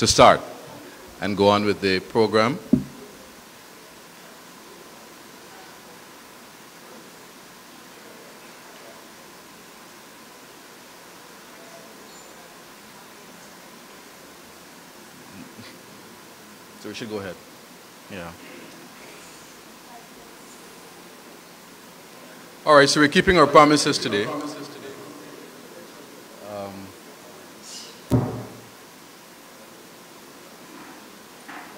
to start and go on with the program. So we should go ahead. Yeah. All right, so we're keeping our promises today.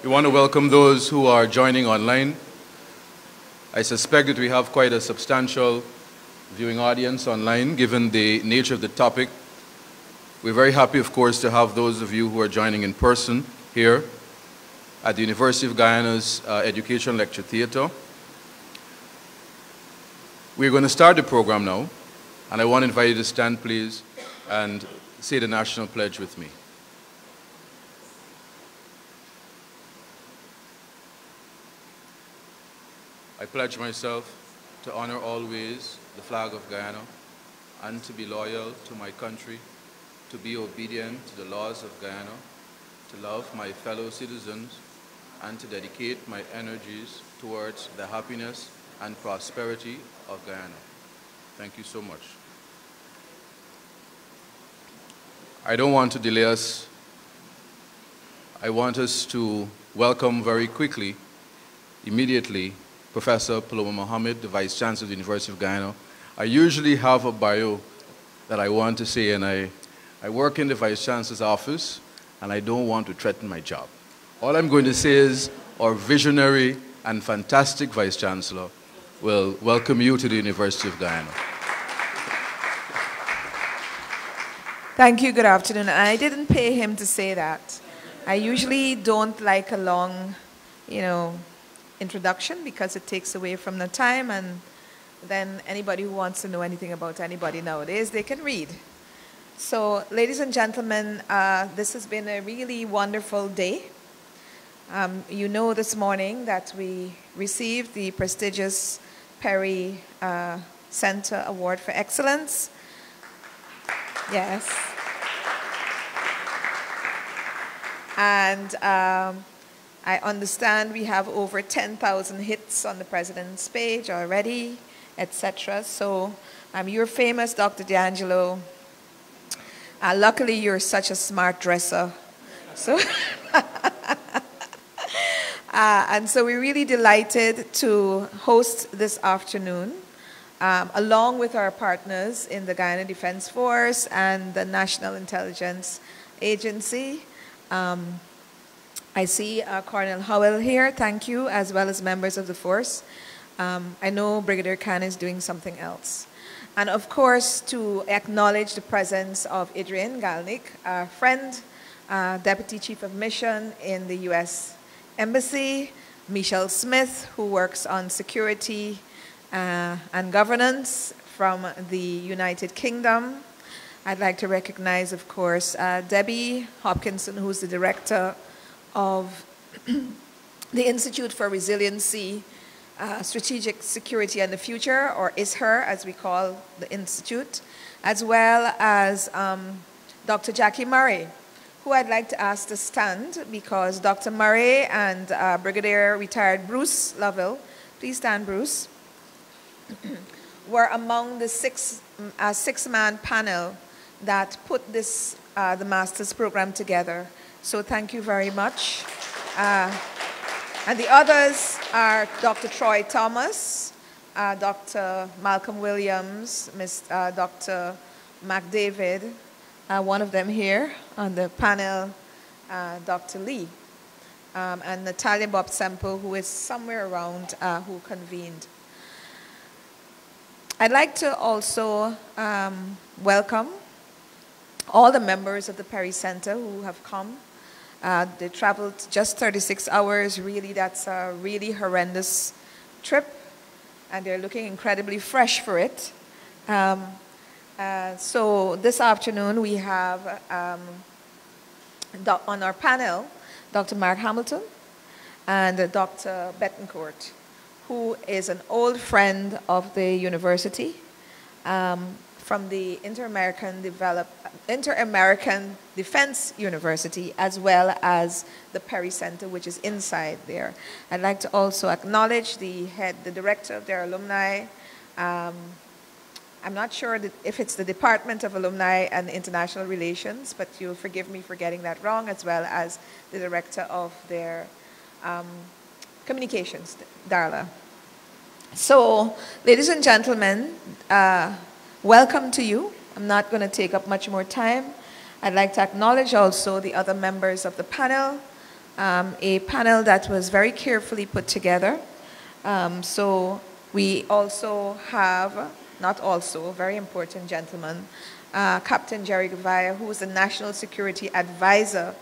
We want to welcome those who are joining online. I suspect that we have quite a substantial viewing audience online given the nature of the topic. We're very happy, of course, to have those of you who are joining in person here at the University of Guyana's uh, Education Lecture Theatre. We're going to start the program now, and I want to invite you to stand, please, and say the national pledge with me. I pledge myself to honor always the flag of Guyana and to be loyal to my country, to be obedient to the laws of Guyana, to love my fellow citizens, and to dedicate my energies towards the happiness and prosperity of Guyana. Thank you so much. I don't want to delay us. I want us to welcome very quickly, immediately, Professor Paloma Mohamed, the Vice Chancellor of the University of Guyana. I usually have a bio that I want to say, and I, I work in the Vice Chancellor's office, and I don't want to threaten my job. All I'm going to say is our visionary and fantastic Vice Chancellor will welcome you to the University of Guyana. Thank you, good afternoon. I didn't pay him to say that. I usually don't like a long, you know, introduction because it takes away from the time and then anybody who wants to know anything about anybody nowadays, they can read. So, ladies and gentlemen, uh, this has been a really wonderful day. Um, you know this morning that we received the prestigious Perry uh, Center Award for Excellence. Yes. And um, I understand we have over 10,000 hits on the president's page already, etc. So um, you're famous, Dr. D'Angelo. Uh, luckily, you're such a smart dresser. So. Uh, and so we're really delighted to host this afternoon, um, along with our partners in the Guyana Defense Force and the National Intelligence Agency. Um, I see uh, Colonel Howell here, thank you, as well as members of the force. Um, I know Brigadier Khan is doing something else. And of course, to acknowledge the presence of Adrienne Galanek, a friend, uh, Deputy Chief of Mission in the U.S. Embassy, Michelle Smith, who works on security uh, and governance from the United Kingdom. I'd like to recognize, of course, uh, Debbie Hopkinson, who's the director of the Institute for Resiliency, uh, Strategic Security and the Future, or ISHER, as we call the institute, as well as um, Dr. Jackie Murray, who I'd like to ask to stand because Dr. Murray and uh, Brigadier retired Bruce Lovell, please stand, Bruce, were among the six, uh, six-man panel that put this, uh, the master's program together. So thank you very much. Uh, and the others are Dr. Troy Thomas, uh, Dr. Malcolm Williams, Ms., uh, Dr. McDavid, uh, one of them here on the panel, uh, Dr. Lee, um, and Natalia Bob Semple, who is somewhere around, uh, who convened. I'd like to also um, welcome all the members of the Perry Center who have come. Uh, they traveled just 36 hours. Really, that's a really horrendous trip, and they're looking incredibly fresh for it. Um, uh, so this afternoon we have um, on our panel Dr. Mark Hamilton and Dr. Bitencourt, who is an old friend of the university, um, from the Inter-American, Develop, Inter-American Defense University as well as the Perry Center, which is inside there. I'd like to also acknowledge the head, the director of their alumni. Um, I'm not sure if it's the Department of Alumni and International Relations, but you'll forgive me for getting that wrong, as well as the director of their um, communications, Darla. So, ladies and gentlemen, uh, welcome to you. I'm not going to take up much more time. I'd like to acknowledge also the other members of the panel, um, a panel that was very carefully put together. Um, so we also have, not also, very important gentleman, uh, Captain Gerry Gouveia, who is the National Security Advisor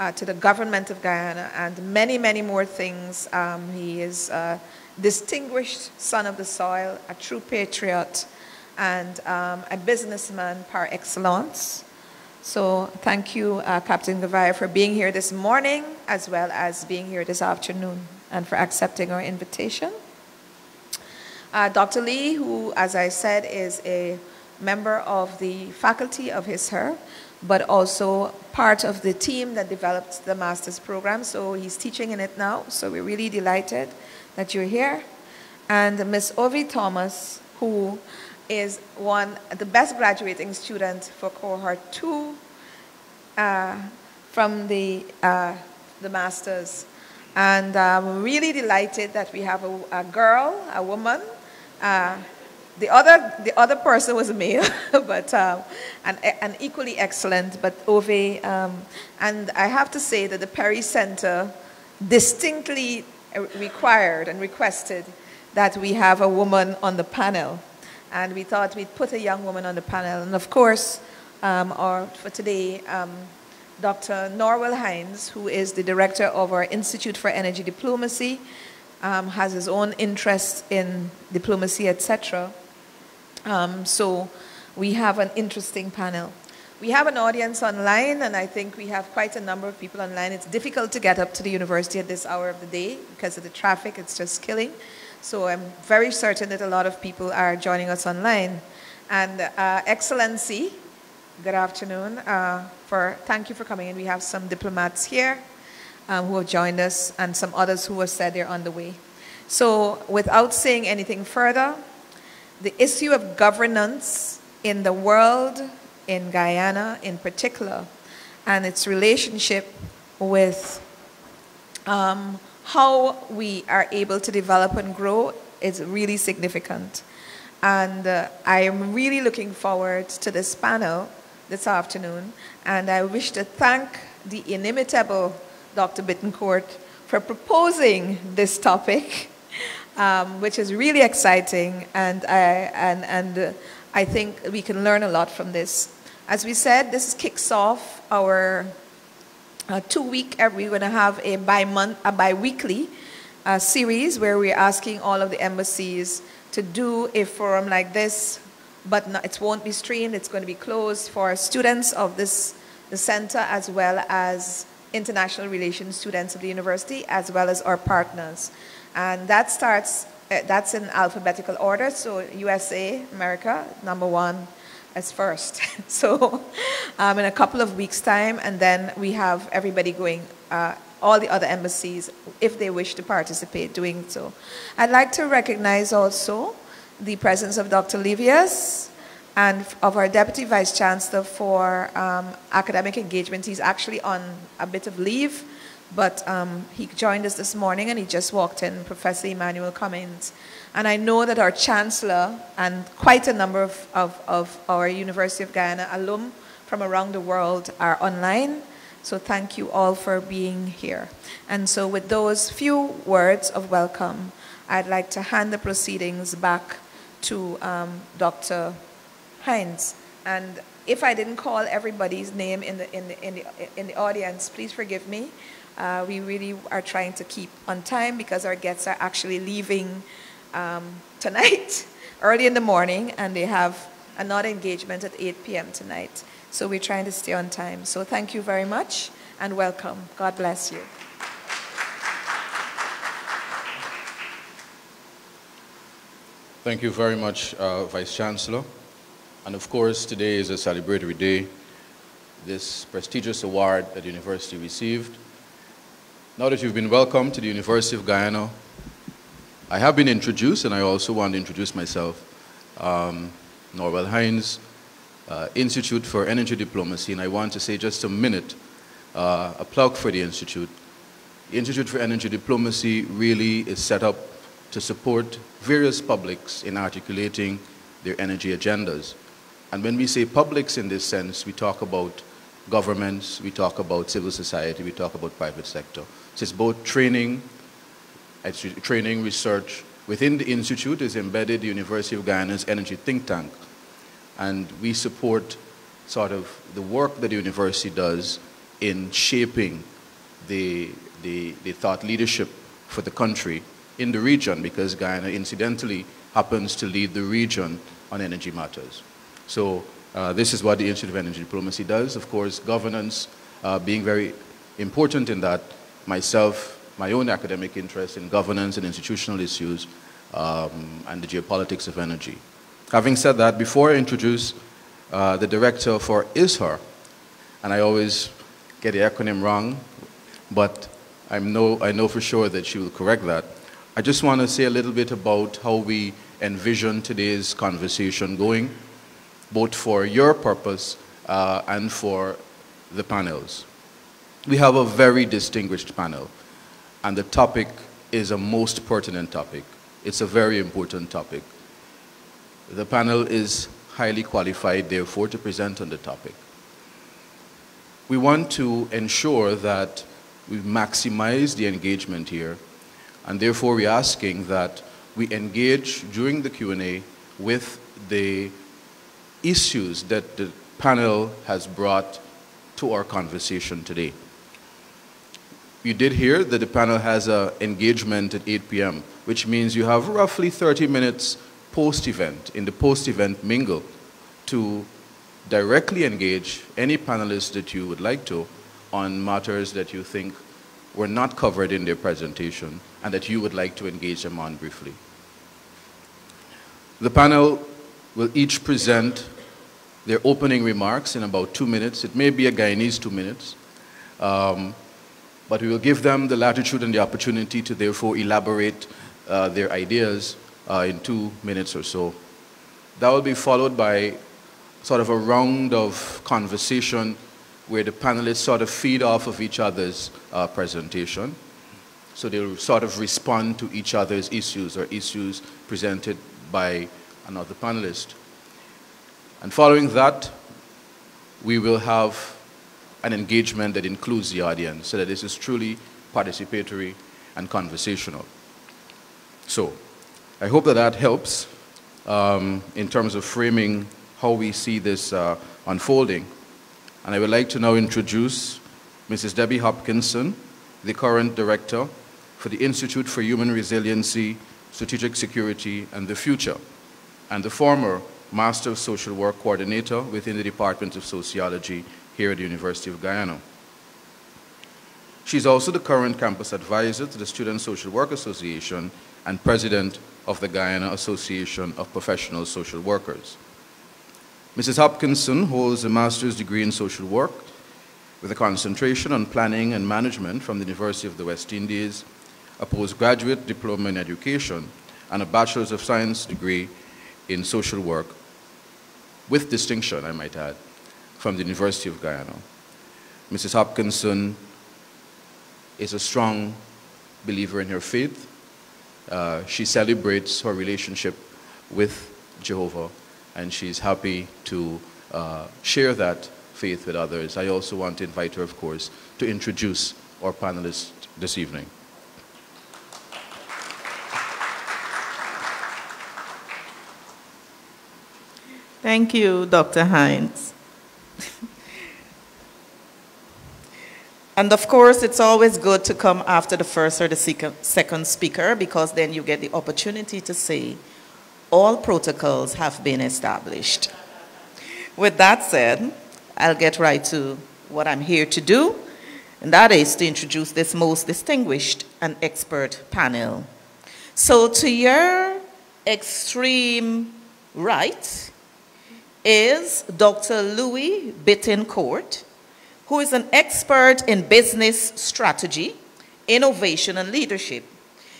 uh, to the government of Guyana, and many, many more things. Um, he is a distinguished son of the soil, a true patriot, and um, a businessman par excellence. So thank you, uh, Captain Gouveia, for being here this morning, as well as being here this afternoon, and for accepting our invitation. Uh, Dr. Lee, who, as I said, is a member of the faculty of HISHER, but also part of the team that developed the master's program. So he's teaching in it now. So we're really delighted that you're here. And Miss Ove Thomas, who is one, the best graduating student for cohort two uh, from the, uh, the master's. And I'm really delighted that we have a, a girl, a woman. Uh, the other, the other person was a male, but um, an, an equally excellent, but Ove. Um, and I have to say that the Perry Center distinctly required and requested that we have a woman on the panel. And we thought we'd put a young woman on the panel. And of course, um, or for today, um, Dr. Norwell Hines, who is the director of our Institute for Energy Diplomacy, um, has his own interests in diplomacy, etc. Um, so we have an interesting panel. We have an audience online, and I think we have quite a number of people online. It's difficult to get up to the university at this hour of the day because of the traffic, it's just killing. So I'm very certain that a lot of people are joining us online. And uh, Excellency, good afternoon. Uh, for, thank you for coming in. We have some diplomats here um, who have joined us and some others who have said they're on the way. So without saying anything further, the issue of governance in the world in Guyana in particular, and its relationship with um, how we are able to develop and grow is really significant. And uh, I am really looking forward to this panel this afternoon, and I wish to thank the inimitable Dr. Bitencourt for proposing this topic, um, which is really exciting, and I, and, and uh, I think we can learn a lot from this. As we said, this kicks off our uh, two week, uh, we're going to have a bi month, a bi weekly uh, series where we're asking all of the embassies to do a forum like this, but it won't be streamed. It's going to be closed for students of this the center as well as international relations students of the university as well as our partners, and that starts. Uh, that's in alphabetical order. So USA, America, number one as first. so um, in a couple of weeks' time, and then we have everybody going, uh, all the other embassies, if they wish to participate, doing so. I'd like to recognize also the presence of Dr. Livius and of our Deputy Vice Chancellor for um, academic engagement. He's actually on a bit of leave, but um, he joined us this morning and he just walked in, Professor Emmanuel Cummings. And I know that our chancellor and quite a number of, of, of our University of Guyana alum from around the world are online. So thank you all for being here. And so with those few words of welcome, I'd like to hand the proceedings back to um, Dr. Hines. And if I didn't call everybody's name in the, in the, in the, in the audience, please forgive me. Uh, we really are trying to keep on time because our guests are actually leaving um, tonight, early in the morning, and they have another engagement at 8 p.m. tonight. So we're trying to stay on time. So thank you very much and welcome. God bless you. Thank you very much, uh, Vice Chancellor. And of course, today is a celebratory day. This prestigious award that the university received. Now that you've been welcomed to the University of Guyana, I have been introduced, and I also want to introduce myself. Um, Norwell Hines, uh, Institute for Energy Diplomacy, and I want to say just a minute, uh, a plug for the Institute. The Institute for Energy Diplomacy really is set up to support various publics in articulating their energy agendas. And when we say publics in this sense, we talk about governments, we talk about civil society, we talk about private sector. So it's both training, training, research. Within the Institute is embedded the University of Guyana's energy think tank. And we support sort of the work that the university does in shaping the, the, the thought leadership for the country in the region because Guyana incidentally happens to lead the region on energy matters. So uh, this is what the Institute of Energy Diplomacy does. Of course, governance uh, being very important in that. Myself, my own academic interest in governance and institutional issues um, and the geopolitics of energy. Having said that, before I introduce uh, the director for ISHAR, and I always get the acronym wrong, but I know, I know for sure that she will correct that. I just want to say a little bit about how we envision today's conversation going, both for your purpose uh, and for the panels. We have a very distinguished panel, and the topic is a most pertinent topic. It's a very important topic. The panel is highly qualified, therefore, to present on the topic. We want to ensure that we maximize the engagement here, and therefore we're asking that we engage during the Q&A with the issues that the panel has brought to our conversation today. You did hear that the panel has an engagement at 8 p.m., which means you have roughly 30 minutes post-event, in the post-event mingle, to directly engage any panelists that you would like to on matters that you think were not covered in their presentation and that you would like to engage them on briefly. The panel will each present their opening remarks in about two minutes. It may be a Guyanese two minutes, um, but we will give them the latitude and the opportunity to therefore elaborate uh, their ideas uh, in two minutes or so. That will be followed by sort of a round of conversation where the panelists sort of feed off of each other's uh, presentation. So they'll sort of respond to each other's issues or issues presented by another panelist. And following that, we will have an engagement that includes the audience so that this is truly participatory and conversational. So, I hope that that helps um, in terms of framing how we see this uh, unfolding. And I would like to now introduce Mrs. Debbie Hopkinson, the current director for the Institute for Human Resiliency, Strategic Security, and the Future and the former Master of Social Work Coordinator within the Department of Sociology here at the University of Guyana. She's also the current campus advisor to the Student Social Work Association and president of the Guyana Association of Professional Social Workers. Mrs. Hopkinson holds a master's degree in social work with a concentration on planning and management from the University of the West Indies, a postgraduate diploma in education, and a bachelor's of science degree in social work, with distinction, I might add, from the University of Guyana. Mrs. Hopkinson is a strong believer in her faith. Uh, she celebrates her relationship with Jehovah, and she's happy to uh, share that faith with others. I also want to invite her, of course, to introduce our panelists this evening. Thank you, Dr. Hines. and of course, it's always good to come after the first or the second speaker because then you get the opportunity to say, all protocols have been established. With that said, I'll get right to what I'm here to do, and that is to introduce this most distinguished and expert panel. So, to your extreme right is Dr. Louis Bitencourt, who is an expert in business strategy, innovation, and leadership.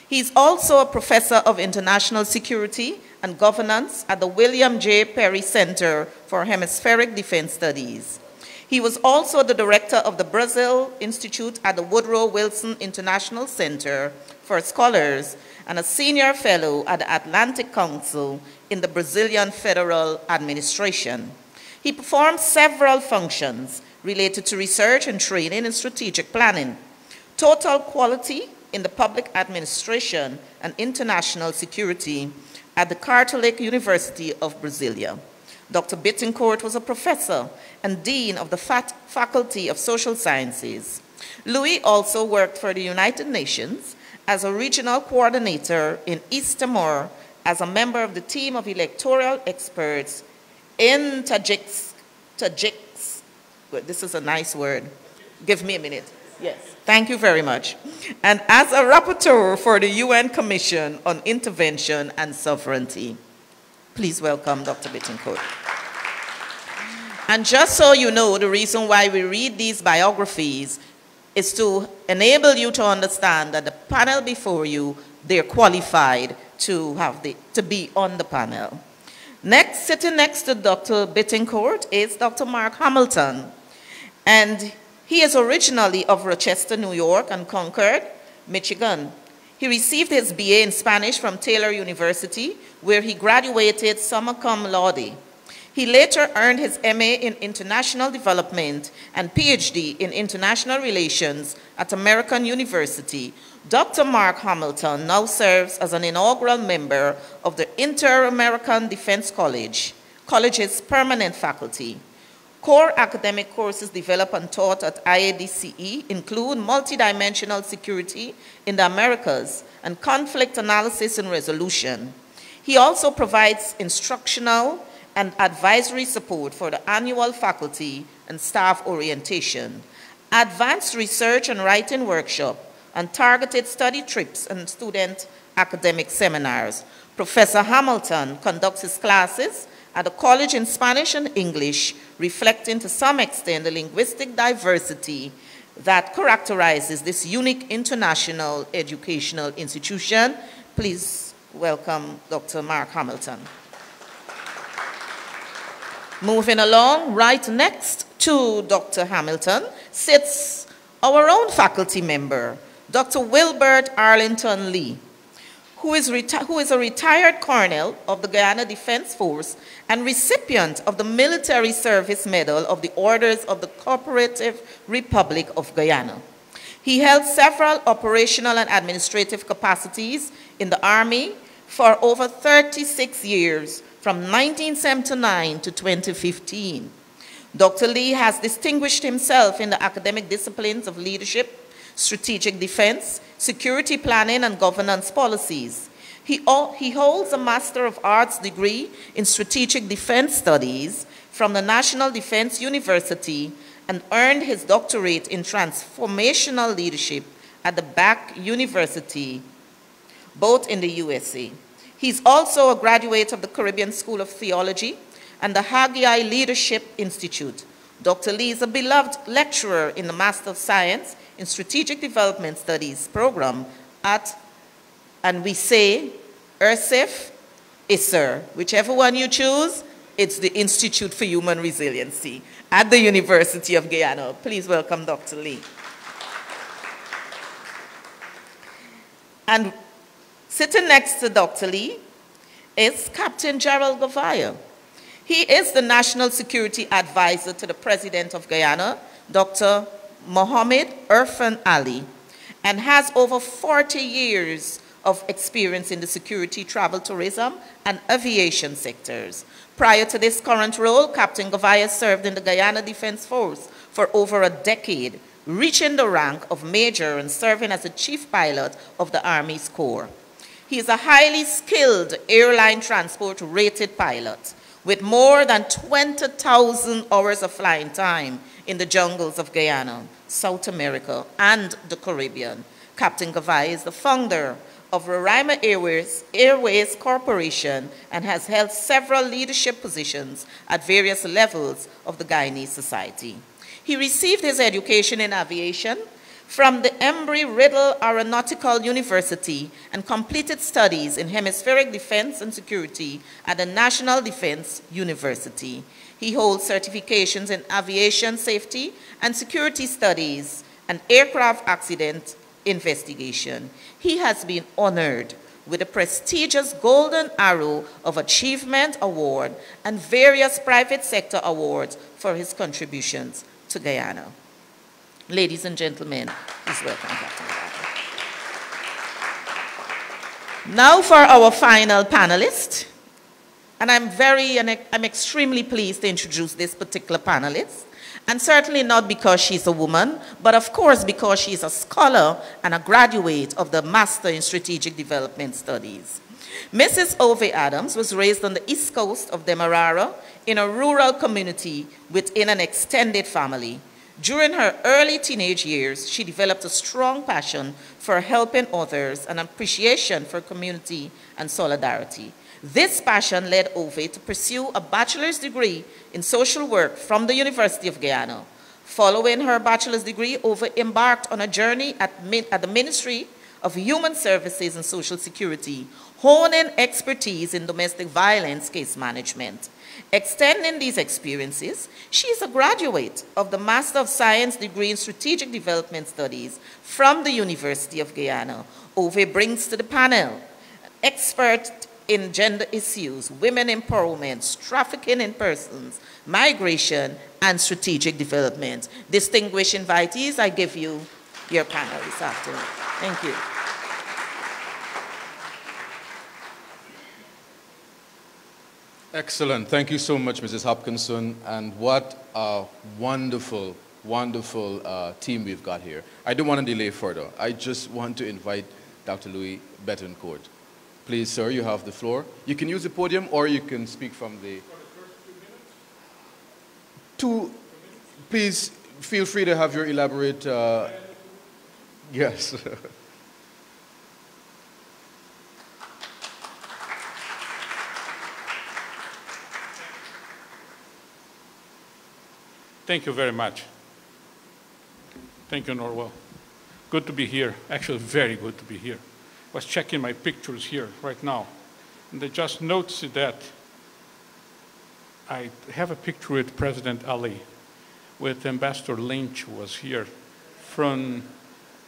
He's also a professor of international security and governance at the William J. Perry Center for Hemispheric Defense Studies. He was also the director of the Brazil Institute at the Woodrow Wilson International Center for Scholars and a senior fellow at the Atlantic Council in the Brazilian Federal Administration. He performed several functions related to research and training in strategic planning, total quality in the public administration and international security at the Catholic University of Brasilia. Dr. Bitencourt was a professor and dean of the Faculty of Social Sciences. Louis also worked for the United Nations as a regional coordinator in East Timor as a member of the team of electoral experts in Tajiks, Tajiks, this is a nice word. Give me a minute. Yes, thank you very much. And as a rapporteur for the UN Commission on Intervention and Sovereignty. Please welcome Dr. Bitencourt. And just so you know, the reason why we read these biographies is to enable you to understand that the panel before you, they're qualified to, have the, to be on the panel. Next, sitting next to Dr. Bitencourt is Dr. Mark Hamilton. And he is originally of Rochester, New York and Concord, Michigan. He received his BA in Spanish from Taylor University, where he graduated summa cum laude. He later earned his MA in International Development and PhD in International Relations at American University. Dr. Mark Hamilton now serves as an inaugural member of the Inter-American Defense College, college's permanent faculty. Core academic courses developed and taught at IADCE include multidimensional security in the Americas and conflict analysis and resolution. He also provides instructional and advisory support for the annual faculty and staff orientation, advanced research and writing workshop, and targeted study trips and student academic seminars. Professor Hamilton conducts his classes at a college in Spanish and English, reflecting to some extent the linguistic diversity that characterizes this unique international educational institution. Please welcome Dr. Mark Hamilton. Moving along, right next to Dr. Hamilton sits our own faculty member, Dr. Wilbert Arlington Lee, who is, who is, a retired colonel of the Guyana Defense Force and recipient of the Military Service Medal of the Orders of the Cooperative Republic of Guyana. He held several operational and administrative capacities in the Army for over 36 years, from 1979 to 2015. Dr. Lee has distinguished himself in the academic disciplines of leadership, strategic defense, security planning, and governance policies. He, he holds a Master of Arts degree in Strategic Defense Studies from the National Defense University and earned his doctorate in Transformational Leadership at the Bakke University, both in the USA. He's also a graduate of the Caribbean School of Theology and the Haggai Leadership Institute. Dr. Lee is a beloved lecturer in the Master of Science in Strategic Development Studies program at, and we say, IRSEF, ISER, whichever one you choose, it's the Institute for Human Resiliency at the University of Guyana. Please welcome Dr. Lee. And Sitting next to Dr. Lee is Captain Gerald Gouveia. He is the National Security Advisor to the President of Guyana, Dr. Mohamed Irfaan Ali, and has over 40 years of experience in the security, travel, tourism, and aviation sectors. Prior to this current role, Captain Gouveia served in the Guyana Defense Force for over a decade, reaching the rank of major and serving as the chief pilot of the Army's Corps. He is a highly skilled airline transport rated pilot with more than 20,000 hours of flying time in the jungles of Guyana, South America, and the Caribbean. Captain Gouveia is the founder of Roraima Airways, Airways Corporation and has held several leadership positions at various levels of the Guyanese society. He received his education in aviation from the Embry-Riddle Aeronautical University and completed studies in hemispheric defense and security at the National Defense University. He holds certifications in aviation safety and security studies and aircraft accident investigation. He has been honored with the prestigious Golden Arrow of Achievement Award and various private sector awards for his contributions to Guyana. Ladies and gentlemen, please welcome Captain Now for our final panelist. And I'm very, and I'm extremely pleased to introduce this particular panelist. And certainly not because she's a woman, but of course because she's a scholar and a graduate of the Master in Strategic Development Studies. Mrs. Ove Adams was raised on the east coast of Demerara in a rural community within an extended family. During her early teenage years, she developed a strong passion for helping others and appreciation for community and solidarity. This passion led Ove to pursue a bachelor's degree in social work from the University of Guyana. Following her bachelor's degree, Ove embarked on a journey at, at the Ministry of Human Services and Social Security, honing expertise in domestic violence case management. Extending these experiences, she is a graduate of the Master of Science degree in Strategic Development Studies from the University of Guyana. Ove brings to the panel expert in gender issues, women empowerment, trafficking in persons, migration, and strategic development. Distinguished invitees, I give you your panel this afternoon. Thank you. Excellent. Thank you so much, Mrs. Hopkinson. And what a wonderful, wonderful uh, team we've got here. I don't want to delay further. I just want to invite Dr. Louis Bitencourt. Please, sir, you have the floor. You can use the podium or you can speak from the... Two, please feel free to have your elaborate... Uh, yes. Thank you very much. Thank you, Norwell. Good to be here. Actually, very good to be here. I was checking my pictures here right now, and I just noticed that I have a picture with President Ali, with Ambassador Lynch was here from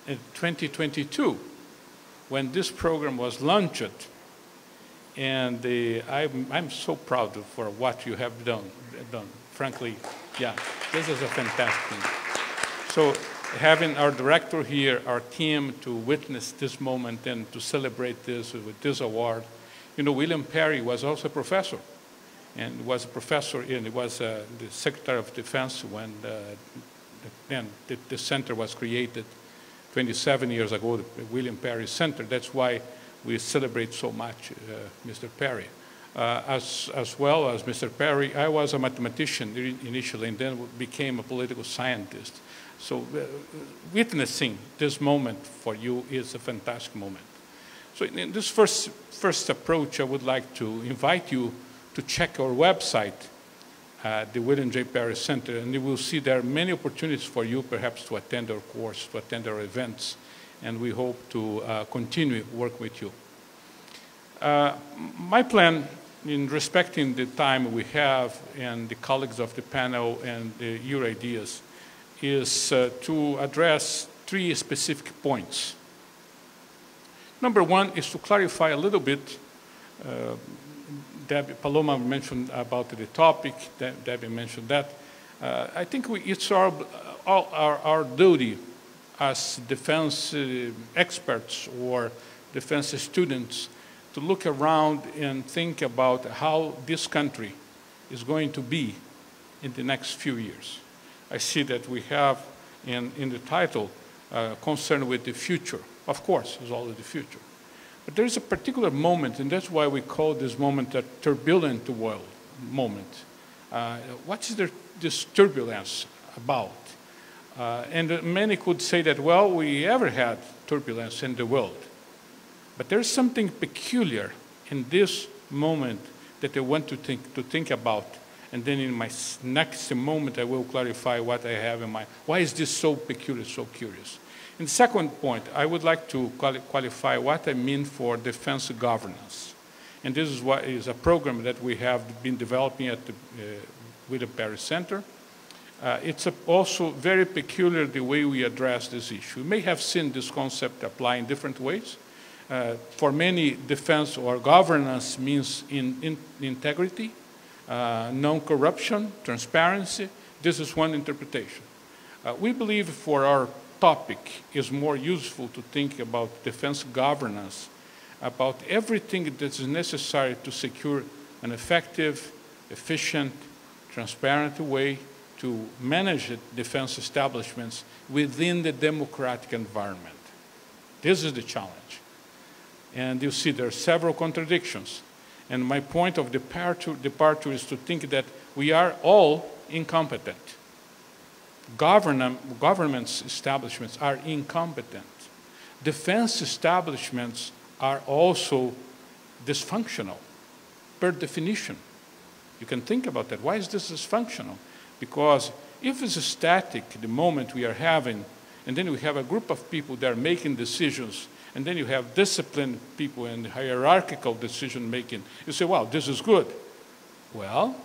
uh, 2022 when this program was launched. And I'm, I'm so proud for what you have done, done frankly, yeah, this is a fantastic thing. So having our director here, our team to witness this moment and to celebrate this with this award. You know, William Perry was also a professor and was a professor and was uh, the Secretary of Defense when uh, then the, the, center was created 27 years ago, the William Perry Center. That's why we celebrate so much uh, Mr. Perry. Uh, as, as well as Mr. Perry, I was a mathematician initially and then became a political scientist. So uh, witnessing this moment for you is a fantastic moment. So in this first, first approach, I would like to invite you to check our website, uh, the William J. Perry Center, and you will see there are many opportunities for you perhaps to attend our course, to attend our events, and we hope to uh, continue work with you. Uh, my plan in respecting the time we have and the colleagues of the panel and your ideas is uh, to address three specific points. Number one is to clarify a little bit. Uh, Debbie Paloma mentioned about the topic. De Debbie mentioned that. Uh, I think we, it's our, our, our, duty as defense uh, experts or defense students to look around and think about how this country is going to be in the next few years. I see that we have in, in the title uh, concern with the future. Of course, it's always the future. But there's a particular moment, and that's why we call this moment a turbulent world moment. Uh, what is there, this turbulence about? Uh, and many could say that, well, we ever had turbulence in the world But there's something peculiar in this moment that I want to think, to think about. And then in my next moment, I will clarify what I have in mind. Why is this so peculiar, so curious? And second point, I would like to qualify what I mean for defense governance. And this is what is a program that we have been developing at the, uh, with the Perry Center. Uh, it's a, also very peculiar the way we address this issue. You may have seen this concept apply in different ways. Uh, for many, defense or governance means in, in integrity, uh, non-corruption, transparency. This is one interpretation. Uh, we believe for our topic is more useful to think about defense governance, about everything that is necessary to secure an effective, efficient, transparent way to manage defense establishments within the democratic environment. This is the challenge. And you see there are several contradictions. And my point of departure, departure is to think that we are all incompetent government establishments are incompetent. Defense establishments are also dysfunctional, per definition. You can think about that. Why is this dysfunctional? Because if it's a static, the moment we are having, and then we have a group of people that are making decisions, and then you have disciplined people and hierarchical decision making, you say, wow, this is good. Well,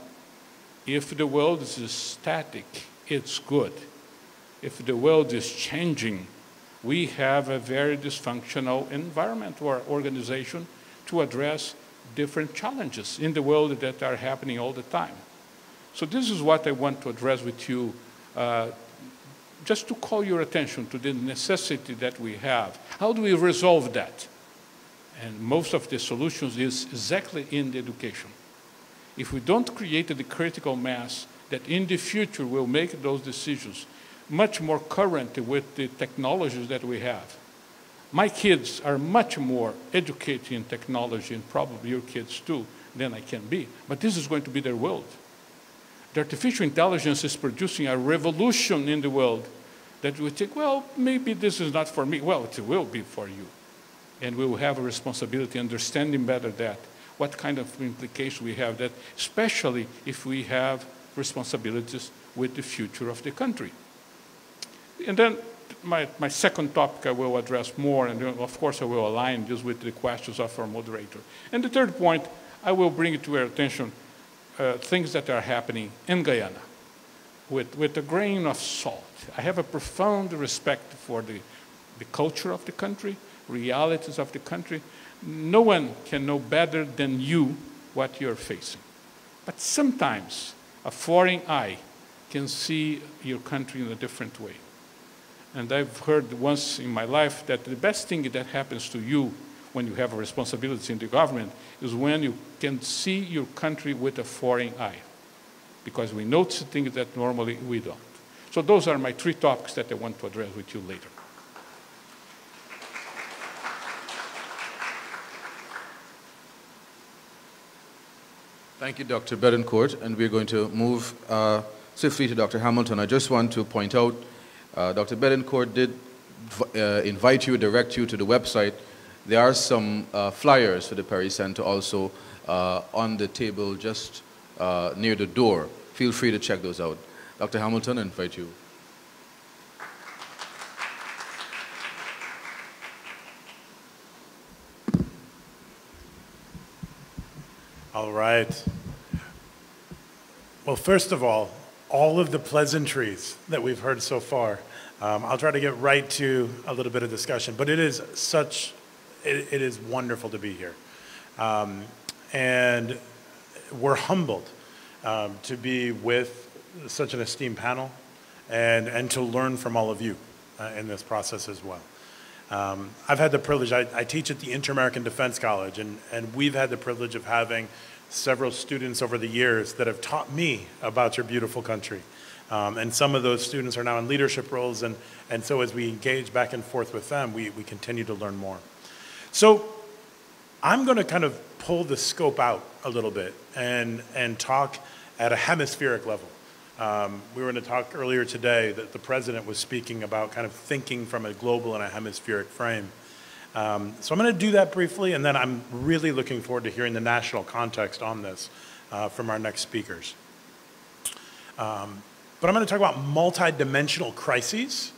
if the world is static, it's good. If the world is changing, we have a very dysfunctional environment or organization to address different challenges in the world that are happening all the time. So this is what I want to address with you, uh, just to call your attention to the necessity that we have. How do we resolve that? And most of the solutions is exactly in the education. If we don't create the critical mass that in the future will make those decisions much more current with the technologies that we have. My kids are much more educated in technology, and probably your kids too, than I can be. But this is going to be their world. The artificial intelligence is producing a revolution in the world that we think, well, maybe this is not for me. Well, it will be for you. And we will have a responsibility understanding better that, what kind of implication we have that, especially if we have responsibilities with the future of the country. And then my, my second topic I will address more, and of course I will align this with the questions of our moderator. And the third point, I will bring it to your attention uh, things that are happening in Guyana with, with a grain of salt. I have a profound respect for the, the culture of the country, realities of the country. No one can know better than you what you're facing. But sometimes a foreign eye can see your country in a different way. And I've heard once in my life that the best thing that happens to you when you have a responsibility in the government is when you can see your country with a foreign eye. Because we notice things that normally we don't. So those are my three topics that I want to address with you later. Thank you, Dr. Bitencourt. And we're going to move uh, swiftly to Dr. Hamilton. I just want to point out uh, Dr. Bitencourt did uh, invite you, direct you to the website. There are some uh, flyers for the Perry Center also uh, on the table just uh, near the door. Feel free to check those out. Dr. Hamilton, I invite you. All right. Well, first of all, all of the pleasantries that we've heard so far. Um, I'll try to get right to a little bit of discussion, but it is such, it, it is wonderful to be here. Um, and we're humbled um, to be with such an esteemed panel and, and to learn from all of you uh, in this process as well. Um, I've had the privilege, I, I teach at the Inter-American Defense College, and, and we've had the privilege of having several students over the years that have taught me about your beautiful country. Um, and some of those students are now in leadership roles, and, and so as we engage back and forth with them, we, we continue to learn more. So I'm going to kind of pull the scope out a little bit and, and talk at a hemispheric level. Um, we were in a talk earlier today that the president was speaking about kind of thinking from a global and a hemispheric frame. Um, so I'm going to do that briefly, and then I'm really looking forward to hearing the national context on this uh, from our next speakers. Um, but I'm going to talk about multidimensional crises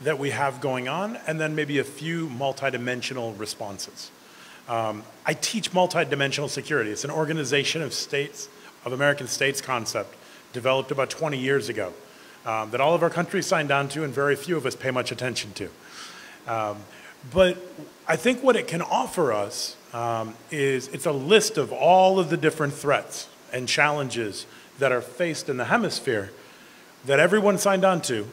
that we have going on, and then maybe a few multidimensional responses. Um, I teach multidimensional security. It's an organization of states, of American states concept, developed about 20 years ago, um, that all of our countries signed on to and very few of us pay much attention to. Um, but I think what it can offer us um, is it's a list of all of the different threats and challenges that are faced in the hemisphere that everyone signed on to.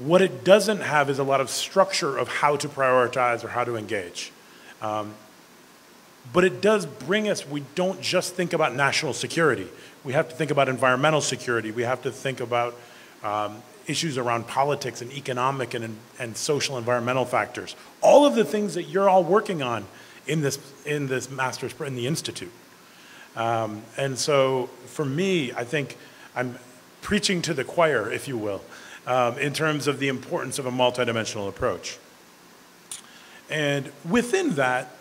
What it doesn't have is a lot of structure of how to prioritize or how to engage. Um, but it does bring us, we don't just think about national security. We have to think about environmental security. We have to think about um, issues around politics and economic and, and social environmental factors. All of the things that you're all working on in this, in this master's, in the Institute. Um, and so for me, I think I'm preaching to the choir, if you will, um, in terms of the importance of a multidimensional approach. And within that,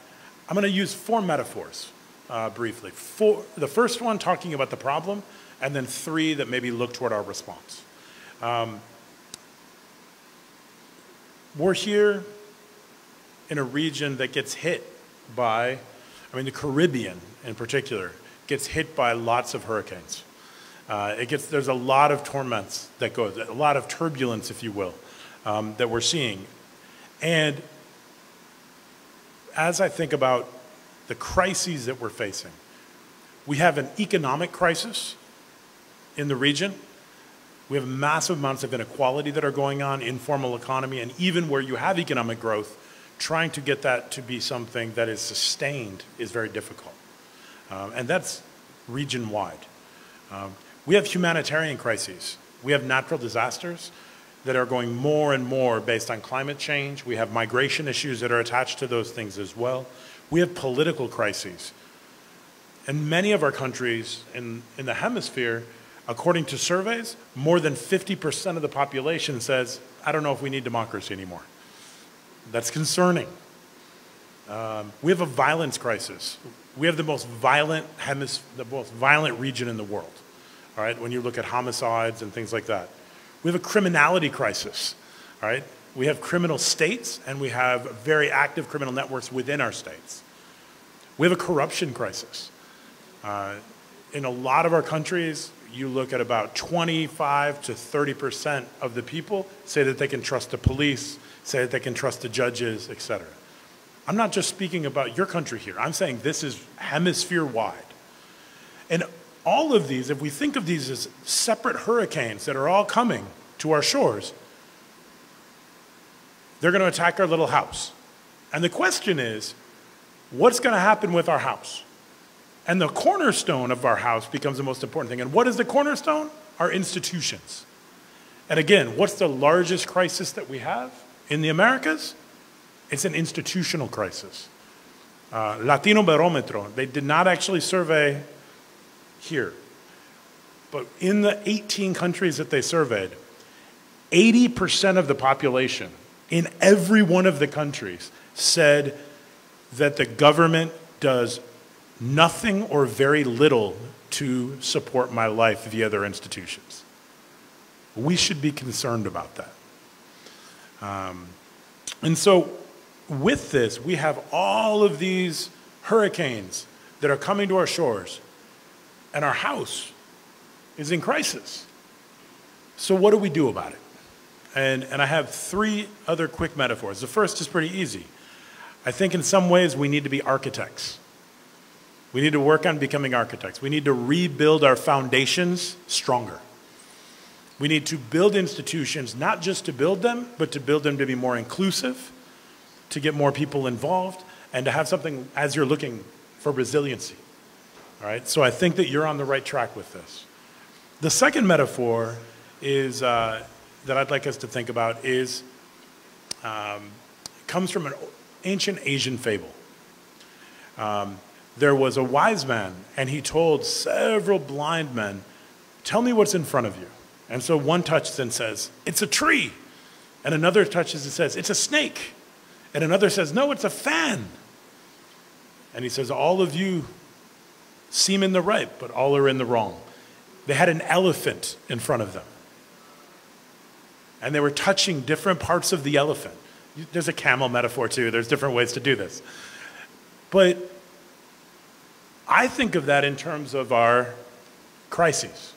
I'm going to use four metaphors uh, briefly. Four, the first one talking about the problem, and then three that maybe look toward our response. Um, we're here in a region that gets hit by, I mean, the Caribbean in particular gets hit by lots of hurricanes. Uh, it gets, there's a lot of torments that go, a lot of turbulence, if you will, um, that we're seeing. And as I think about the crises that we're facing, we have an economic crisis in the region. We have massive amounts of inequality that are going on, informal economy, and even where you have economic growth, trying to get that to be something that is sustained is very difficult. Um, and that's region wide. Um, we have humanitarian crises. We have natural disasters that are going more and more based on climate change. We have migration issues that are attached to those things as well. We have political crises. And many of our countries in, in the hemisphere, according to surveys, more than 50% of the population says, I don't know if we need democracy anymore. That's concerning. Um, we have a violence crisis. We have the most violent the most violent region in the world. All right, when you look at homicides and things like that. We have a criminality crisis. All right, we have criminal states and we have very active criminal networks within our states. We have a corruption crisis. Uh, in a lot of our countries, you look at about 25 to 30 percent of the people say that they can trust the police, say that they can trust the judges, et cetera. I'm not just speaking about your country here. I'm saying this is hemisphere wide. And all of these, if we think of these as separate hurricanes that are all coming to our shores, they're going to attack our little house. And the question is, what's going to happen with our house? And the cornerstone of our house becomes the most important thing. And what is the cornerstone? Our institutions. And again, what's the largest crisis that we have in the Americas? It's an institutional crisis. Uh, Latino Barometro, they did not actually survey here, but in the 18 countries that they surveyed, 80% of the population in every one of the countries said that the government does nothing or very little to support my life via their institutions. We should be concerned about that. Um, and so with this, we have all of these hurricanes that are coming to our shores, and our house is in crisis. So, what do we do about it? And, and I have three other quick metaphors. The first is pretty easy. I think in some ways we need to be architects. We need to work on becoming architects. We need to rebuild our foundations stronger. We need to build institutions, not just to build them, but to build them to be more inclusive to get more people involved, and to have something as you're looking for resiliency. All right, so I think that you're on the right track with this. The second metaphor is uh, that I'd like us to think about is um, comes from an ancient Asian fable. Um, there was a wise man, and he told several blind men, "Tell me what's in front of you." And so one touches and says, "It's a tree," and another touches and says, "It's a snake." And another says, no, it's a fan. And he says, all of you seem in the right, but all are in the wrong. They had an elephant in front of them. And they were touching different parts of the elephant. There's a camel metaphor too, there's different ways to do this. But I think of that in terms of our crises.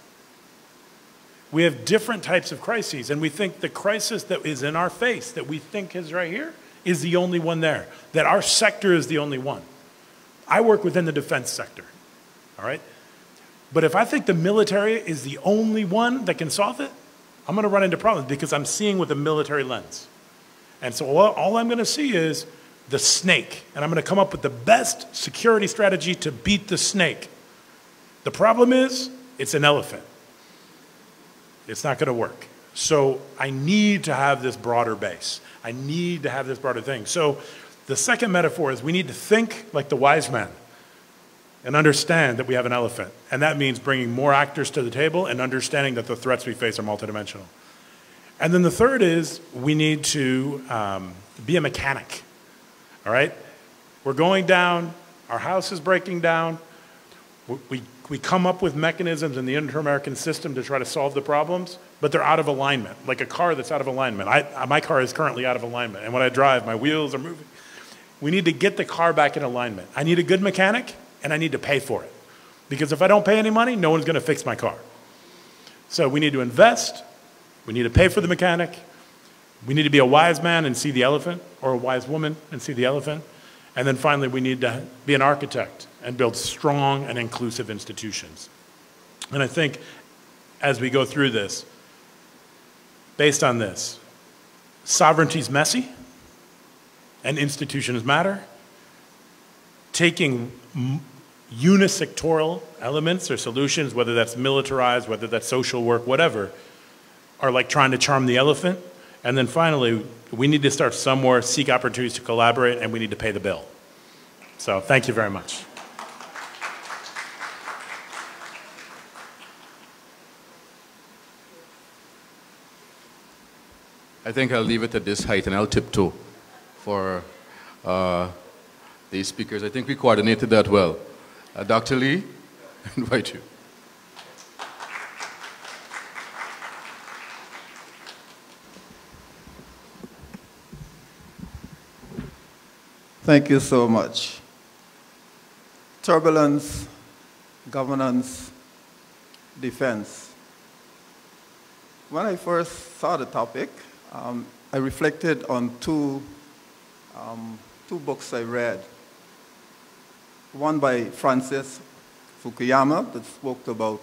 We have different types of crises, and we think the crisis that is in our face, that we think is right here, is the only one there, that our sector is the only one. I work within the defense sector, all right? But if I think the military is the only one that can solve it, I'm going to run into problems because I'm seeing with a military lens. And so all, all I'm going to see is the snake, and I'm going to come up with the best security strategy to beat the snake. The problem is, it's an elephant. It's not going to work. So I need to have this broader base. I need to have this broader thing. So the second metaphor is we need to think like the wise man and understand that we have an elephant. And that means bringing more actors to the table and understanding that the threats we face are multidimensional. And then the third is we need to um, be a mechanic. All right? We're going down, our house is breaking down. We, we come up with mechanisms in the inter American system to try to solve the problems, but they're out of alignment, like a car that's out of alignment. I, my car is currently out of alignment, and when I drive, my wheels are moving. We need to get the car back in alignment. I need a good mechanic, and I need to pay for it. Because if I don't pay any money, no one's going to fix my car. So we need to invest, we need to pay for the mechanic, we need to be a wise man and see the elephant, or a wise woman and see the elephant. And then finally, we need to be an architect and build strong and inclusive institutions. And I think as we go through this, based on this, sovereignty is messy and institutions matter. Taking unisectoral elements or solutions, whether that's militarized, whether that's social work, whatever, are like trying to charm the elephant. And then finally, we need to start somewhere, seek opportunities to collaborate, and we need to pay the bill. So thank you very much. I think I'll leave it at this height and I'll tiptoe for uh, these speakers. I think we coordinated that well. Uh, Dr. Lee, I invite you. Thank you so much. Turbulence, governance, defense. When I first saw the topic, um, I reflected on two, um, two books I read. One by Francis Fukuyama that spoke about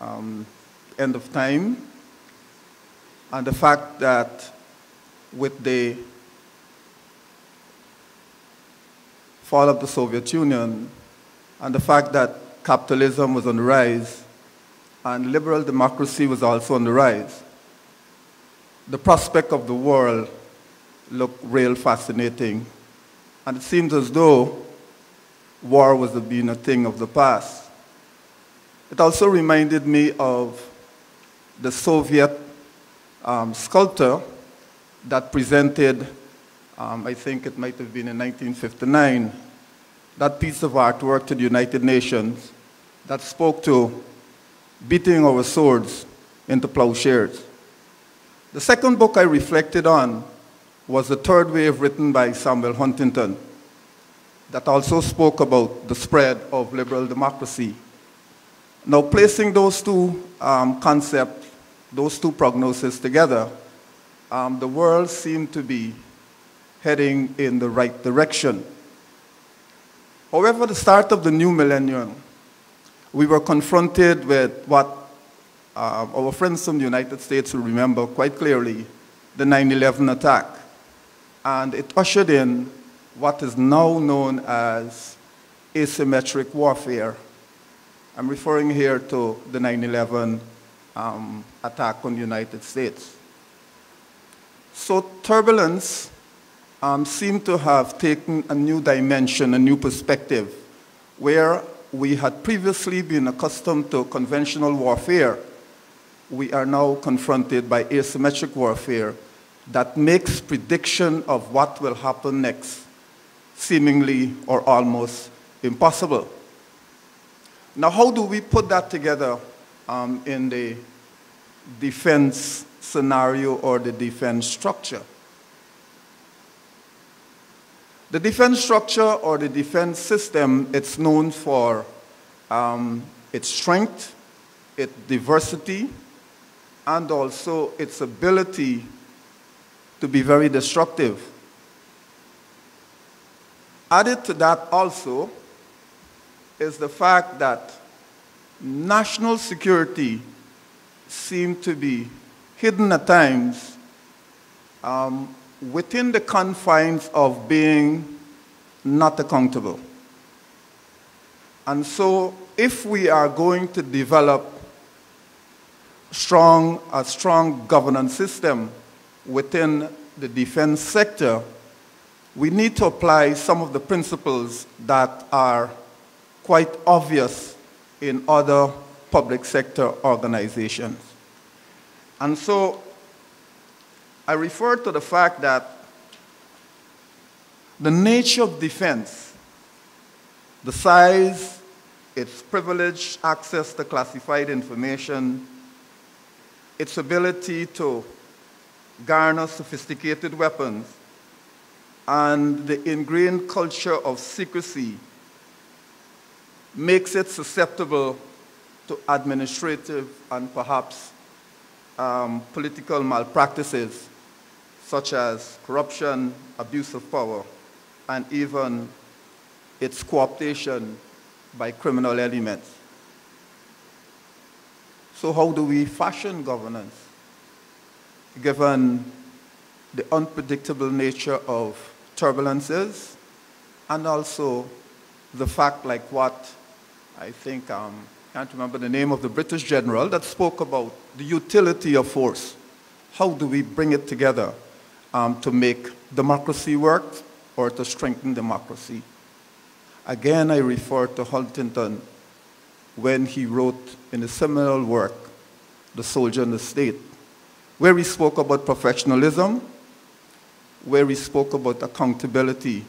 um, end of time and the fact that with the fall of the Soviet Union and the fact that capitalism was on the rise and liberal democracy was also on the rise, the prospect of the world looked real fascinating. And it seems as though war was being a thing of the past. It also reminded me of the Soviet um, sculptor that presented um, I think it might have been in 1959, that piece of artwork to the United Nations that spoke to beating our swords into plowshares. The second book I reflected on was The Third Wave written by Samuel Huntington that also spoke about the spread of liberal democracy. Now, placing those two um, concepts, those two prognoses together, um, the world seemed to be heading in the right direction. However, the start of the new millennium, we were confronted with what uh, our friends from the United States will remember quite clearly, the 9-11 attack. And it ushered in what is now known as asymmetric warfare. I'm referring here to the 9-11 um, attack on the United States. So turbulence um, seem to have taken a new dimension, a new perspective, where we had previously been accustomed to conventional warfare. We are now confronted by asymmetric warfare that makes prediction of what will happen next seemingly or almost impossible. Now, how do we put that together um, in the defense scenario or the defense structure? The defense structure or the defense system, it's known for um, its strength, its diversity, and also its ability to be very destructive. Added to that also is the fact that national security seemed to be hidden at times um, within the confines of being not accountable. And so, if we are going to develop strong, a strong governance system within the defense sector, we need to apply some of the principles that are quite obvious in other public sector organizations. And so I refer to the fact that the nature of defense, the size, its privileged access to classified information, its ability to garner sophisticated weapons, and the ingrained culture of secrecy makes it susceptible to administrative and perhaps um, political malpractices such as corruption, abuse of power, and even its cooptation by criminal elements. So how do we fashion governance given the unpredictable nature of turbulences and also the fact like what I think, um, can't remember the name of the British general that spoke about the utility of force. How do we bring it together um, to make democracy work or to strengthen democracy? Again, I refer to Huntington when he wrote in a seminal work, The Soldier and the State, where he spoke about professionalism, where he spoke about accountability,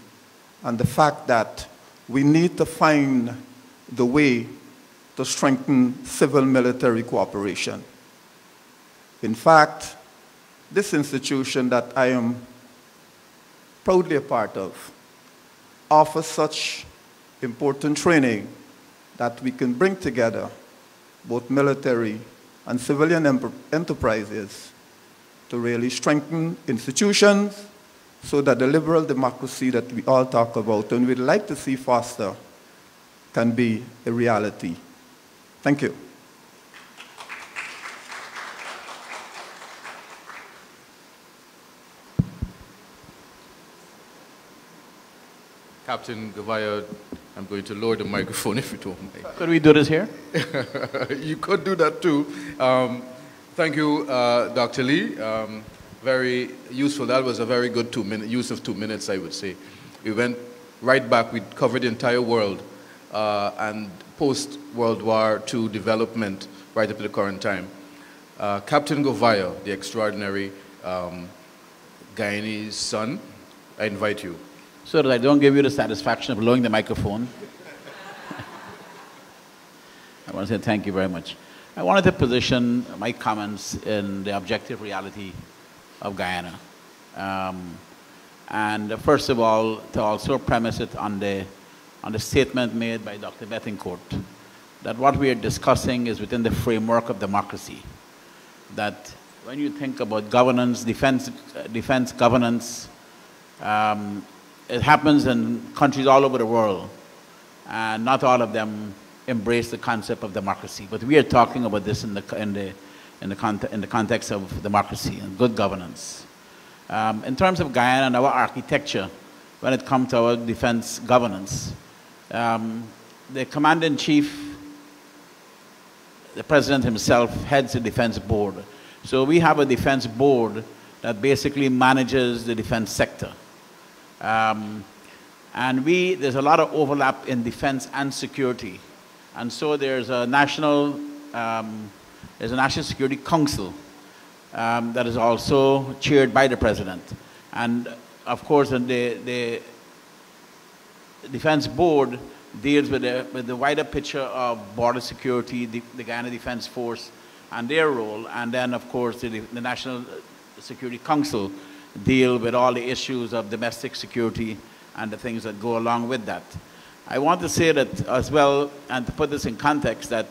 and the fact that we need to find the way to strengthen civil military cooperation. In fact, this institution that I am proudly a part of offers such important training that we can bring together both military and civilian enterprises to really strengthen institutions so that the liberal democracy that we all talk about and we'd like to see faster can be a reality. Thank you. Captain Gouveia, I'm going to lower the microphone if you don't mind. Could we do this here? you could do that too. Um, thank you, uh, Dr. Lee. Um, very useful. That was a very good two minute use of two minutes, I would say. We went right back. We covered the entire world uh, and post-World War II development right up to the current time. Uh, Captain Gouveia, the extraordinary um, Guyanese son, I invite you. So that I don't give you the satisfaction of blowing the microphone. I want to say thank you very much. I wanted to position my comments in the objective reality of Guyana. Um, and first of all, to also premise it on the on the statement made by Dr. Bitencourt that what we are discussing is within the framework of democracy. That when you think about governance, defense, defense governance, um, it happens in countries all over the world, and not all of them embrace the concept of democracy. But we are talking about this in the, in the, in the, in the context of democracy and good governance. Um, in terms of Guyana and our architecture, when it comes to our defense governance, um, the commander in chief, the president himself, heads the defense board. So we have a defense board that basically manages the defense sector. Um, and we, there's a lot of overlap in defense and security. And so there's a national, um, there's a national security council um, that is also chaired by the president. And of course, the, the Defense Board deals with the, with the wider picture of border security, the, the Guyana Defense Force and their role, and then of course the, the National Security Council deal with all the issues of domestic security and the things that go along with that. I want to say that as well, and to put this in context, that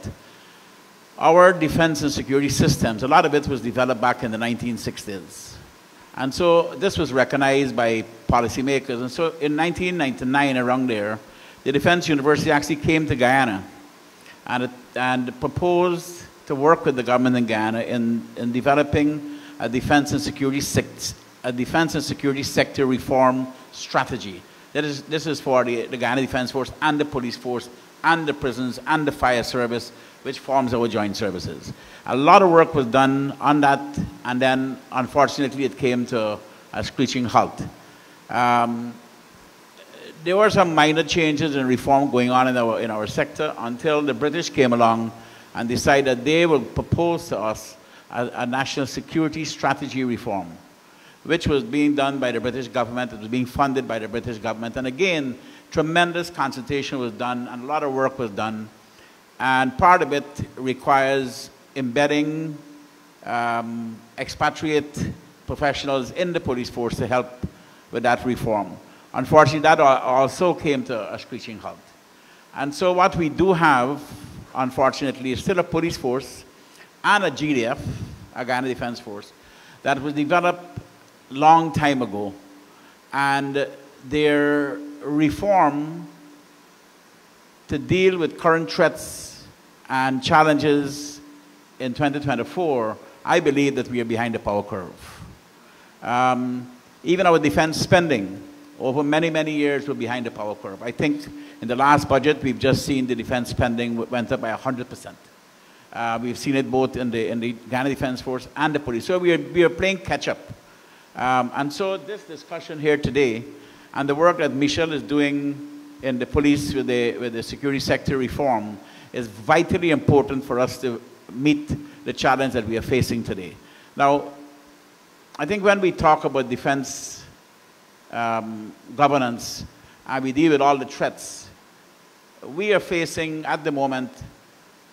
our defense and security systems, a lot of it was developed back in the 1960s. And so this was recognized by policymakers. And so in 1999, around there, the Defense University actually came to Guyana and, and proposed to work with the government in Guyana in, in developing a defense and security a defense and security sector reform strategy. That is, this is for the, the Guyana Defense Force and the police force and the prisons and the fire service, which forms our joint services. A lot of work was done on that, and then unfortunately it came to a screeching halt. Um, there were some minor changes and reform going on in our, in our sector until the British came along and decided they would propose to us a, a national security strategy reform which was being done by the British government. It was being funded by the British government. And again, tremendous consultation was done and a lot of work was done. And part of it requires embedding um, expatriate professionals in the police force to help with that reform. Unfortunately, that also came to a screeching halt. And so what we do have, unfortunately, is still a police force and a GDF, a Guyana Defense Force, that was developed long time ago. And their reform to deal with current threats and challenges in 2024, I believe that we are behind the power curve. Um, even our defense spending over many, many years we're behind the power curve. I think in the last budget we've just seen the defense spending went up by 100%. Uh, we've seen it both in the, in the Guyana Defense Force and the police. So we are, we are playing catch up. Um, and so this discussion here today and the work that Michelle is doing in the police with the, with the security sector reform is vitally important for us to meet the challenge that we are facing today. Now, I think when we talk about defense um, governance and we deal with all the threats, we are facing at the moment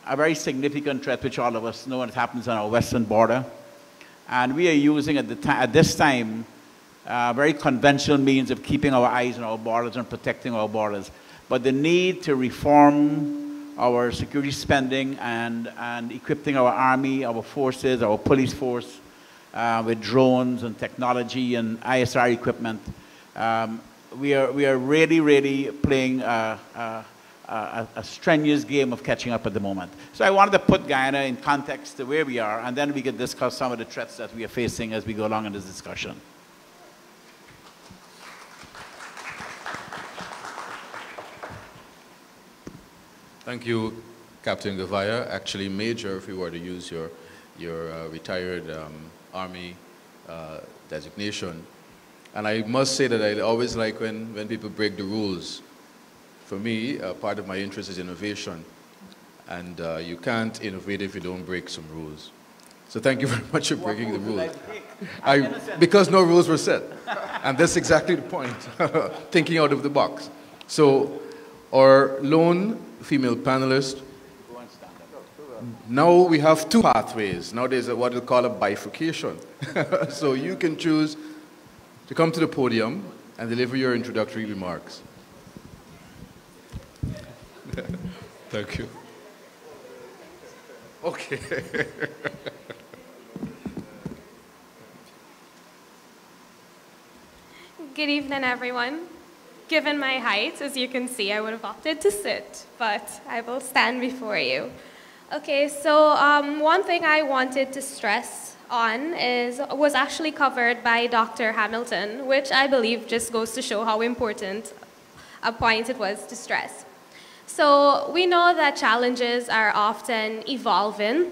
a very significant threat which all of us know what happens on our western border. And we are using at, the at this time uh, very conventional means of keeping our eyes on our borders and protecting our borders. But the need to reform our security spending and, and equipping our army, our forces, our police force uh, with drones and technology and ISR equipment. Um, we, are, we are really, really playing uh, uh a, a, strenuous game of catching up at the moment. So I wanted to put Guyana in context to where we are, and then we can discuss some of the threats that we are facing as we go along in this discussion. Thank you, Captain Gouveia. Actually, Major, if you were to use your, your uh, retired um, Army uh, designation. And I must say that I always like when, when people break the rules for me, uh, part of my interest is innovation. And uh, you can't innovate if you don't break some rules. So thank you very much for breaking the rules. I, because no rules were set. and that's exactly the point, thinking out of the box. So our lone female panelist, now we have two pathways. Now there's a, uh, what we call a bifurcation. so you can choose to come to the podium and deliver your introductory remarks. Thank you. Okay. Good evening, everyone. Given my height, as you can see, I would have opted to sit, but I will stand before you. Okay, so um, one thing I wanted to stress on is was actually covered by Dr. Hamilton, which I believe just goes to show how important a point it was to stress. So we know that challenges are often evolving,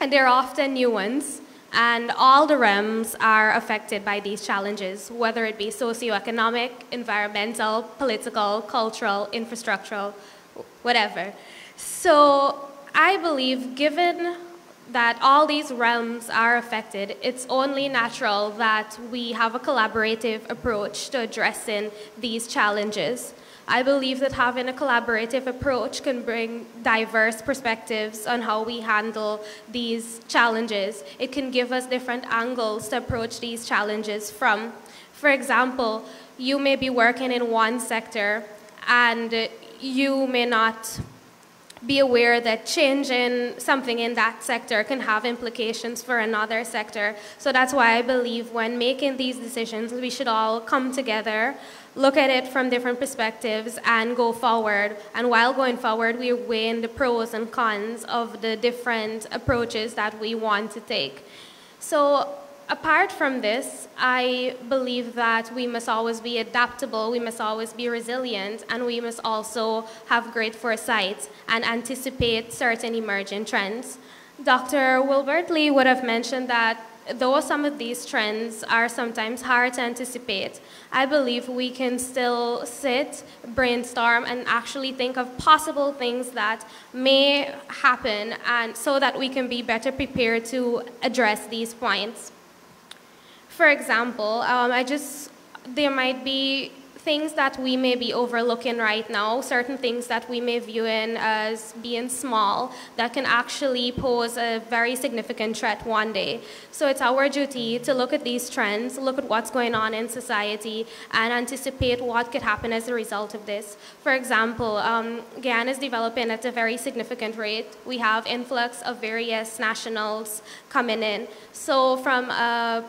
and they're often new ones, and all the realms are affected by these challenges, whether it be socioeconomic, environmental, political, cultural, infrastructural, whatever. So I believe given that all these realms are affected, it's only natural that we have a collaborative approach to addressing these challenges. I believe that having a collaborative approach can bring diverse perspectives on how we handle these challenges. It can give us different angles to approach these challenges from. For example, you may be working in one sector and you may not be aware that changing something in that sector can have implications for another sector. So that's why I believe when making these decisions, we should all come together, look at it from different perspectives, and go forward. And while going forward, we're weighing the pros and cons of the different approaches that we want to take. So apart from this, I believe that we must always be adaptable, we must always be resilient, and we must also have great foresight and anticipate certain emerging trends. Dr. Wilbert Lee would have mentioned that though some of these trends are sometimes hard to anticipate, I believe we can still sit, brainstorm, and actually think of possible things that may happen and so that we can be better prepared to address these points. For example, um, I just, there might be things that we may be overlooking right now, certain things that we may view in as being small that can actually pose a very significant threat one day. So it's our duty to look at these trends, look at what's going on in society, and anticipate what could happen as a result of this. For example, um, Guyana is developing at a very significant rate. We have influx of various nationals coming in. So from a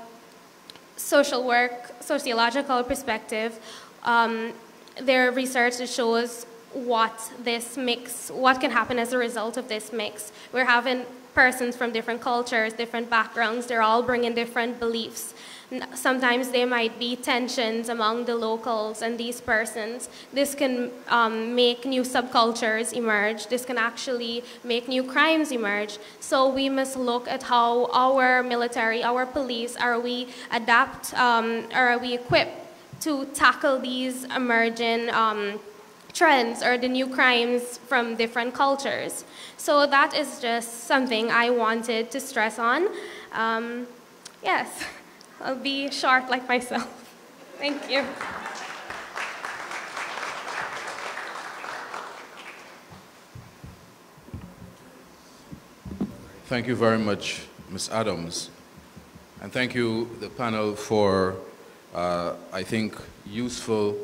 social work, sociological perspective, um, their research shows what this mix, what can happen as a result of this mix. We're having persons from different cultures, different backgrounds, they're all bringing different beliefs. Sometimes there might be tensions among the locals and these persons. This can um, make new subcultures emerge. This can actually make new crimes emerge. So we must look at how our military, our police, are we adapt, um, are we equipped to tackle these emerging um, trends or the new crimes from different cultures. So that is just something I wanted to stress on. Um, yes. I'll be short like myself. Thank you. Thank you very much, Ms. Adams. And thank you, the panel, for, uh, I think, useful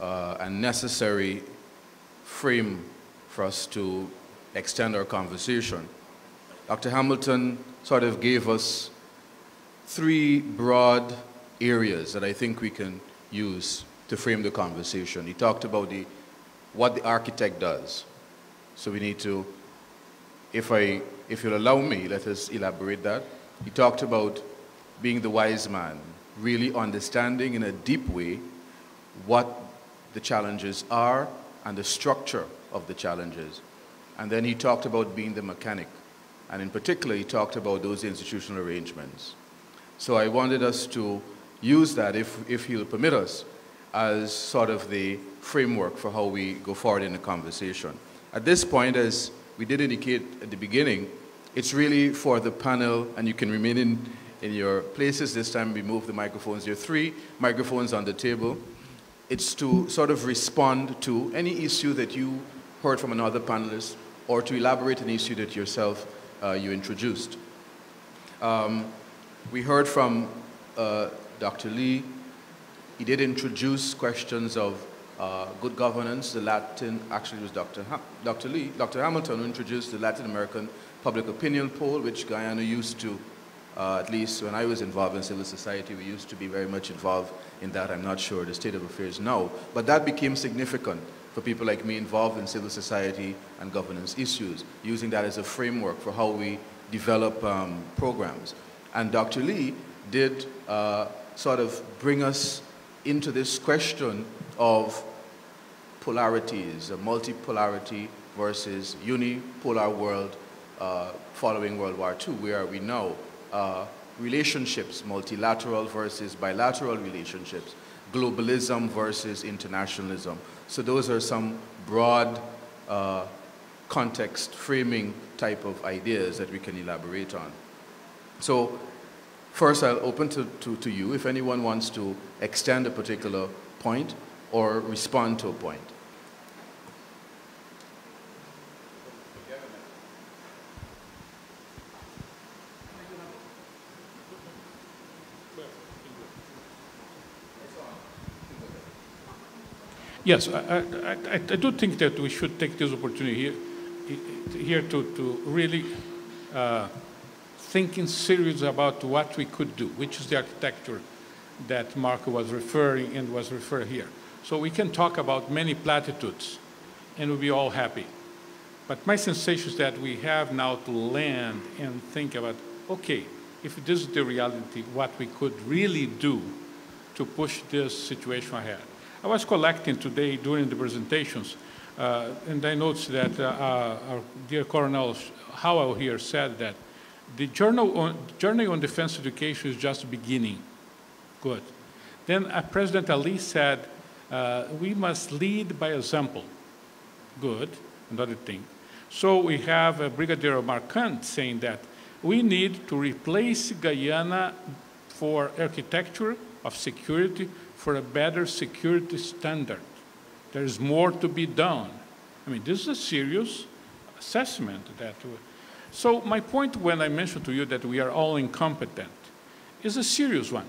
uh, and necessary frame for us to extend our conversation. Dr. Hamilton sort of gave us three broad areas that I think we can use to frame the conversation. He talked about the, what the architect does. So we need to, if, I, if you'll allow me, let us elaborate that. He talked about being the wise man, really understanding in a deep way what the challenges are and the structure of the challenges. And then he talked about being the mechanic. And in particular, he talked about those institutional arrangements. So I wanted us to use that, if, if he'll permit us, as sort of the framework for how we go forward in the conversation. At this point, as we did indicate at the beginning, it's really for the panel, and you can remain in, in your places. This time we move the microphones. There are three microphones on the table. It's to sort of respond to any issue that you heard from another panelist or to elaborate an issue that yourself uh, you introduced. Um, we heard from uh, Dr. Lee. He did introduce questions of uh, good governance. The Latin, actually it was Dr. Ha Dr. Lee, Dr. Hamilton who introduced the Latin American public opinion poll, which Guyana used to, uh, at least when I was involved in civil society, we used to be very much involved in that. I'm not sure the state of affairs now. But that became significant for people like me involved in civil society and governance issues, using that as a framework for how we develop um, programs. And Dr. Lee did uh, sort of bring us into this question of polarities, a multipolarity versus unipolar world uh, following World War II. Where are we now? Uh, relationships, multilateral versus bilateral relationships, globalism versus internationalism. So those are some broad uh, context framing type of ideas that we can elaborate on. So first I'll open to, to, to you if anyone wants to extend a particular point or respond to a point. Yes, I, I, I, do think that we should take this opportunity here, here to, to really uh, thinking serious about what we could do, which is the architecture that Marco was referring and was referred here. So we can talk about many platitudes and we'll be all happy. But my sensation is that we have now to land and think about, okay, if this is the reality, what we could really do to push this situation ahead. I was collecting today during the presentations, uh, and I noticed that uh, uh our dear Colonel Howell here said that the journal on, journey on defense education is just beginning. Good. Then uh, President Ali said, uh, we must lead by example. Good, another thing. So we have uh, Brigadier Omar Khan saying that we need to replace Guyana for architecture of security for a better security standard. There is more to be done. I mean, this is a serious assessment that. So my point when I mentioned to you that we are all incompetent is a serious one.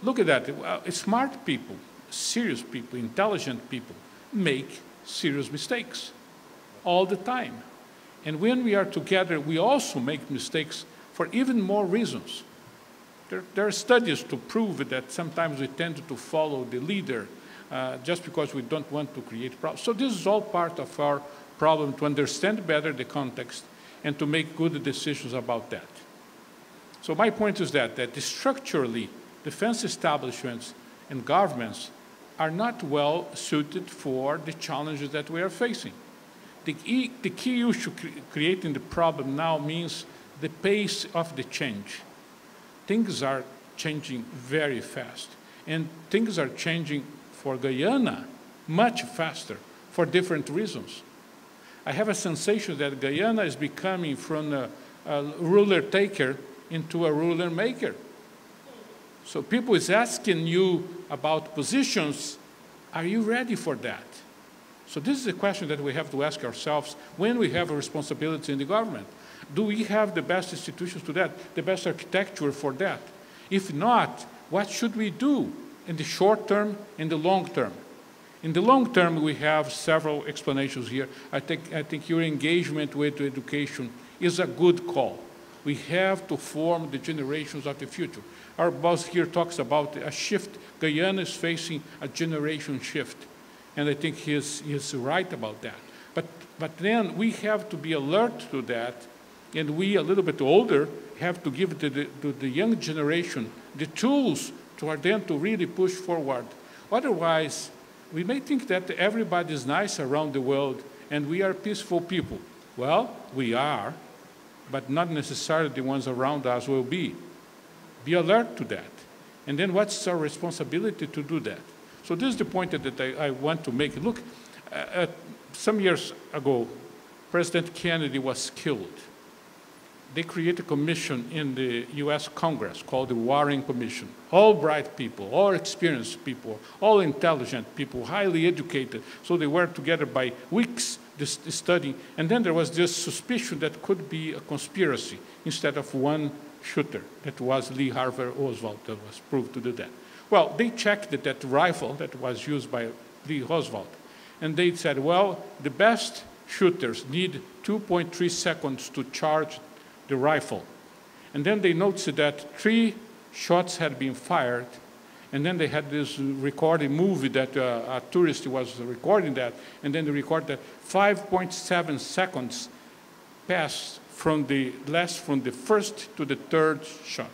Look at that. Smart people, serious people, intelligent people make serious mistakes all the time. And when we are together, we also make mistakes for even more reasons. There, there, are studies to prove that sometimes we tend to follow the leader uh, just because we don't want to create problems. So this is all part of our problem to understand better the context and to make good decisions about that. So my point is that, that structurally, defense establishments and governments are not well suited for the challenges that we are facing. The key, the key issue cre creating the problem now means the pace of the change things are changing very fast. And things are changing for Guyana much faster for different reasons. I have a sensation that Guyana is becoming from a, a ruler taker into a ruler maker. So people is asking you about positions. Are you ready for that? So this is a question that we have to ask ourselves when we have a responsibility in the government. Do we have the best institutions to that, the best architecture for that? If not, what should we do in the short term, in the long term? In the long term, we have several explanations here. I think, I think your engagement with education is a good call. We have to form the generations of the future. Our boss here talks about a shift. Guyana is facing a generation shift. And I think he's, he's right about that. But, but then we have to be alert to that and we, a little bit older, have to give to the, to the young generation the tools to them to really push forward. Otherwise, we may think that everybody is nice around the world and we are peaceful people. Well, we are, but not necessarily the ones around us will be. Be alert to that. And then what's our responsibility to do that? So this is the point that I, I want to make. Look, uh, some years ago, President Kennedy was killed they create a commission in the US Congress called the Warren Commission. All bright people, all experienced people, all intelligent people, highly educated. So they were together by weeks studying. And then there was this suspicion that could be a conspiracy instead of one shooter. That was Lee Harvey Oswald that was proved to do that. Well, they checked that, that rifle that was used by Lee Oswald. And they said, well, the best shooters need 2.3 seconds to charge the rifle. And then they noticed that three shots had been fired. And then they had this recording movie that uh, a tourist was recording that. And then they recorded that 5.7 seconds passed from the last, from the first to the third shot.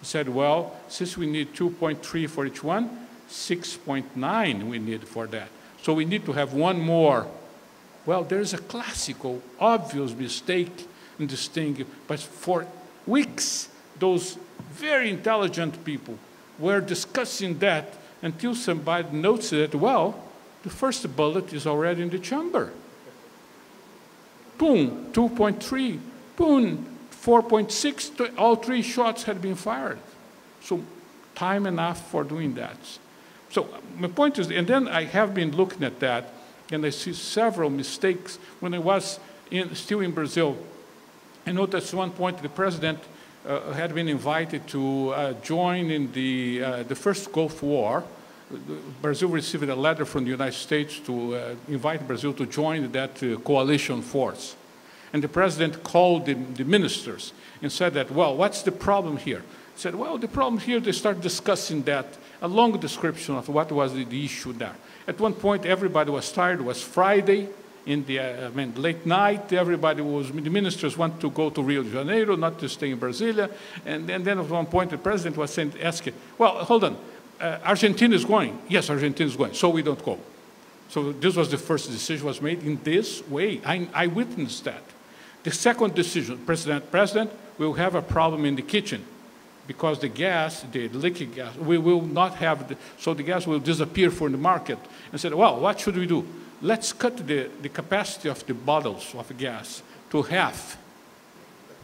I said, well, since we need 2.3 for each one, 6.9 we need for that. So we need to have one more. Well, there's a classical, obvious mistake this thing. But for weeks, those very intelligent people were discussing that until somebody noticed that, well, the first bullet is already in the chamber. boom, 2.3, boom, 4.6, all three shots had been fired. So time enough for doing that. So my point is, and then I have been looking at that, and I see several mistakes. When I was in, still in Brazil, I noticed at one point the president uh, had been invited to uh, join in the, uh, the first Gulf War. Brazil received a letter from the United States to uh, invite Brazil to join that uh, coalition force. And the president called the, the ministers and said that, well, what's the problem here? He said, well, the problem here, they start discussing that, a long description of what was the, the issue there. At one point, everybody was tired. It was Friday in the uh, I mean, late night. Everybody was, the ministers want to go to Rio de Janeiro, not to stay in Brasilia. And, and then at one point, the president was saying, asking, well, hold on, uh, Argentina is going. Yes, Argentina is going, so we don't go. So this was the first decision was made in this way. I, I witnessed that. The second decision, President, President, we'll have a problem in the kitchen because the gas, the liquid gas, we will not have, the, so the gas will disappear from the market. And said, well, what should we do? Let's cut the, the capacity of the bottles of gas to half.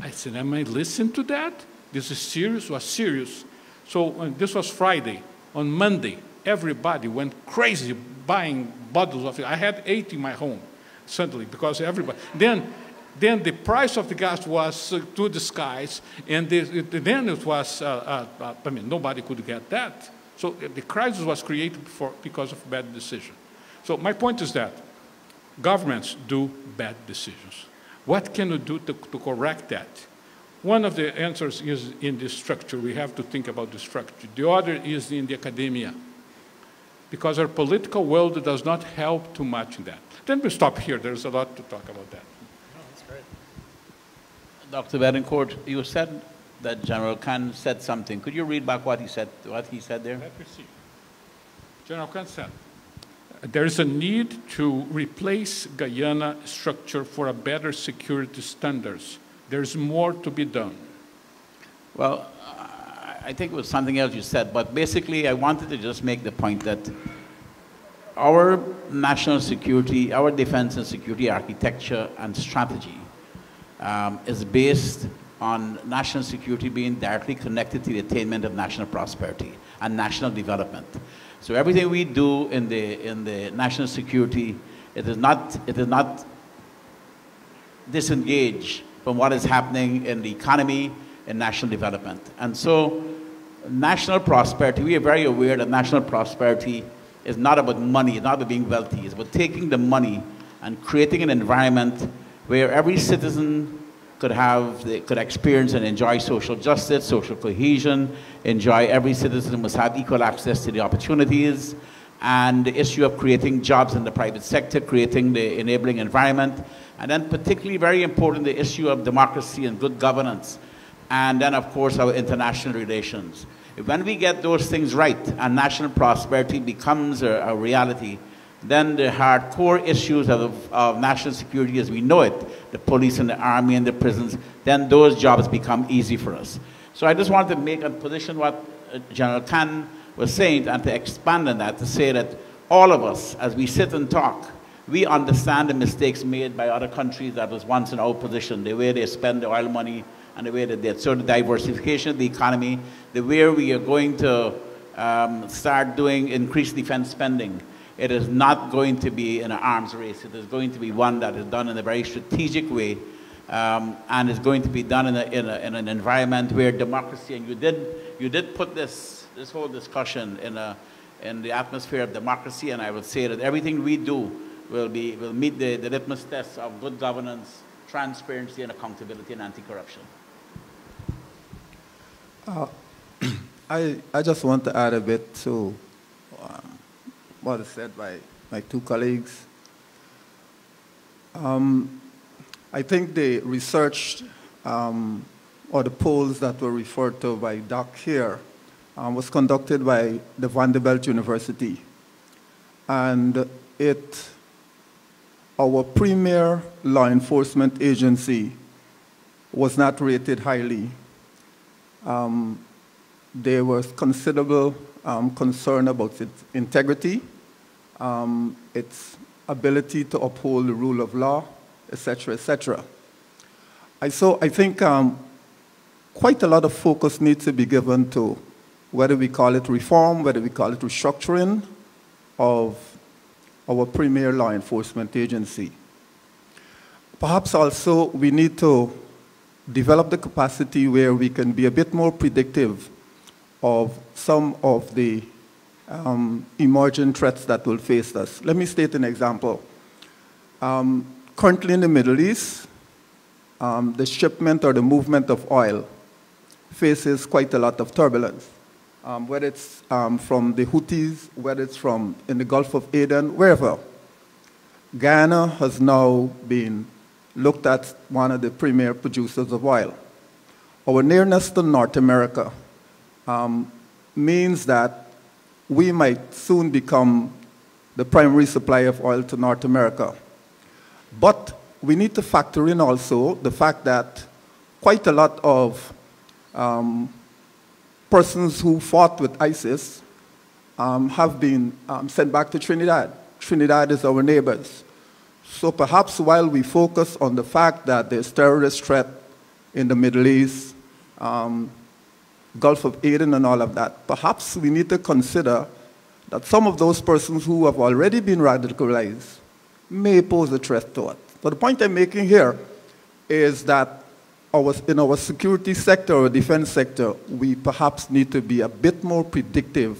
I said, am I listening to that? This is serious, was serious. So uh, this was Friday. On Monday, everybody went crazy buying bottles of. I had eight in my home suddenly because everybody. Then then the price of the gas was uh, to the skies, and the, it, then it was, uh, uh, uh, I mean, nobody could get that. So the crisis was created for, because of bad decision. So my point is that governments do bad decisions. What can we do to, to correct that? One of the answers is in the structure. We have to think about the structure. The other is in the academia, because our political world does not help too much in that. Then we stop here. There's a lot to talk about that. Oh, that's great. Dr. Bitencourt, you said that General Khan said something. Could you read back what he said, what he said there? Let me see. General Khan said, there is a need to replace Guyana structure for a better security standards. There's more to be done. Well, I think it was something else you said, but basically I wanted to just make the point that our national security, our defense and security architecture and strategy um, is based on national security being directly connected to the attainment of national prosperity and national development. So everything we do in the, in the national security, it is not, it is not disengaged from what is happening in the economy and national development. And so national prosperity, we are very aware that national prosperity is not about money, it's not about being wealthy, it's about taking the money and creating an environment where every citizen could have, could experience and enjoy social justice, social cohesion, enjoy every citizen must have equal access to the opportunities, and the issue of creating jobs in the private sector, creating the enabling environment, and then particularly very important, the issue of democracy and good governance, and then of course our international relations. When we get those things right and national prosperity becomes a, a reality, then the hardcore issues of, of national security as we know it, the police and the army and the prisons, then those jobs become easy for us. So I just wanted to make a position what uh, General Khan was saying and to expand on that, to say that all of us, as we sit and talk, we understand the mistakes made by other countries that was once in our position, the way they spend the oil money and the way that they so the diversification of the economy, the way we are going to um, start doing increased defense spending, it is not going to be an arms race. It is going to be one that is done in a very strategic way um, and is going to be done in, a, in, a, in, an environment where democracy, and you did, you did put this, this whole discussion in, a, in the atmosphere of democracy, and I would say that everything we do will, be, will meet the, the litmus test of good governance, transparency, and accountability and anti-corruption. Uh, I, I just want to add a bit to what is said by my two colleagues. Um, I think the research um, or the polls that were referred to by Doc here um, was conducted by the Vanderbilt University. And it, our premier law enforcement agency was not rated highly. Um, there was considerable um, concern about its integrity um, its ability to uphold the rule of law, etc., etc. I, so I think um, quite a lot of focus needs to be given to whether we call it reform, whether we call it restructuring of our premier law enforcement agency. Perhaps also we need to develop the capacity where we can be a bit more predictive of some of the um, emerging threats that will face us. Let me state an example. Um, currently in the Middle East, um, the shipment or the movement of oil faces quite a lot of turbulence. Um, whether it's um, from the Houthis, whether it's from in the Gulf of Aden, wherever. Guyana has now been looked at one of the premier producers of oil. Our nearness to North America um, means that we might soon become the primary supplier of oil to North America. But we need to factor in also the fact that quite a lot of um, persons who fought with ISIS um, have been um, sent back to Trinidad. Trinidad is our neighbors. So perhaps while we focus on the fact that there's terrorist threat in the Middle East, um, Gulf of Aden and all of that, perhaps we need to consider that some of those persons who have already been radicalized may pose a threat to us. So the point I'm making here is that our, in our security sector or defense sector, we perhaps need to be a bit more predictive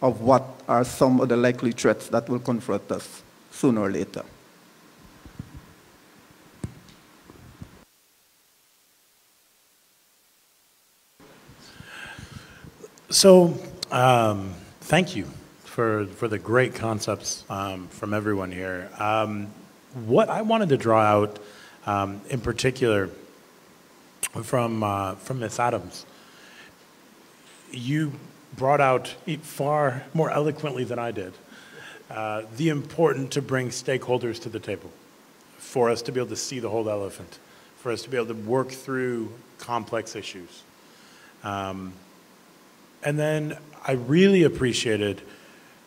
of what are some of the likely threats that will confront us sooner or later. So, um, thank you for, for the great concepts um, from everyone here. Um, what I wanted to draw out um, in particular from, uh, from Ms. Adams, you brought out far more eloquently than I did uh, the important to bring stakeholders to the table for us to be able to see the whole elephant, for us to be able to work through complex issues. Um, and then I really appreciated,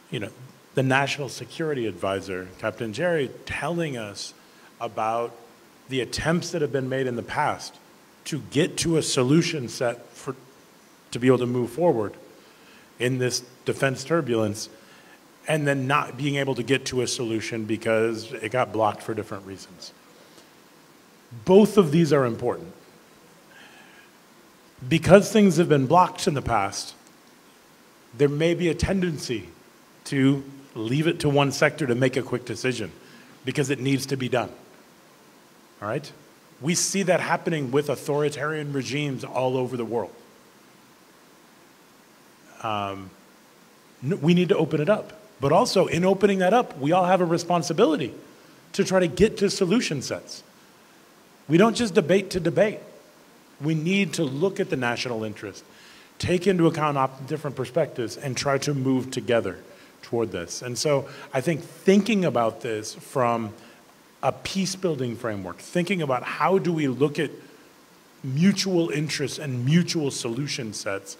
you know, the National Security Advisor, Captain Gerry, telling us about the attempts that have been made in the past to get to a solution set for, to be able to move forward in this defense turbulence and then not being able to get to a solution because it got blocked for different reasons. Both of these are important. Because things have been blocked in the past, there may be a tendency to leave it to one sector to make a quick decision because it needs to be done. All right? We see that happening with authoritarian regimes all over the world. Um, we need to open it up. But also, in opening that up, we all have a responsibility to try to get to solution sets. We don't just debate to debate. We need to look at the national interest take into account different perspectives and try to move together toward this. And so I think thinking about this from a peace building framework, thinking about how do we look at mutual interests and mutual solution sets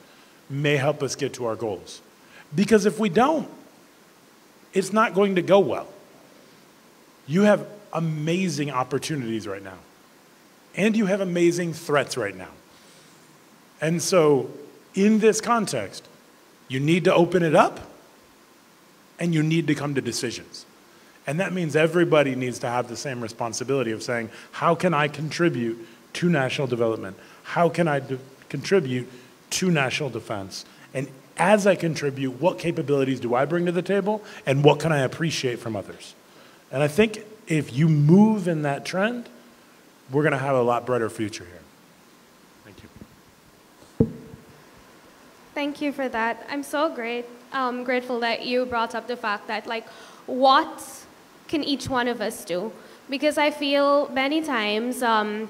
may help us get to our goals. Because if we don't, it's not going to go well. You have amazing opportunities right now, and you have amazing threats right now. And so in this context, you need to open it up and you need to come to decisions. And that means everybody needs to have the same responsibility of saying, how can I contribute to national development? How can I contribute to national defense? And as I contribute, what capabilities do I bring to the table and what can I appreciate from others? And I think if you move in that trend, we're going to have a lot brighter future here. Thank you for that. I'm so great, um, grateful that you brought up the fact that, like, what can each one of us do? Because I feel many times um,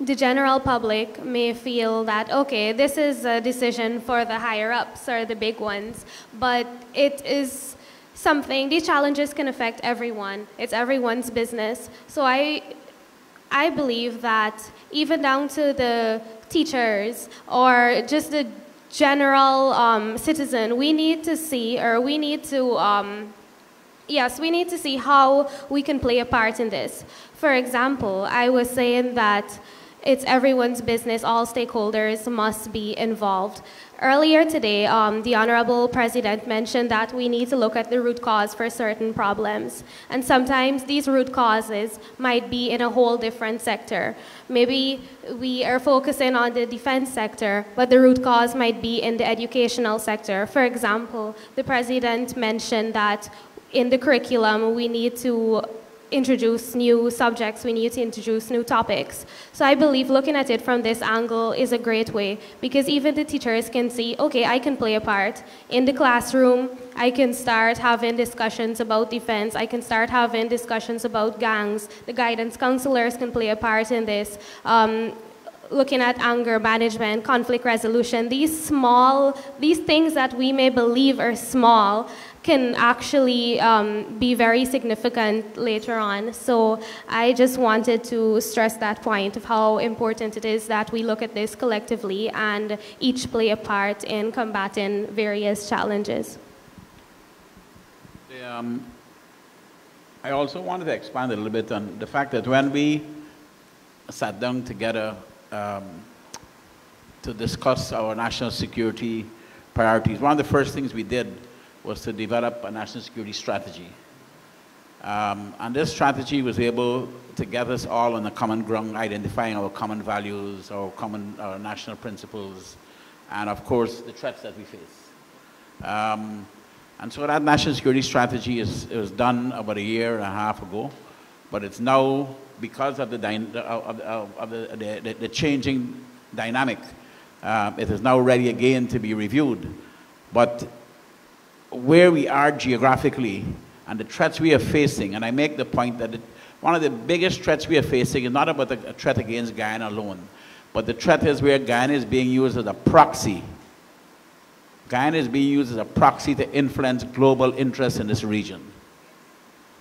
the general public may feel that, okay, this is a decision for the higher ups or the big ones, but it is something, these challenges can affect everyone. It's everyone's business. So I, I believe that even down to the teachers or just the general um, citizen, we need to see or we need to um, yes, we need to see how we can play a part in this. For example, I was saying that it's everyone's business, all stakeholders must be involved. Earlier today, um, the Honorable President mentioned that we need to look at the root cause for certain problems. And sometimes these root causes might be in a whole different sector. Maybe we are focusing on the defense sector, but the root cause might be in the educational sector. For example, the President mentioned that in the curriculum, we need to introduce new subjects, we need to introduce new topics. So I believe looking at it from this angle is a great way because even the teachers can see, okay, I can play a part. In the classroom, I can start having discussions about defense, I can start having discussions about gangs, the guidance counselors can play a part in this. Um, looking at anger management, conflict resolution, these small, these things that we may believe are small can actually um, be very significant later on. So I just wanted to stress that point of how important it is that we look at this collectively and each play a part in combating various challenges. Um, I also wanted to expand a little bit on the fact that when we sat down together um, to discuss our national security priorities, one of the first things we did was to develop a national security strategy. Um, and this strategy was able to get us all on a common ground, identifying our common values, our common our national principles, and of course the threats that we face. Um, and so that national security strategy is, was done about a year and a half ago, but it's now, because of the, of, of, of the, the, the, changing dynamic, uh, it is now ready again to be reviewed. But where we are geographically and the threats we are facing, and I make the point that it, one of the biggest threats we are facing is not about a threat against Guyana alone, but the threat is where Guyana is being used as a proxy. Guyana is being used as a proxy to influence global interests in this region.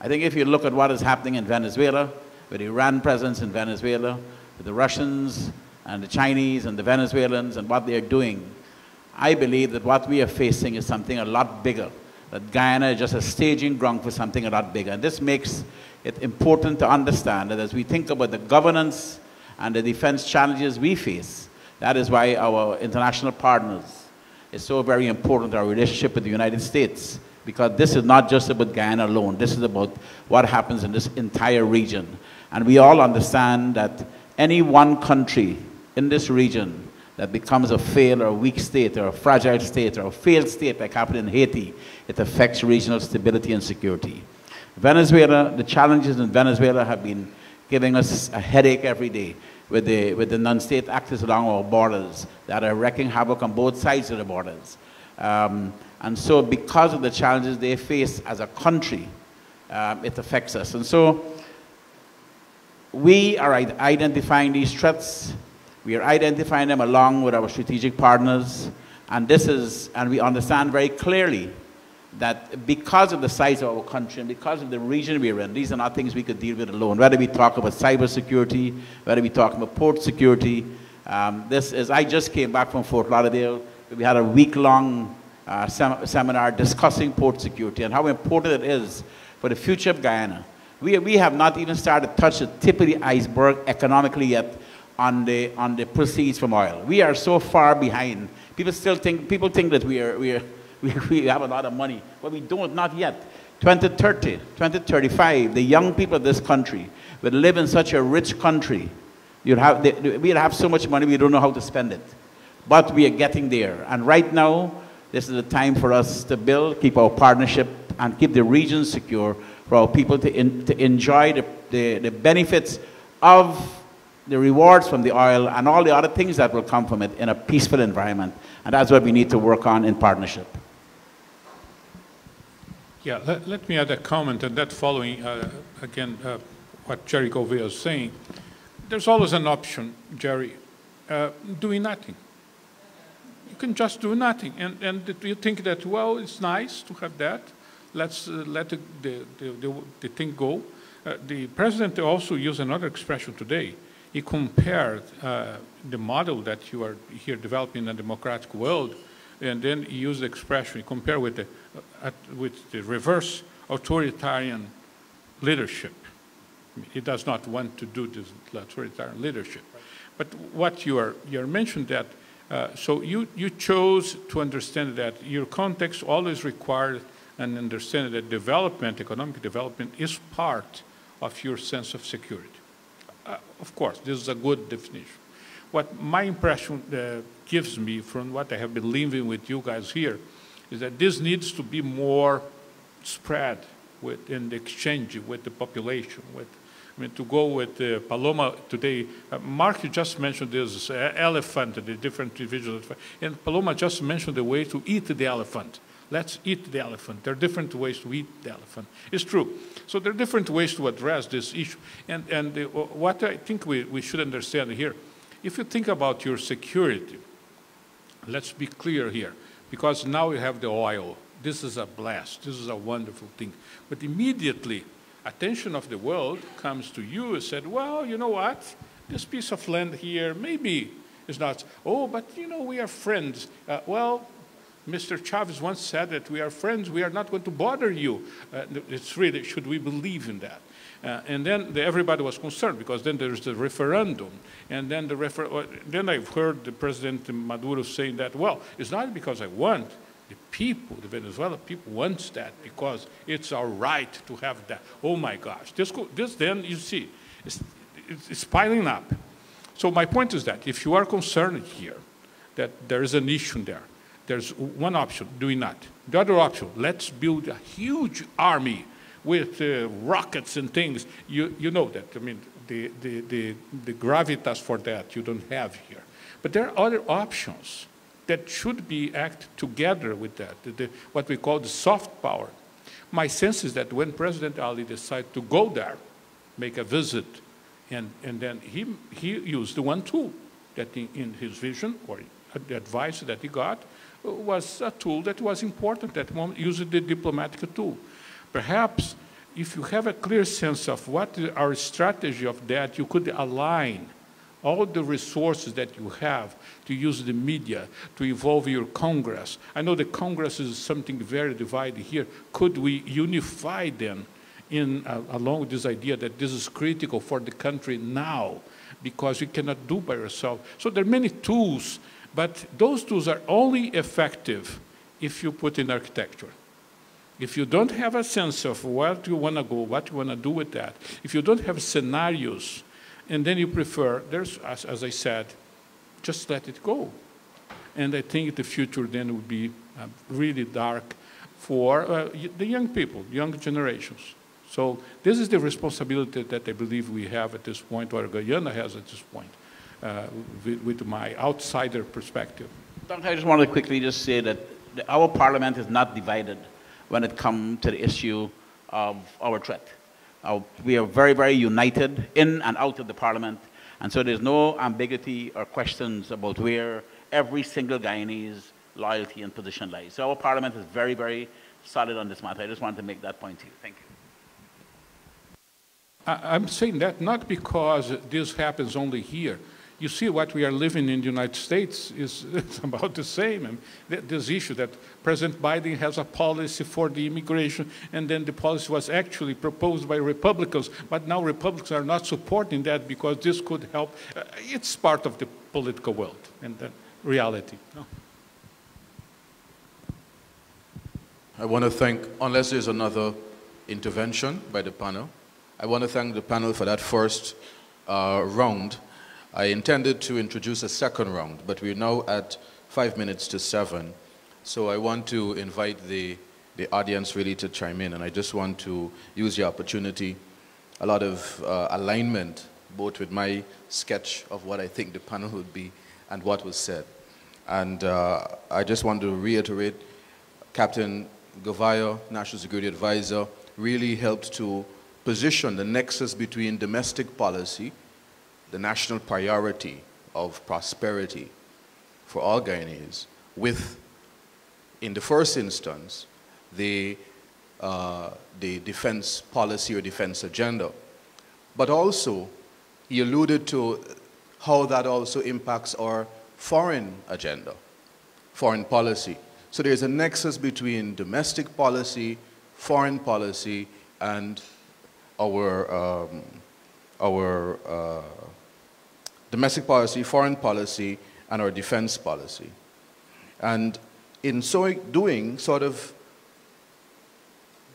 I think if you look at what is happening in Venezuela, with Iran presence in Venezuela, with the Russians and the Chinese and the Venezuelans and what they're doing, I believe that what we are facing is something a lot bigger, that Guyana is just a staging ground for something a lot bigger. And this makes it important to understand that as we think about the governance and the defense challenges we face, that is why our international partners is so very important, our relationship with the United States, because this is not just about Guyana alone. This is about what happens in this entire region. And we all understand that any one country in this region that becomes a failed or weak state or a fragile state or a failed state like happened in Haiti, it affects regional stability and security. Venezuela, the challenges in Venezuela have been giving us a headache every day with the, with the non-state actors along our borders that are wreaking havoc on both sides of the borders. Um, and so because of the challenges they face as a country, um, it affects us. And so we are identifying these threats we are identifying them along with our strategic partners. And this is, and we understand very clearly that because of the size of our country and because of the region we're in, these are not things we could deal with alone. Whether we talk about cybersecurity, whether we talk about port security, um, this is, I just came back from Fort Lauderdale. We had a week-long uh, sem seminar discussing port security and how important it is for the future of Guyana. We, we have not even started to touch the tip of the iceberg economically yet on the, on the proceeds from oil. We are so far behind. People still think, people think that we, are, we, are, we, have a lot of money, but we don't, not yet. 2030, 2035, the young people of this country will live in such a rich country. You'll have, they, we'll have so much money, we don't know how to spend it. But we are getting there. And right now, this is the time for us to build, keep our partnership, and keep the region secure for our people to, in, to enjoy the, the, the benefits of the rewards from the oil and all the other things that will come from it in a peaceful environment. And that's what we need to work on in partnership. Yeah, let, let me add a comment and that following, uh, again, uh, what Gerry Gouveia is saying. There's always an option, Jerry, uh, doing nothing. You can just do nothing. And, and you think that, well, it's nice to have that. Let's uh, let the, the, the, the, thing go. Uh, the president also used another expression today he compared uh, the model that you are here developing in a democratic world, and then he used the expression, he compared with the, uh, with the reverse authoritarian leadership. He does not want to do this authoritarian leadership. But what you are, you're mentioned that, uh, so you, you chose to understand that your context always required and understand that development, economic development, is part of your sense of security. Of course, this is a good definition. What my impression uh, gives me from what I have been living with you guys here is that this needs to be more spread with, in the exchange with the population, with I mean, to go with uh, Paloma today, uh, Mark just mentioned this uh, elephant, the different divisions, and Paloma just mentioned the way to eat the elephant. Let's eat the elephant. There are different ways to eat the elephant. It's true. So there are different ways to address this issue. And, and uh, what I think we, we should understand here, if you think about your security, let's be clear here, because now you have the oil. This is a blast. This is a wonderful thing. But immediately, attention of the world comes to you and said, well, you know what? This piece of land here maybe is not, oh, but you know, we are friends. Uh, well, Mr. Chavez once said that we are friends, we are not going to bother you. Uh, it's really, should we believe in that? Uh, and then the, everybody was concerned because then there's the referendum. And then, the refer uh, then I've heard the President Maduro saying that, well, it's not because I want, the people, the Venezuelan people wants that because it's our right to have that. Oh my gosh. This, this then, you see, it's, it's piling up. So my point is that if you are concerned here, that there is an issue there, there's one option, doing that. The other option, let's build a huge army with uh, rockets and things. You, you know that. I mean, the, the, the, the gravitas for that you don't have here. But there are other options that should be act together with that, the, what we call the soft power. My sense is that when President Ali decided to go there, make a visit, and, and then he, he used the one tool that in, in his vision or the advice that he got was a tool that was important at the moment, using the diplomatic tool. Perhaps if you have a clear sense of what our strategy of that, you could align all the resources that you have to use the media, to evolve your Congress. I know the Congress is something very divided here. Could we unify them in, uh, along with this idea that this is critical for the country now because you cannot do by yourself? So there are many tools, but those tools are only effective if you put in architecture. If you don't have a sense of where do you want to go, what you want to do with that, if you don't have scenarios, and then you prefer, there's, as, as I said, just let it go. And I think the future then would be uh, really dark for uh, the young people, young generations. So this is the responsibility that I believe we have at this point, or Guyana has at this point, uh, with, with, my outsider perspective. I just wanted to quickly just say that our parliament is not divided when it comes to the issue of our threat. Uh, we are very, very united in and out of the parliament. And so there's no ambiguity or questions about where every single Guyanese loyalty and position lies. So our parliament is very, very solid on this matter. I just wanted to make that point to you. Thank you. I'm saying that not because this happens only here you see what we are living in the United States is about the same. And this issue that President Biden has a policy for the immigration, and then the policy was actually proposed by Republicans, but now Republicans are not supporting that because this could help. Uh, it's part of the political world and the reality. No? I want to thank, unless there's another intervention by the panel, I want to thank the panel for that first uh, round. I intended to introduce a second round, but we're now at five minutes to seven. So I want to invite the, the audience really to chime in, and I just want to use the opportunity, a lot of uh, alignment, both with my sketch of what I think the panel would be and what was said. And uh, I just want to reiterate, Captain Gouveia, National Security Advisor, really helped to position the nexus between domestic policy the national priority of prosperity for all Guyanese with, in the first instance, the, uh, the defense policy or defense agenda. But also, he alluded to how that also impacts our foreign agenda, foreign policy. So there's a nexus between domestic policy, foreign policy and our, um, our uh, domestic policy, foreign policy, and our defense policy. And in so doing, sort of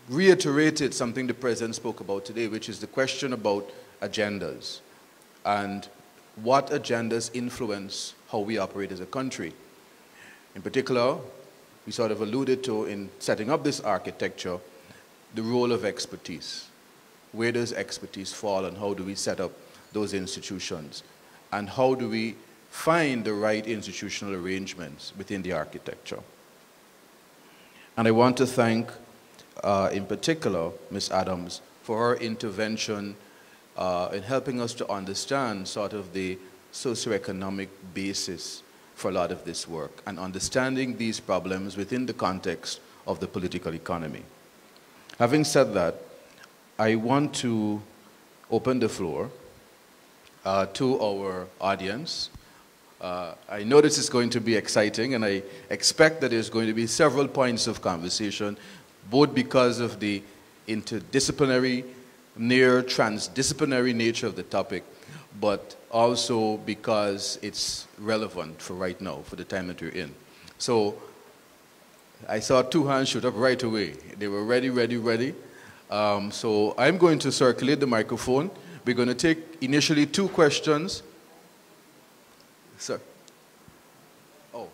reiterated something the President spoke about today, which is the question about agendas and what agendas influence how we operate as a country. In particular, we sort of alluded to in setting up this architecture, the role of expertise. Where does expertise fall and how do we set up those institutions? And how do we find the right institutional arrangements within the architecture? And I want to thank, uh, in particular, Ms. Adams for her intervention uh, in helping us to understand sort of the socioeconomic basis for a lot of this work and understanding these problems within the context of the political economy. Having said that, I want to open the floor uh, to our audience. Uh, I know this is going to be exciting, and I expect that there's going to be several points of conversation, both because of the interdisciplinary, near transdisciplinary nature of the topic, but also because it's relevant for right now, for the time that we're in. So I saw two hands shoot up right away. They were ready, ready, ready. Um, so I'm going to circulate the microphone. We're going to take initially two questions. Sir. Oh,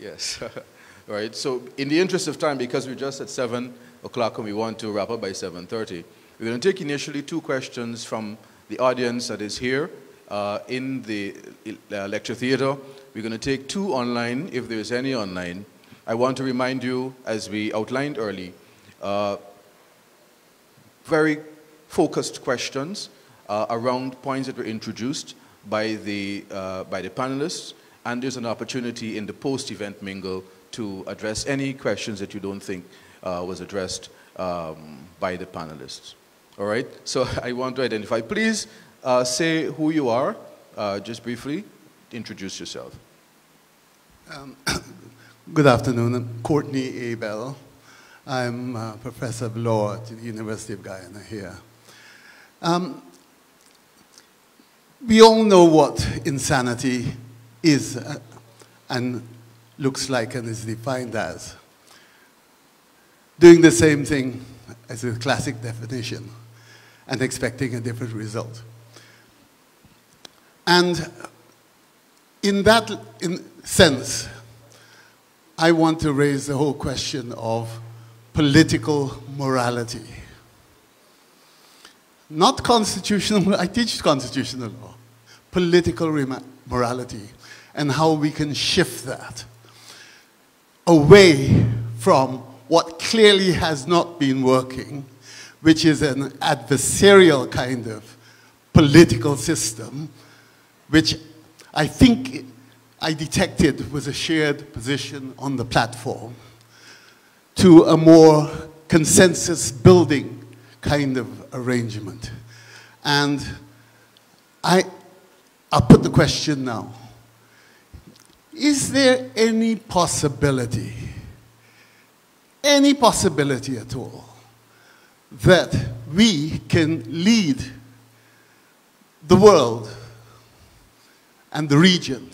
yes. right. So in the interest of time, because we're just at 7 o'clock and we want to wrap up by 7.30, we're going to take initially two questions from the audience that is here uh, in the uh, lecture theater. We're going to take two online, if there's any online. I want to remind you, as we outlined early, uh, very focused questions uh, around points that were introduced by the, uh, by the panelists, and there's an opportunity in the post-event mingle to address any questions that you don't think uh, was addressed um, by the panelists. All right, so I want to identify. Please uh, say who you are, uh, just briefly, introduce yourself. Um, good afternoon, I'm Courtney Abel. I'm a professor of law at the University of Guyana here. Um, we all know what insanity is uh, and looks like and is defined as. Doing the same thing as a classic definition and expecting a different result. And in that in sense, I want to raise the whole question of political morality. Not constitutional, I teach constitutional law, political morality, and how we can shift that away from what clearly has not been working, which is an adversarial kind of political system, which I think I detected was a shared position on the platform to a more consensus building kind of arrangement. And I, I'll put the question now. Is there any possibility, any possibility at all, that we can lead the world and the region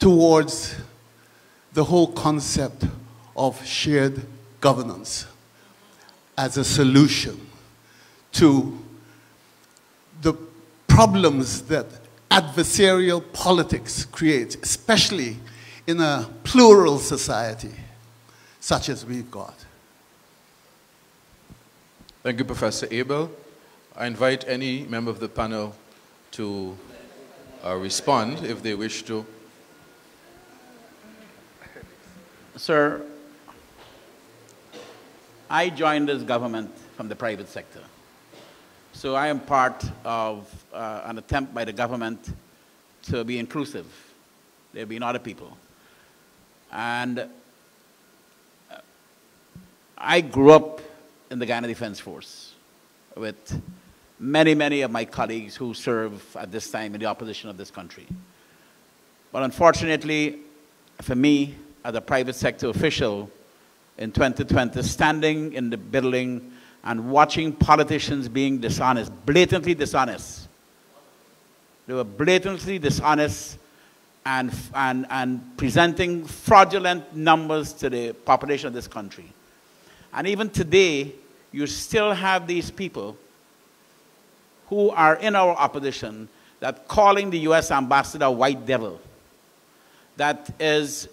towards the whole concept of shared governance as a solution to problems that adversarial politics creates, especially in a plural society such as we've got. Thank you, Professor Abel. I invite any member of the panel to uh, respond if they wish to. Sir, I joined this government from the private sector. So I am part of uh, an attempt by the government to be inclusive. There have been other people. And uh, I grew up in the Guyana Defense Force with many, many of my colleagues who serve at this time in the opposition of this country. But unfortunately, for me, as a private sector official, in 2020 standing in the building and watching politicians being dishonest, blatantly dishonest. They were blatantly dishonest and, and, and presenting fraudulent numbers to the population of this country. And even today, you still have these people who are in our opposition that calling the U.S. ambassador white devil, that is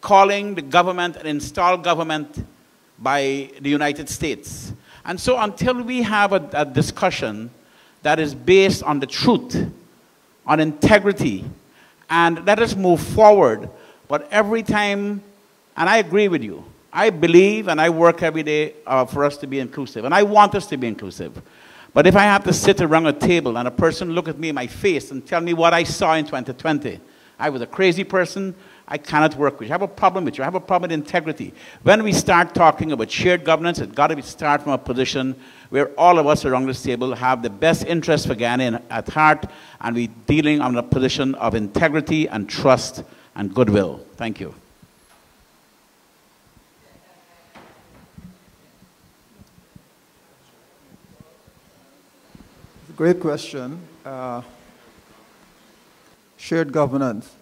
calling the government an installed government by the United States. And so until we have a, a discussion that is based on the truth, on integrity, and let us move forward. But every time, and I agree with you, I believe and I work every day uh, for us to be inclusive, and I want us to be inclusive. But if I have to sit around a table and a person look at me in my face and tell me what I saw in 2020, I was a crazy person, I cannot work with you. I have a problem with you. I have a problem with integrity. When we start talking about shared governance, it's got to be start from a position where all of us around this table have the best interest for Guyana at heart, and we're dealing on a position of integrity and trust and goodwill. Thank you. Great question. Uh, shared governance.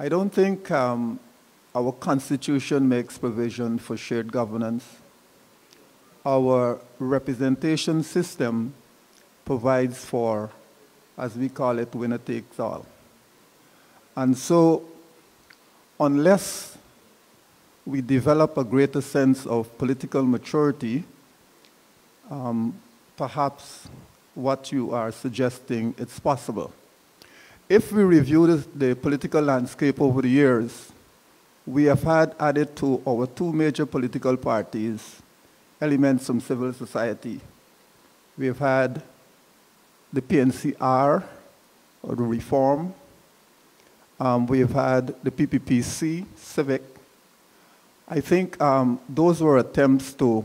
I don't think um, our constitution makes provision for shared governance. Our representation system provides for, as we call it, winner takes all. And so, unless we develop a greater sense of political maturity, um, perhaps what you are suggesting, it's possible. If we review the, the political landscape over the years, we have had added to our two major political parties elements from civil society. We have had the PNCR, or the Reform. Um, we have had the PPPC, Civic. I think um, those were attempts to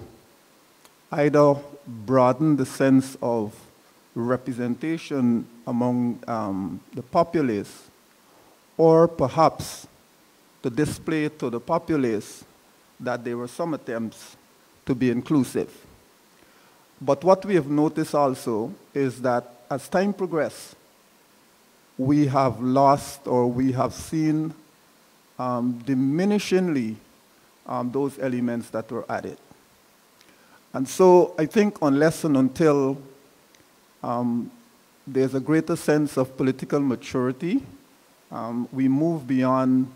either broaden the sense of representation among um, the populace, or perhaps to display to the populace that there were some attempts to be inclusive. But what we have noticed also is that as time progressed, we have lost or we have seen um, diminishingly um, those elements that were added. And so I think unless and until um, there's a greater sense of political maturity. Um, we move beyond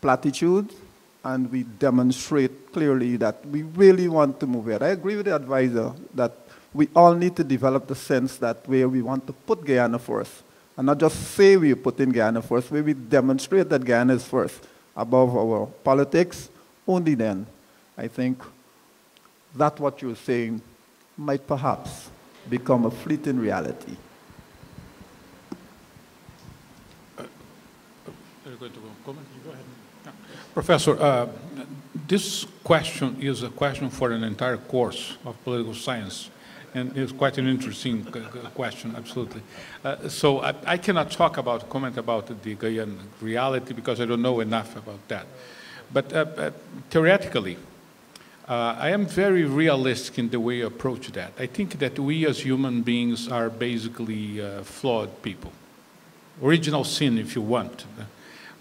platitudes and we demonstrate clearly that we really want to move ahead. I agree with the advisor that we all need to develop the sense that where we want to put Guyana first, and not just say we put in Guyana first, where we demonstrate that Guyana is first above our politics, only then I think that what you're saying might perhaps become a fleeting reality. Professor, uh, this question is a question for an entire course of political science, and it's quite an interesting question, absolutely. Uh, so I, I, cannot talk about, comment about the Guyana reality because I don't know enough about that. But uh, theoretically, uh, I am very realistic in the way I approach that. I think that we as human beings are basically uh, flawed people. Original sin, if you want.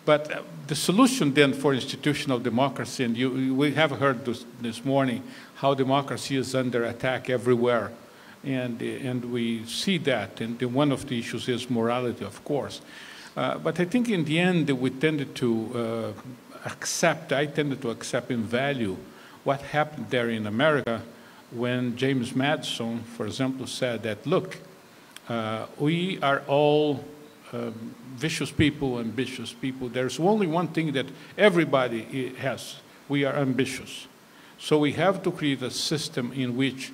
But uh, the solution then for institutional democracy, and you, we have heard this, this, morning how democracy is under attack everywhere. And, and we see that, and one of the issues is morality, of course. Uh, but I think in the end, we tended to uh, accept, I tended to accept in value what happened there in America when James Madison, for example, said that, look, uh, we are all um, vicious people, ambitious people. There's only one thing that everybody has. We are ambitious. So we have to create a system in which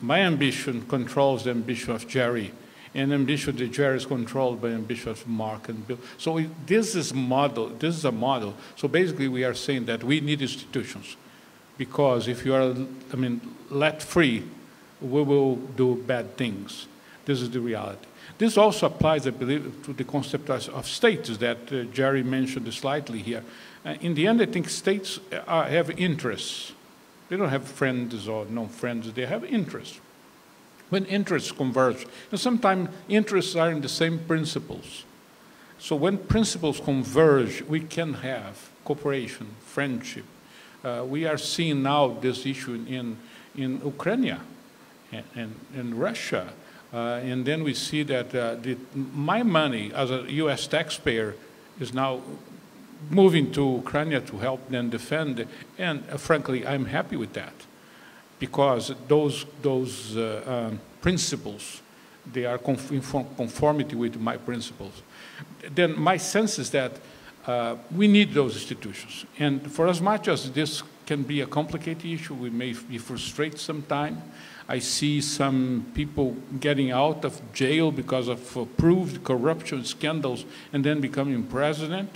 my ambition controls the ambition of Gerry, and ambition of Gerry is controlled by ambition of Mark and Bill. So this is model. This is a model. So basically, we are saying that we need institutions because if you are, I mean, let free, we will do bad things. This is the reality. This also applies, I believe, to the concept of states that uh, Gerry mentioned slightly here. Uh, in the end, I think states uh, have interests. They don't have friends or no friends, they have interests. When interests converge, and sometimes interests are in the same principles. So when principles converge, we can have cooperation, friendship. Uh, we are seeing now this issue in, in Ukraine and, and, and Russia. Uh, and then we see that uh, the, my money as a U.S. taxpayer is now moving to Ukraine to help them defend. And uh, frankly, I'm happy with that because those, those uh, um, principles, they are conformity with my principles. Then my sense is that uh, we need those institutions. And for as much as this can be a complicated issue, we may be frustrated sometimes. I see some people getting out of jail because of proved corruption scandals and then becoming president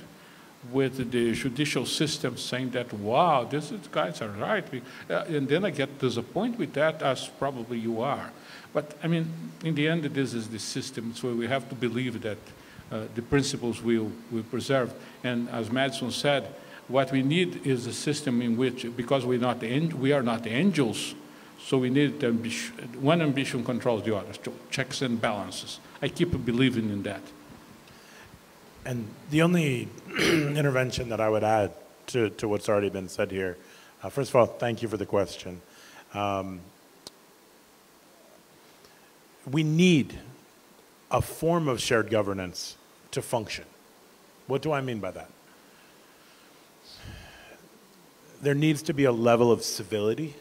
with the judicial system saying that, wow, these guys are right. Uh, and then I get disappointed with that, as probably you are. But I mean, in the end, this is the system, so we have to believe that the principles will, will preserve. And as Madison said, what we need is a system in which, because we're not we are not angels, so we need ambition, one ambition controls the other, checks and balances. I keep believing in that. And the only intervention that I would add to, to what's already been said here, uh, first of all, thank you for the question. Um, we need a form of shared governance to function. What do I mean by that? There needs to be a level of civility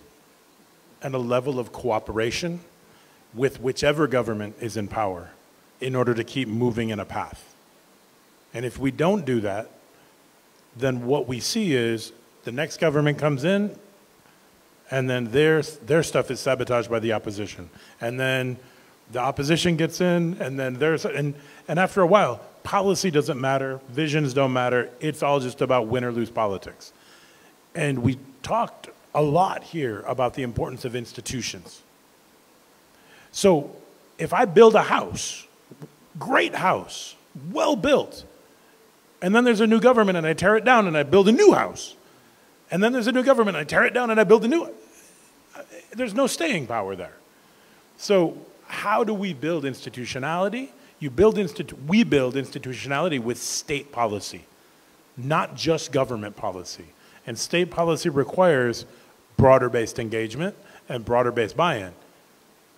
and a level of cooperation with whichever government is in power in order to keep moving in a path. And if we don't do that, then what we see is the next government comes in, and then their, their stuff is sabotaged by the opposition. And then the opposition gets in, and then there's, and, and after a while, policy doesn't matter, visions don't matter, it's all just about win or lose politics. And we talked a lot here about the importance of institutions. So if I build a house, great house, well built, and then there's a new government and I tear it down and I build a new house. And then there's a new government and I tear it down and I build a new There's no staying power there. So how do we build institutionality? You build institu- we build institutionality with state policy, not just government policy. And state policy requires broader based engagement and broader based buy in.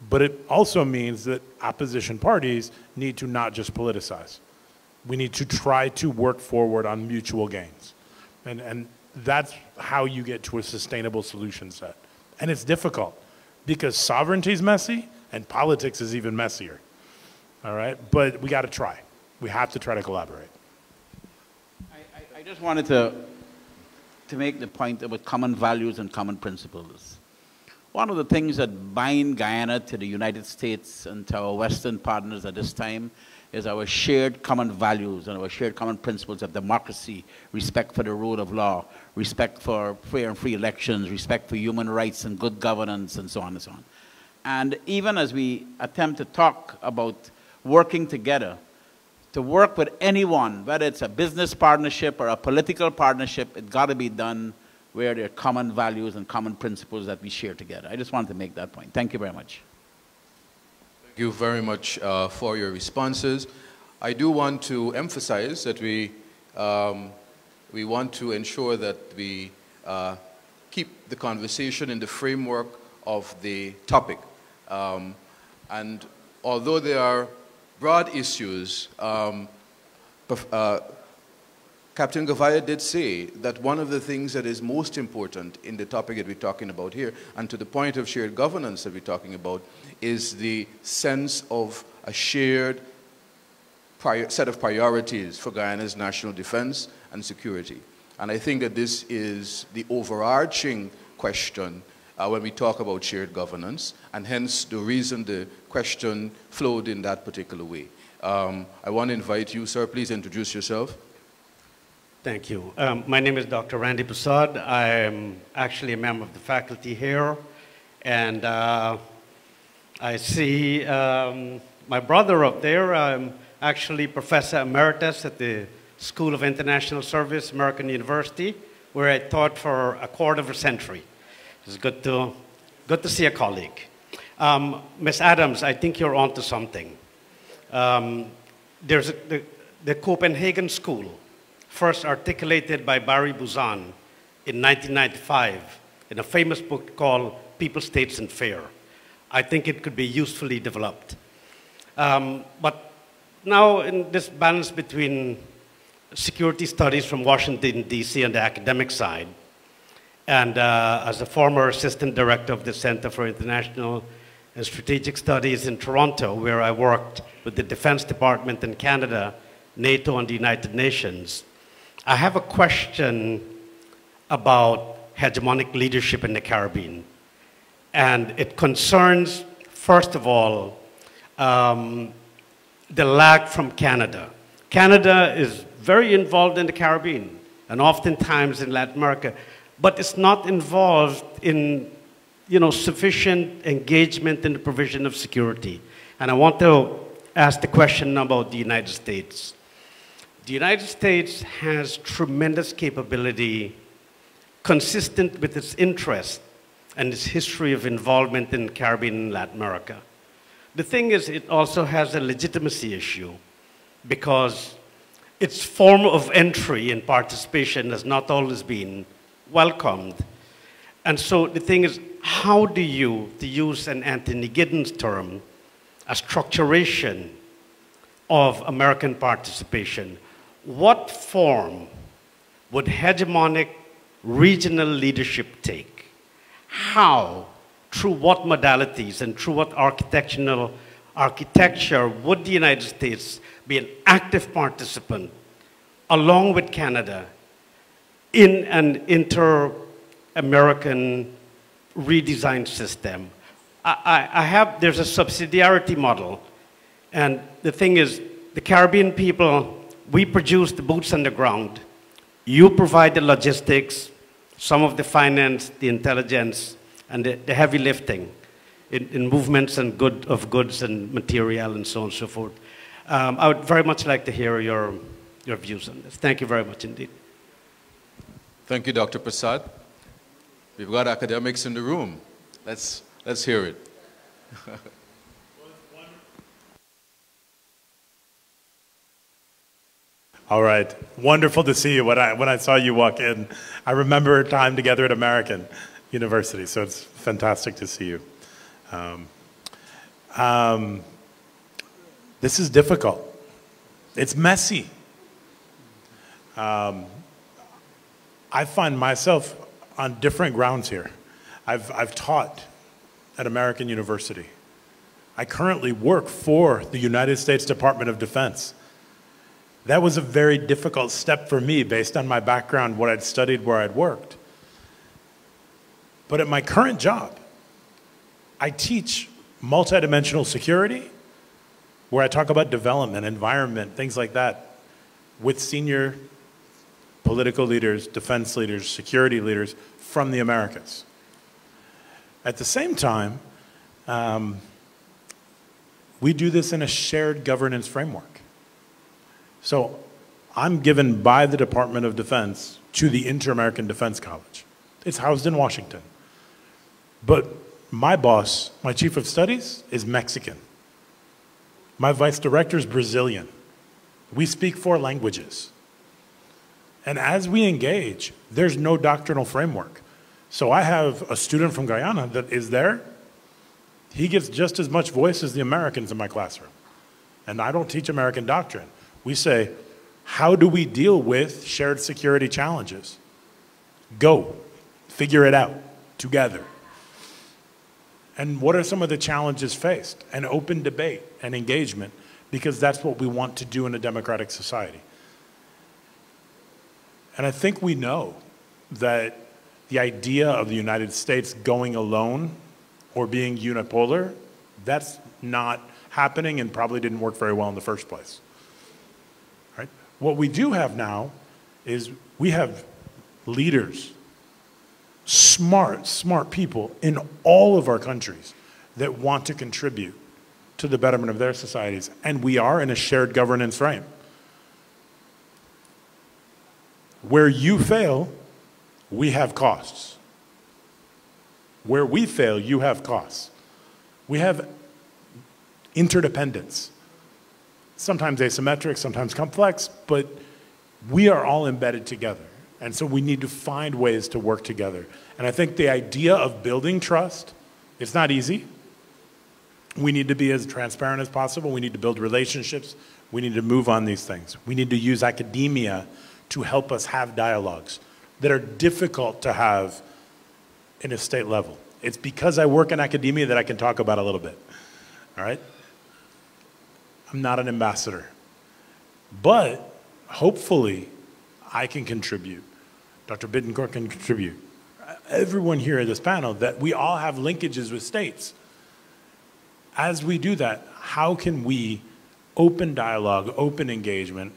But it also means that opposition parties need to not just politicize we need to try to work forward on mutual gains. And, and that's how you get to a sustainable solution set. And it's difficult because sovereignty is messy and politics is even messier. All right? But we got to try. We have to try to collaborate. I, I, I just wanted to, to make the point about common values and common principles. One of the things that bind Guyana to the United States and to our Western partners at this time is our shared common values and our shared common principles of democracy, respect for the rule of law, respect for fair and free elections, respect for human rights and good governance, and so on and so on. And even as we attempt to talk about working together, to work with anyone, whether it's a business partnership or a political partnership, it's got to be done where there are common values and common principles that we share together. I just wanted to make that point. Thank you very much. Thank you very much uh, for your responses. I do want to emphasize that we, um, we want to ensure that we uh, keep the conversation in the framework of the topic. Um, and although there are broad issues, um, uh, Captain Gouveia did say that one of the things that is most important in the topic that we're talking about here, and to the point of shared governance that we're talking about, is the sense of a shared set of priorities for Guyana's national defense and security. And I think that this is the overarching question uh, when we talk about shared governance, and hence the reason the question flowed in that particular way. Um, I want to invite you, sir, please introduce yourself. Thank you. Um, my name is Dr. Randy Persaud. I am actually a member of the faculty here, and uh, I see um, my brother up there. I'm actually professor emeritus at the School of International Service, American University, where I taught for a quarter of a century. It's good to, good to see a colleague. Um, Ms. Adams, I think you're onto something. Um, there's a, the, the Copenhagen School, first articulated by Barry Buzan in 1995 in a famous book called People, States, and Fear. I think it could be usefully developed. Um, but now, in this balance between security studies from Washington, D.C., and the academic side, and uh, as a former assistant director of the Center for International and Strategic Studies in Toronto, where I worked with the Defense Department in Canada, NATO, and the United Nations, I have a question about hegemonic leadership in the Caribbean. And it concerns, first of all, um, the lag from Canada. Canada is very involved in the Caribbean and oftentimes in Latin America, but it's not involved in you know, sufficient engagement in the provision of security. And I want to ask the question about the United States. The United States has tremendous capability consistent with its interest and its history of involvement in Caribbean and Latin America. The thing is, it also has a legitimacy issue because its form of entry and participation has not always been welcomed. And so the thing is, how do you, to use an Anthony Giddens term, a structuration of American participation, what form would hegemonic regional leadership take? How through what modalities and through what architectural architecture would the United States be an active participant along with Canada in an inter-American redesigned system. I, I, I, have, there's a subsidiarity model. And the thing is, the Caribbean people, we produce the boots on the ground. You provide the logistics, some of the finance, the intelligence, and the, the heavy lifting in, in, movements and good, of goods and material and so on and so forth. Um, I would very much like to hear your, your views on this. Thank you very much indeed. Thank you, Dr. Persaud. We've got academics in the room. Let's, let's hear it. All right. Wonderful to see you. When I, when I saw you walk in, I remember time together at American University, so it's fantastic to see you. Um, um, this is difficult. It's messy. Um, I find myself on different grounds here. I've, I've taught at American University. I currently work for the United States Department of Defense. That was a very difficult step for me based on my background, what I'd studied, where I'd worked. But at my current job, I teach multidimensional security, where I talk about development, environment, things like that, with senior political leaders, defense leaders, security leaders from the Americas. At the same time, um, we do this in a shared governance framework. So I'm given by the Department of Defense to the Inter-American Defense College. It's housed in Washington. But my boss, my chief of studies, is Mexican. My vice director is Brazilian. We speak four languages. And as we engage, there's no doctrinal framework. So I have a student from Guyana that is there. He gets just as much voice as the Americans in my classroom. And I don't teach American doctrine. We say, how do we deal with shared security challenges? Go, figure it out together. And what are some of the challenges faced? An open debate and engagement, because that's what we want to do in a democratic society. And I think we know that the idea of the United States going alone or being unipolar, that's not happening and probably didn't work very well in the first place. Right? What we do have now is we have leaders, smart, smart people in all of our countries that want to contribute to the betterment of their societies. And we are in a shared governance frame. Where you fail, we have costs. Where we fail, you have costs. We have interdependence. Sometimes asymmetric, sometimes complex, but we are all embedded together. And so we need to find ways to work together. And I think the idea of building trust, it's not easy. We need to be as transparent as possible. We need to build relationships. We need to move on these things. We need to use academia to help us have dialogues that are difficult to have in a state level. It's because I work in academia that I can talk about a little bit. All right? I'm not an ambassador. But hopefully, I can contribute. Dr. Bitencourt can contribute. Everyone here at this panel, that we all have linkages with states. As we do that, how can we open dialogue, open engagement,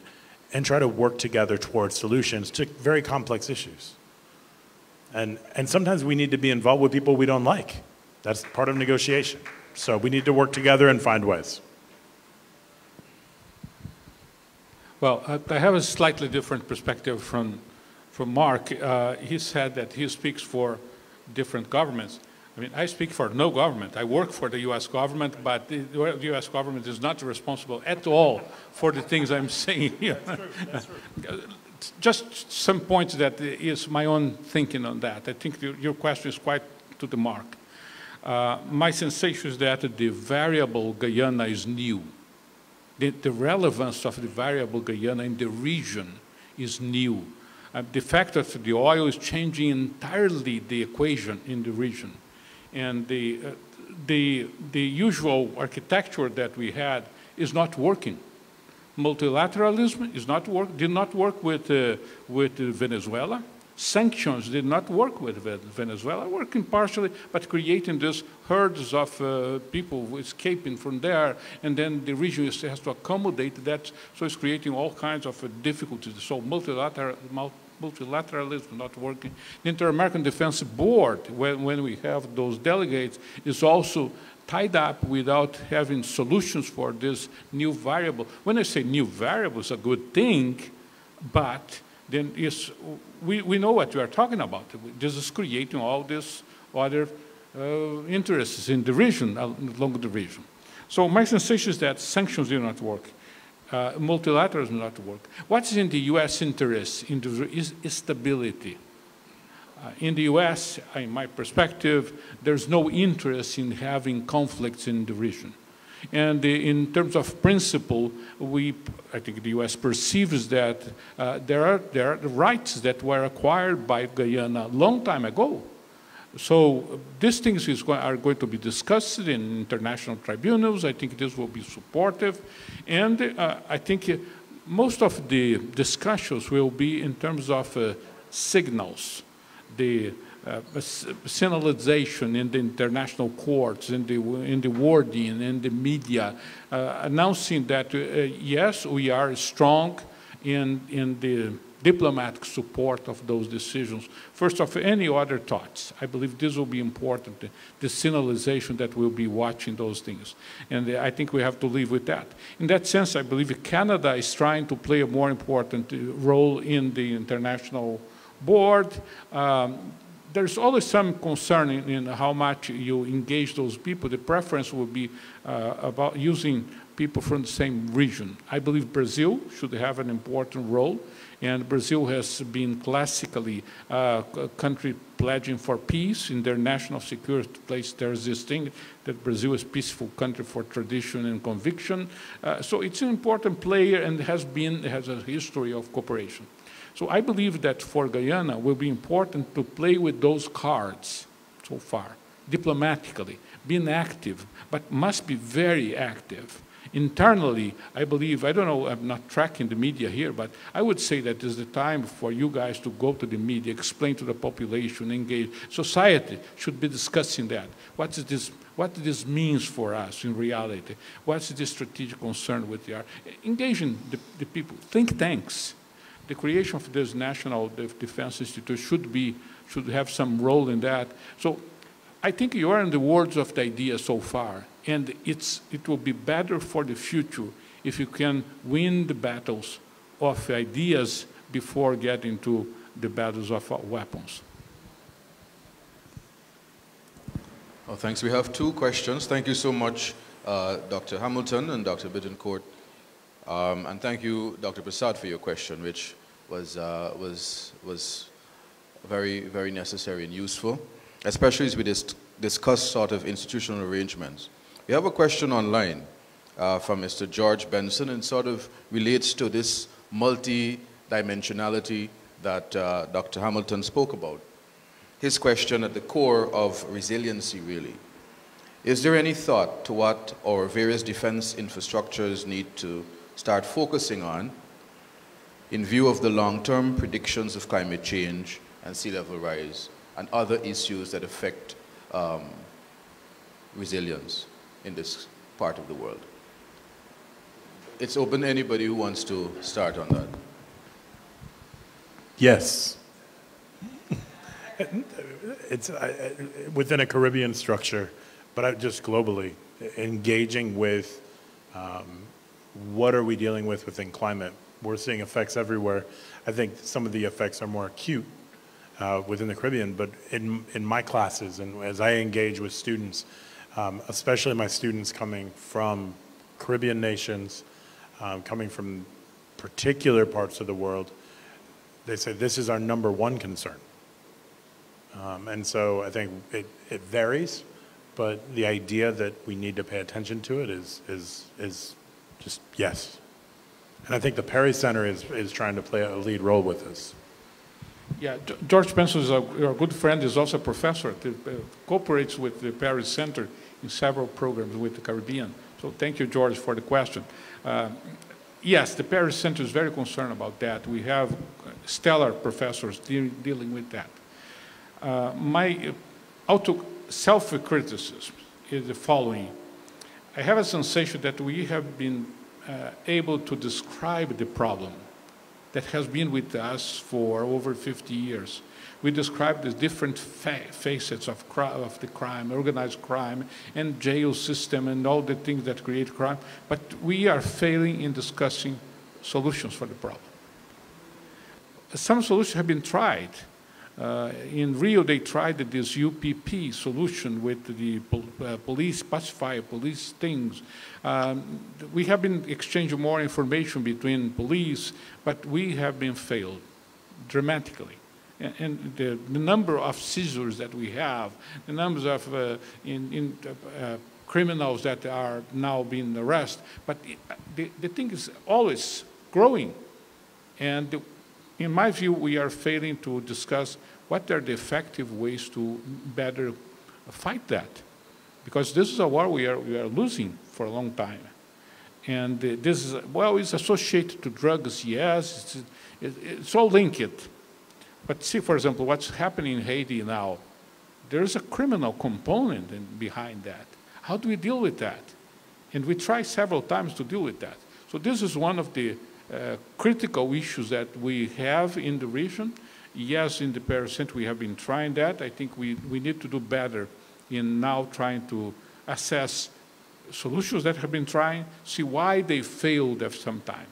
and try to work together towards solutions to very complex issues? And, and sometimes we need to be involved with people we don't like. That's part of negotiation. So we need to work together and find ways. Well, I have a slightly different perspective from, from Mark. Uh, he said that he speaks for different governments. I mean, I speak for no government. I work for the U.S. government, but the U.S. government is not responsible at all for the things I'm saying here. That's true. That's true. Just some points that is my own thinking on that. I think your question is quite to the mark. Uh, my sensation is that the variable Guyana is new the, the relevance of the variable Guyana in the region is new. Uh, the fact that the oil is changing entirely the equation in the region. And the, uh, the, the usual architecture that we had is not working. Multilateralism is not work, did not work with, uh, with Venezuela sanctions did not work with Venezuela, working partially, but creating these herds of uh, people escaping from there, and then the region has to accommodate that, so it's creating all kinds of difficulties. So multilateral, multilateralism not working. The Inter-American Defense Board, when, when we have those delegates, is also tied up without having solutions for this new variable. When I say new variable, it's a good thing, but then yes, we, we know what we are talking about. This is creating all these other uh, interests in the region, along the region. So my sensation is that sanctions do not work. Uh, multilateralism do not work. What is in the U.S. interest in the is, is stability. Uh, in the U.S., in my perspective, there's no interest in having conflicts in the region. And in terms of principle, we, I think the U.S. perceives that uh, there, are, there are rights that were acquired by Guyana a long time ago. So these things going, are going to be discussed in international tribunals. I think this will be supportive. And uh, I think most of the discussions will be in terms of uh, signals. The uh, signalization in the international courts, in the, in the wording, in the media, uh, announcing that, uh, yes, we are strong in, in the diplomatic support of those decisions. First of any other thoughts, I believe this will be important, the, signalization that we'll be watching those things. And uh, I think we have to live with that. In that sense, I believe Canada is trying to play a more important uh, role in the international board. Um, there's always some concern in, in, how much you engage those people. The preference would be uh, about using people from the same region. I believe Brazil should have an important role, and Brazil has been classically a country pledging for peace in their national security place. There's this thing that Brazil is a peaceful country for tradition and conviction. Uh, so it's an important player and has been has a history of cooperation. So I believe that for Guyana will be important to play with those cards so far, diplomatically, being active, but must be very active. Internally, I believe, I don't know, I'm not tracking the media here, but I would say that is the time for you guys to go to the media, explain to the population, engage. Society should be discussing that. What is this? What this means for us in reality? What's the strategic concern with the engaging the, the people? Think tanks the creation of this national defense institute should be should have some role in that. So I think you are in the words of the idea so far, and it's it will be better for the future if you can win the battles of ideas before getting to the battles of weapons. Well, thanks. We have two questions. Thank you so much, uh, Dr. Hamilton and Dr. Bitencourt. Um, and thank you, Dr. Persaud, for your question, which was, uh, was, was very, very necessary and useful, especially as we dis discuss sort of institutional arrangements. We have a question online uh, from Mr. George Benson and sort of relates to this multi-dimensionality that uh, Dr. Hamilton spoke about. His question at the core of resiliency, really. Is there any thought to what our various defense infrastructures need to start focusing on in view of the long-term predictions of climate change and sea level rise and other issues that affect um, resilience in this part of the world? It's open to anybody who wants to start on that. Yes. it's uh, within a Caribbean structure, but just globally, engaging with um, what are we dealing with within climate. We're seeing effects everywhere. I think some of the effects are more acute uh, within the Caribbean, but in, in my classes and as I engage with students, um, especially my students coming from Caribbean nations, um, coming from particular parts of the world, they say this is our number one concern. Um, and so I think it, it varies, but the idea that we need to pay attention to it is, is, is just yes. And I think the Perry Center is, is trying to play a lead role with this. Yeah, George Benson is a, a, good friend, is also a professor, that uh, cooperates with the Perry Center in several programs with the Caribbean. So thank you, George, for the question. Uh, yes, the Perry Center is very concerned about that. We have stellar professors de dealing with that. Uh, my auto self-criticism is the following. I have a sensation that we have been uh, able to describe the problem that has been with us for over 50 years. We describe the different fa facets of, of, the crime, organized crime, and jail system, and all the things that create crime, but we are failing in discussing solutions for the problem. Some solutions have been tried, uh, in Rio, they tried this UPP solution with the pol uh, police pacifier, police things. Um, we have been exchanging more information between police, but we have been failed dramatically. And, the, the, number of seizures that we have, the numbers of uh, in, in, uh, criminals that are now being arrested, but the, the thing is always growing. And the, in my view, we are failing to discuss what are the effective ways to better fight that. Because this is a war we are, we are losing for a long time. And this is, well, it's associated to drugs, yes, it's, it's all linked. But see, for example, what's happening in Haiti now. There's a criminal component in, behind that. How do we deal with that? And we try several times to deal with that. So this is one of the uh, critical issues that we have in the region. Yes, in the Perry Center we have been trying that. I think we, we need to do better in now trying to assess solutions that have been trying, see why they failed at some time.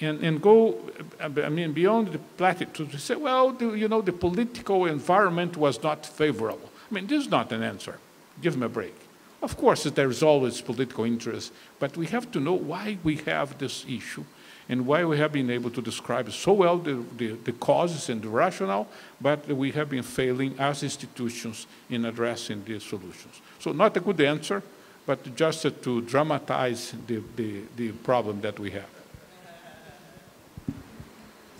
And, and go, I mean, beyond the platitudes, to say, well, the, you know, the political environment was not favorable. I mean, this is not an answer. Give me a break. Of course, there is always political interest, but we have to know why we have this issue and why we have been able to describe so well the, the, the, causes and the rationale, but we have been failing as institutions in addressing these solutions. So not a good answer, but just to dramatize the, the, the problem that we have.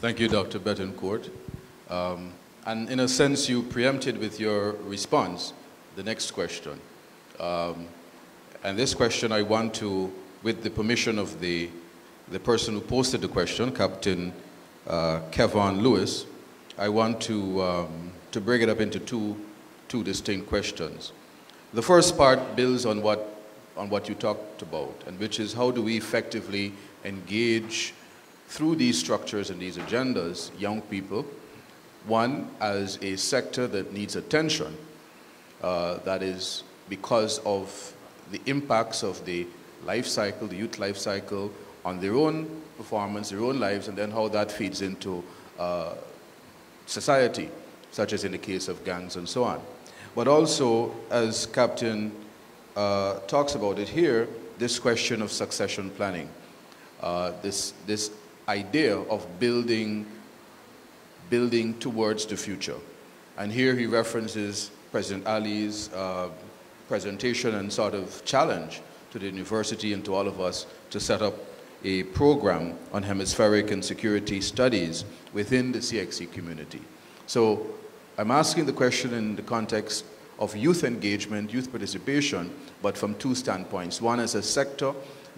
Thank you, Dr. Bitencourt. Um, and in a sense, you preempted with your response the next question. Um, and this question I want to, with the permission of the the person who posted the question, Captain uh, Kevon Lewis, I want to, um, to break it up into two, two distinct questions. The first part builds on what, on what you talked about, and which is how do we effectively engage through these structures and these agendas young people, one, as a sector that needs attention, uh, that is because of the impacts of the life cycle, the youth life cycle, on their own performance, their own lives, and then how that feeds into uh, society, such as in the case of gangs and so on. But also, as Captain uh, talks about it here, this question of succession planning, uh, this, this idea of building, building towards the future. And here he references President Ali's uh, presentation and sort of challenge to the university and to all of us to set up a program on hemispheric and security studies within the CXC community. So I'm asking the question in the context of youth engagement, youth participation, but from two standpoints. One is a sector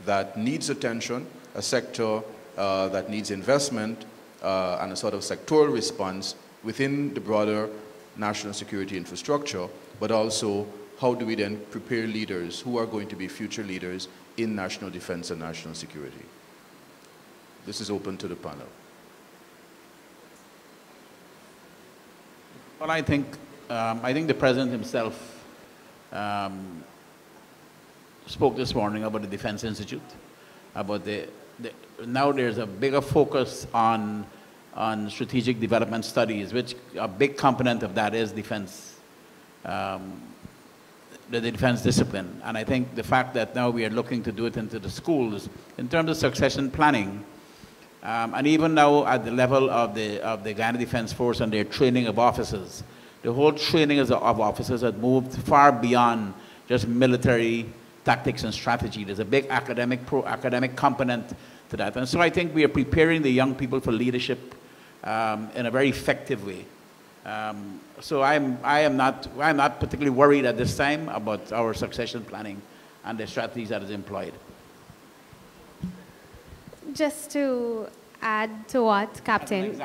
that needs attention, a sector uh, that needs investment, uh, and a sort of sectoral response within the broader national security infrastructure, but also how do we then prepare leaders who are going to be future leaders in national defense and national security? This is open to the panel. Well, I think, um, I think the president himself um, spoke this morning about the Defense Institute, about the, the, now there's a bigger focus on, on strategic development studies, which a big component of that is defense, um, the defense discipline. And I think the fact that now we are looking to do it into the schools, in terms of succession planning, um, and even now at the level of the, of the Guyana Defense Force and their training of officers, the whole training of officers has moved far beyond just military tactics and strategy. There's a big academic, pro, academic component to that. And so I think we are preparing the young people for leadership um, in a very effective way. Um, so I'm, I, am not, I'm not particularly worried at this time about our succession planning and the strategies that is employed just to add to what Captain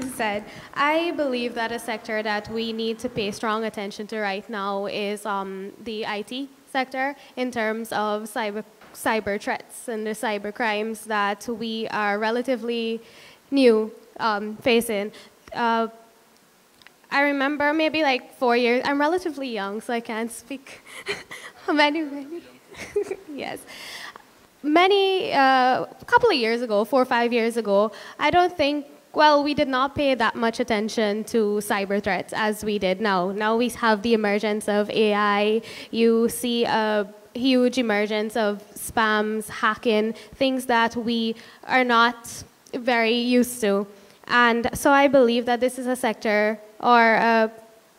said, I believe that a sector that we need to pay strong attention to right now is um, the IT sector in terms of cyber cyber threats and the cyber crimes that we are relatively new um, facing. Uh, I remember maybe like four years, I'm relatively young, so I can't speak many, many. yes many, a uh, couple of years ago, four or five years ago, I don't think, well, we did not pay that much attention to cyber threats as we did now. Now we have the emergence of AI. You see a huge emergence of spams, hacking, things that we are not very used to. And so I believe that this is a sector or a,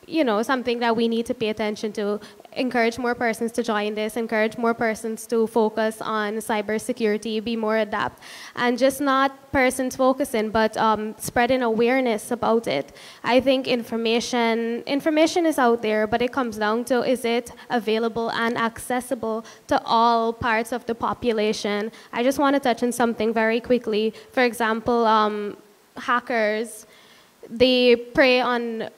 you know, something that we need to pay attention to encourage more persons to join this, encourage more persons to focus on cybersecurity, be more adept, and just not persons focusing, but um, spreading awareness about it. I think information information is out there, but it comes down to is it available and accessible to all parts of the population. I just want to touch on something very quickly. For example, um, hackers they prey on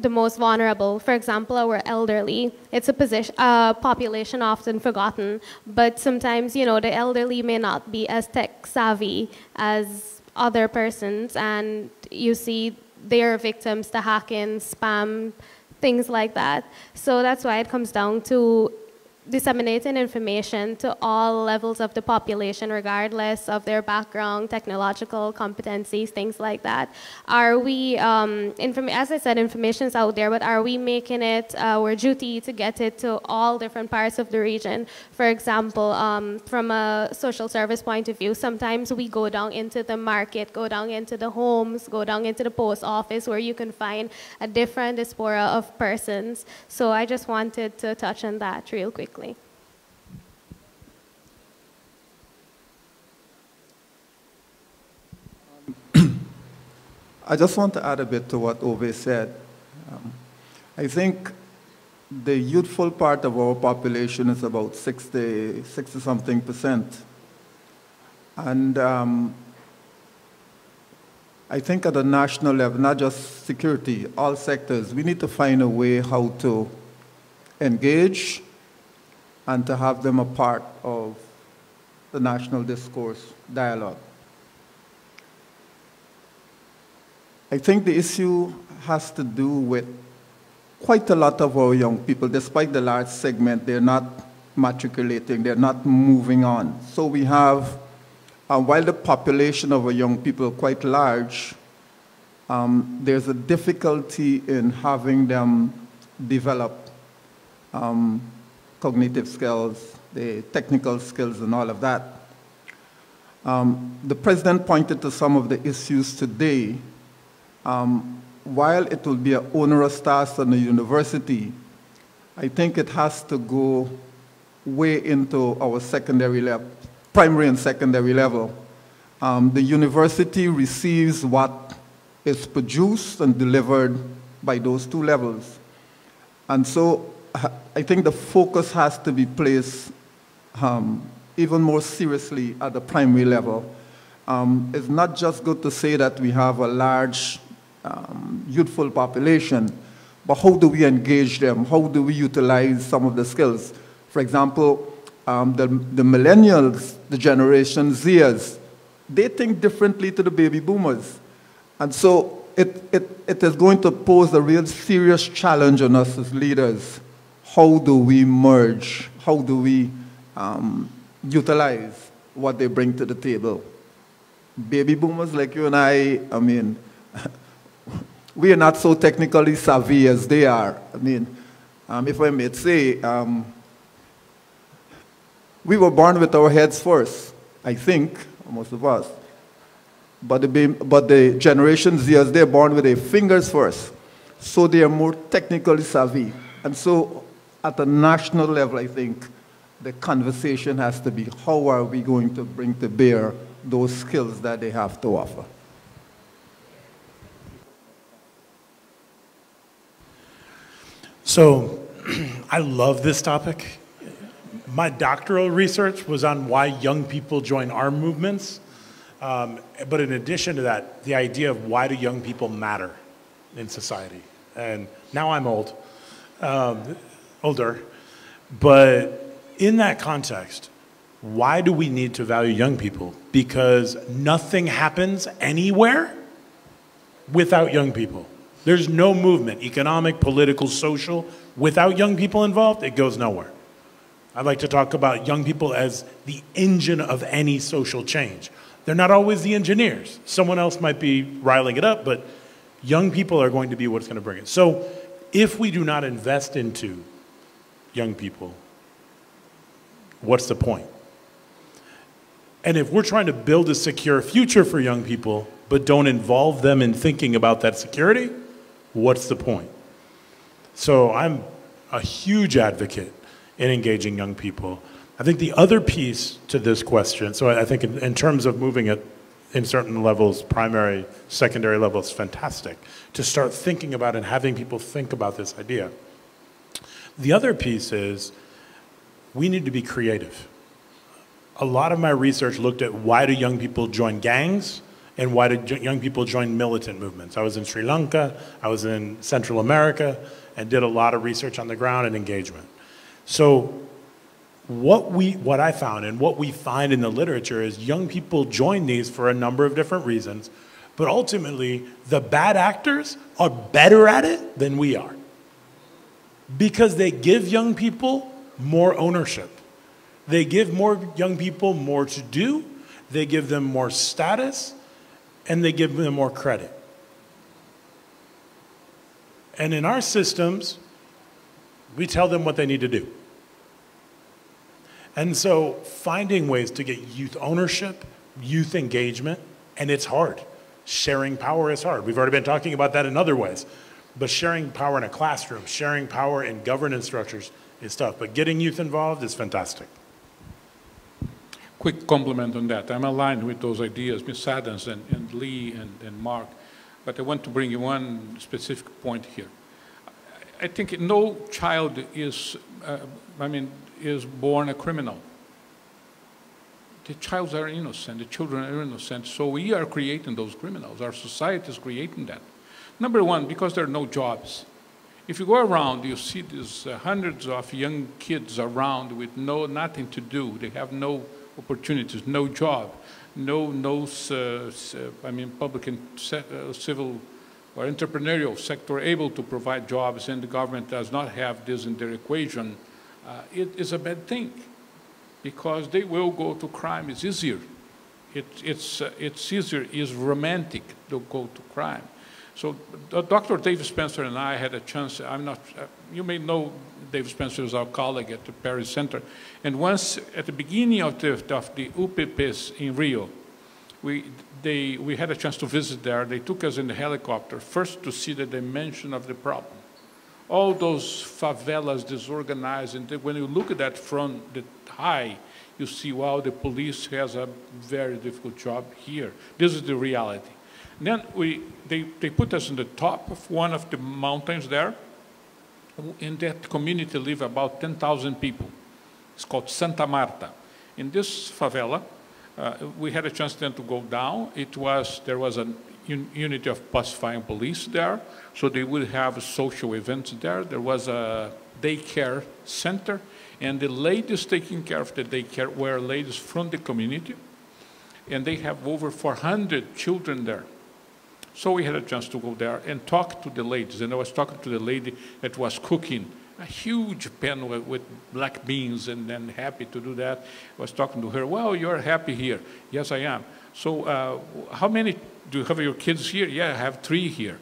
the most vulnerable, for example, our elderly. It's a position, uh, population often forgotten, but sometimes, you know, the elderly may not be as tech savvy as other persons, and you see they're victims to hacking, spam, things like that. So that's why it comes down to disseminating information to all levels of the population, regardless of their background, technological competencies, things like that. Are we, um, as I said, information is out there, but are we making it our duty to get it to all different parts of the region? For example, um, from a social service point of view, sometimes we go down into the market, go down into the homes, go down into the post office where you can find a different diaspora of persons. So I just wanted to touch on that real quickly. I just want to add a bit to what Ove said. Um, I think the youthful part of our population is about 60, 60 something percent. And um, I think at the national level, not just security, all sectors, we need to find a way how to engage and to have them a part of the national discourse dialogue. I think the issue has to do with quite a lot of our young people, despite the large segment, they're not matriculating, they're not moving on. So we have, uh, while the population of our young people are quite large, um, there's a difficulty in having them develop um, cognitive skills, the technical skills, and all of that. Um, the president pointed to some of the issues today. Um, while it will be an onerous task on the university, I think it has to go way into our secondary level, primary and secondary level. Um, the university receives what is produced and delivered by those two levels. And so I think the focus has to be placed um, even more seriously at the primary level. Um, it's not just good to say that we have a large um, youthful population, but how do we engage them? How do we utilize some of the skills? For example, um, the, the millennials, the Generation Zers, they think differently to the baby boomers. And so it, it, it is going to pose a real serious challenge on us as leaders. How do we merge? How do we um, utilize what they bring to the table? Baby boomers like you and I, I mean, we are not so technically savvy as they are. I mean, um, if I may say, um, we were born with our heads first, I think, most of us. But the, but the Generation Zers, they're born with their fingers first. So they are more technically savvy. And so at a national level, I think the conversation has to be how are we going to bring to bear those skills that they have to offer. So I love this topic. My doctoral research was on why young people join armed movements um, but in addition to that, the idea of why do young people matter in society? And now I'm old, um, older, but in that context, why do we need to value young people? Because nothing happens anywhere without young people. There's no movement, economic, political, social, without young people involved, it goes nowhere. I like to talk about young people as the engine of any social change. They're not always the engineers. Someone else might be riling it up, but young people are going to be what's going to bring it. So if we do not invest into young people, what's the point? And if we're trying to build a secure future for young people, but don't involve them in thinking about that security, what's the point? So I'm a huge advocate in engaging young people. I think the other piece to this question, so I think in, in terms of moving it in certain levels, primary, secondary levels, fantastic, to start thinking about and having people think about this idea. The other piece is we need to be creative. A lot of my research looked at why do young people join gangs and why do young people join militant movements. I was in Sri Lanka, I was in Central America, and did a lot of research on the ground and engagement. So what we what I found and what we find in the literature is young people join these for a number of different reasons, but ultimately the bad actors are better at it than we are. Because they give young people more ownership. They give more young people more to do, they give them more status, and they give them more credit. And in our systems, we tell them what they need to do. And so finding ways to get youth ownership, youth engagement, and it's hard. Sharing power is hard. We've already been talking about that in other ways. But sharing power in a classroom, sharing power in governance structures is tough. But getting youth involved is fantastic. Quick compliment on that. I'm aligned with those ideas, Ms. Adams and, and Lee and, and Mark. But I want to bring you one specific point here. I think no child is, uh, I mean, is born a criminal. The childs are innocent, the children are innocent, so we are creating those criminals. Our society is creating that. Number one, because there are no jobs. If you go around, you see these uh, hundreds of young kids around with no nothing to do. They have no opportunities, no job, no no uh, I mean public and uh, civil or entrepreneurial sector able to provide jobs, and the government does not have this in their equation uh, it is a bad thing because they will go to crime. It's easier. It, it's, uh, it's easier, it's romantic to go to crime. So Dr. Dave Spencer and I had a chance, I'm not, uh, you may know Dave Spencer is our colleague at the Perry Center. And once at the beginning of the, of the UPPs in Rio, we, they, we had a chance to visit there. They took us in the helicopter, first to see the dimension of the problem. All those favelas disorganized, and when you look at that from the high, you see, wow, the police has a very difficult job here. This is the reality. Then we, they, they put us in the top of one of the mountains there. In that community live about 10,000 people. It's called Santa Marta. In this favela, uh, we had a chance then to go down. It was, there was a un unity of pacifying police there, so they would have social events there. There was a daycare center, and the ladies taking care of the daycare were ladies from the community, and they have over 400 children there. So we had a chance to go there and talk to the ladies, and I was talking to the lady that was cooking a huge pan with, black beans and then happy to do that. I was talking to her, well, you're happy here. Yes, I am. So uh, how many, do you have your kids here? Yeah, I have three here.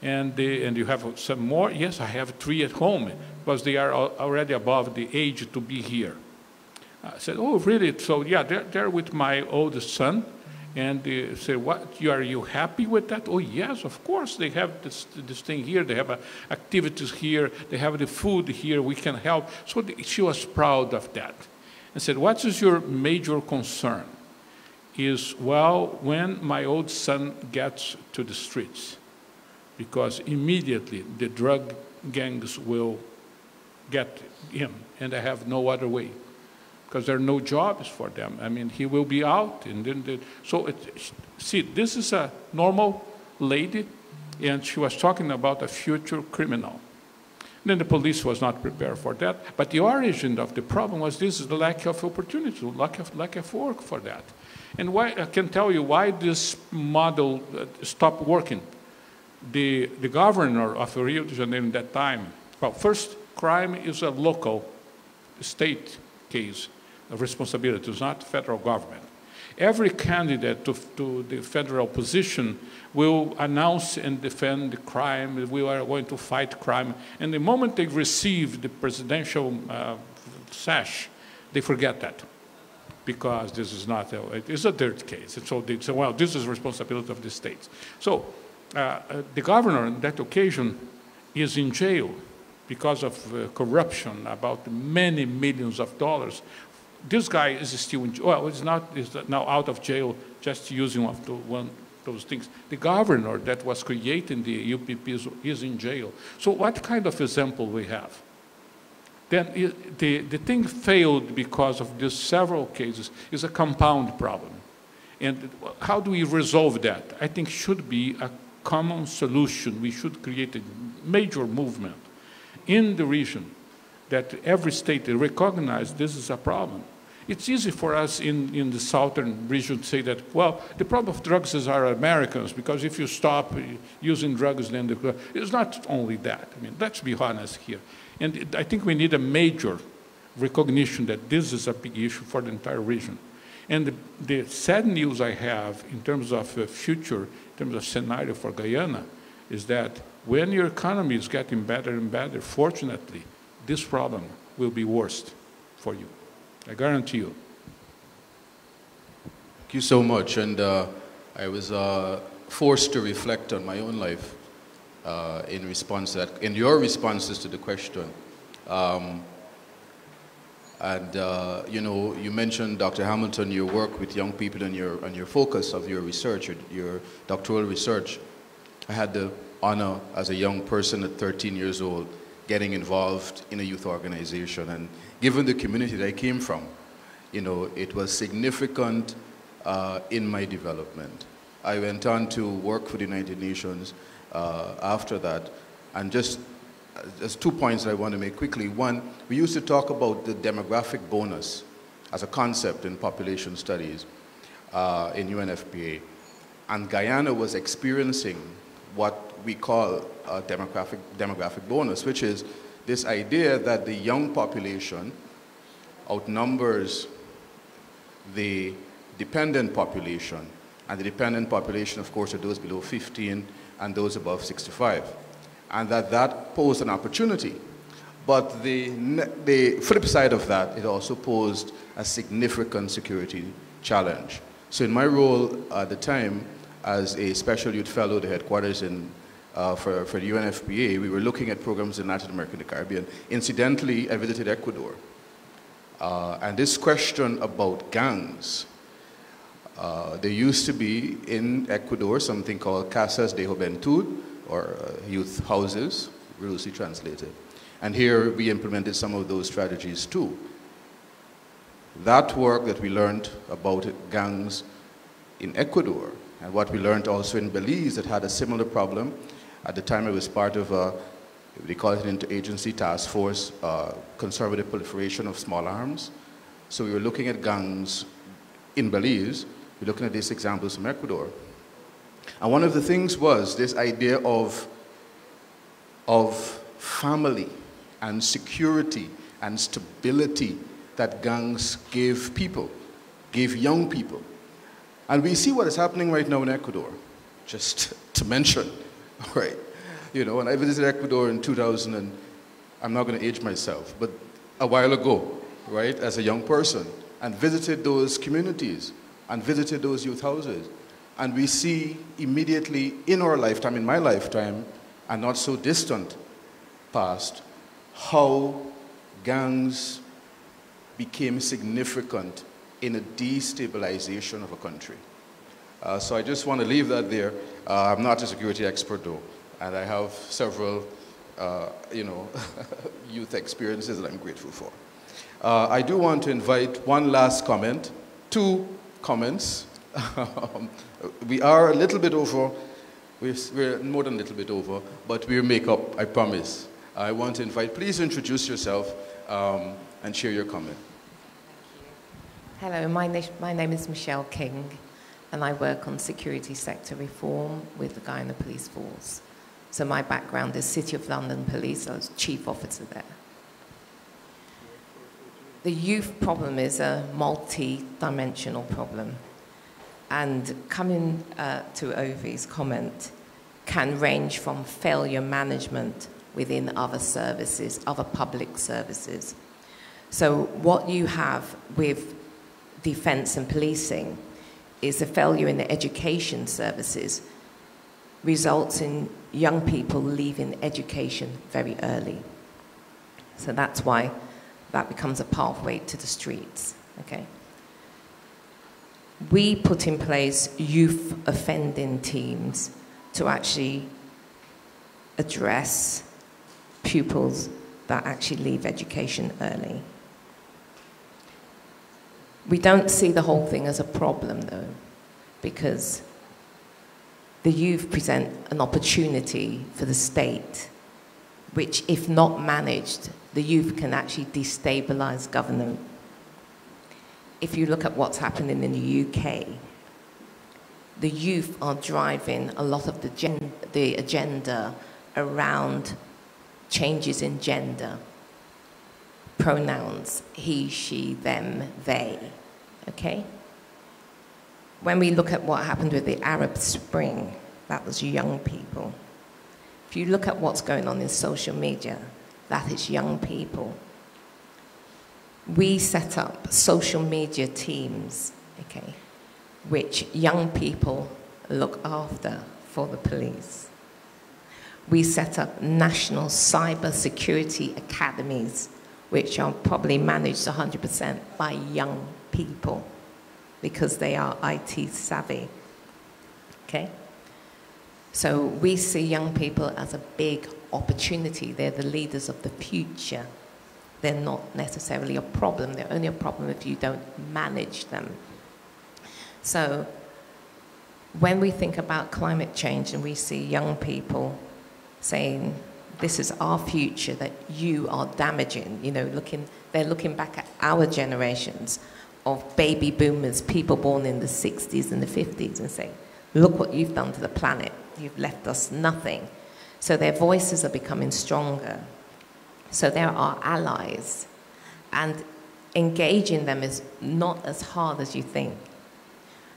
And, and you have some more? Yes, I have three at home because they are already above the age to be here. I said, oh, really? So yeah, they're, they're with my oldest son and they say, "What? You, are you happy with that?" Oh, yes, of course. They have this, this thing here. They have uh, activities here. They have the food here. We can help. So the, she was proud of that, and said, "What is your major concern?" Is well, when my old son gets to the streets, because immediately the drug gangs will get him, and I have no other way because there are no jobs for them. I mean, he will be out. And then the, so, it, see, this is a normal lady, and she was talking about a future criminal. And Then the police was not prepared for that. But the origin of the problem was this is the lack of opportunity, lack of, lack of work for that. And why, I can tell you why this model uh, stopped working. The, the governor of Rio de Janeiro at that time, well, first, crime is a local state case responsibility. It's not federal government. Every candidate to, to the federal position will announce and defend the crime. We are going to fight crime. And the moment they receive the presidential uh, sash, they forget that because this is not a, it is a dirt case. And so they say, well, this is responsibility of the states. So uh, uh, the governor on that occasion is in jail because of uh, corruption about many millions of dollars this guy is still in, well, he's not, he's now out of jail just using one, one those things. The governor that was creating the UPP is, is in jail. So what kind of example we have? Then the, the thing failed because of these several cases is a compound problem. And how do we resolve that? I think should be a common solution. We should create a major movement in the region that every state recognize this is a problem. It's easy for us in, in the southern region to say that, well, the problem of drugs is our Americans, because if you stop using drugs, then the, it's not only that. I mean, let's be honest here. And I think we need a major recognition that this is a big issue for the entire region. And the, the sad news I have in terms of uh, future, in terms of scenario for Guyana, is that when your economy is getting better and better, fortunately, this problem will be worst for you. I guarantee you. Thank you so much. And uh, I was uh, forced to reflect on my own life uh, in response to that, in your responses to the question. Um, and, uh, you know, you mentioned, Dr. Hamilton, your work with young people and your, and your focus of your research, your, your doctoral research. I had the honor as a young person at 13 years old getting involved in a youth organization. And given the community that I came from, you know, it was significant uh, in my development. I went on to work for the United Nations uh, after that. And just uh, there's two points I want to make quickly. One, we used to talk about the demographic bonus as a concept in population studies uh, in UNFPA. And Guyana was experiencing what we call a demographic, demographic bonus, which is this idea that the young population outnumbers the dependent population. And the dependent population, of course, are those below 15 and those above 65. And that that posed an opportunity. But the, the flip side of that, it also posed a significant security challenge. So in my role at the time as a special youth fellow, the headquarters in, uh, for, for the UNFPA, we were looking at programs in Latin America and the Caribbean. Incidentally, I visited Ecuador. Uh, and this question about gangs, uh, there used to be in Ecuador something called Casas de Juventud, or uh, youth houses, loosely translated. And here we implemented some of those strategies too. That work that we learned about gangs in Ecuador, and what we learned also in Belize that had a similar problem. At the time, it was part of a, we call it an interagency task force, uh, conservative proliferation of small arms. So we were looking at gangs in Belize. We're looking at these examples from Ecuador. And one of the things was this idea of, of family and security and stability that gangs give people, give young people. And we see what is happening right now in Ecuador, just to mention, right? You know, when I visited Ecuador in 2000, and I'm not going to age myself, but a while ago, right, as a young person, and visited those communities and visited those youth houses. And we see immediately in our lifetime, in my lifetime, and not so distant past, how gangs became significant in a destabilization of a country. Uh, so I just want to leave that there. Uh, I'm not a security expert though, and I have several, uh, you know, youth experiences that I'm grateful for. Uh, I do want to invite one last comment, two comments. we are a little bit over, we're, we're more than a little bit over, but we'll make up, I promise. I want to invite, please introduce yourself um, and share your comment. Hello, my, na my name is Michelle King, and I work on security sector reform with the Guyana Police Force. So my background is City of London Police, I was chief officer there. The youth problem is a multi-dimensional problem. And coming uh, to Ovi's comment, can range from failure management within other services, other public services. So what you have with defense and policing is a failure in the education services results in young people leaving education very early. So that's why that becomes a pathway to the streets, okay? We put in place youth offending teams to actually address pupils that actually leave education early. We don't see the whole thing as a problem, though, because the youth present an opportunity for the state, which, if not managed, the youth can actually destabilize government. If you look at what's happening in the UK, the youth are driving a lot of the, the agenda around changes in gender, pronouns, he, she, them, they, okay? When we look at what happened with the Arab Spring, that was young people. If you look at what's going on in social media, that is young people. We set up social media teams, okay, which young people look after for the police we set up national cyber security academies, which are probably managed 100% by young people because they are IT savvy. Okay? So we see young people as a big opportunity. They're the leaders of the future. They're not necessarily a problem. They're only a problem if you don't manage them. So when we think about climate change and we see young people saying, this is our future that you are damaging. You know, looking, they're looking back at our generations of baby boomers, people born in the 60s and the 50s, and saying, look what you've done to the planet. You've left us nothing. So their voices are becoming stronger. So there are our allies. And engaging them is not as hard as you think.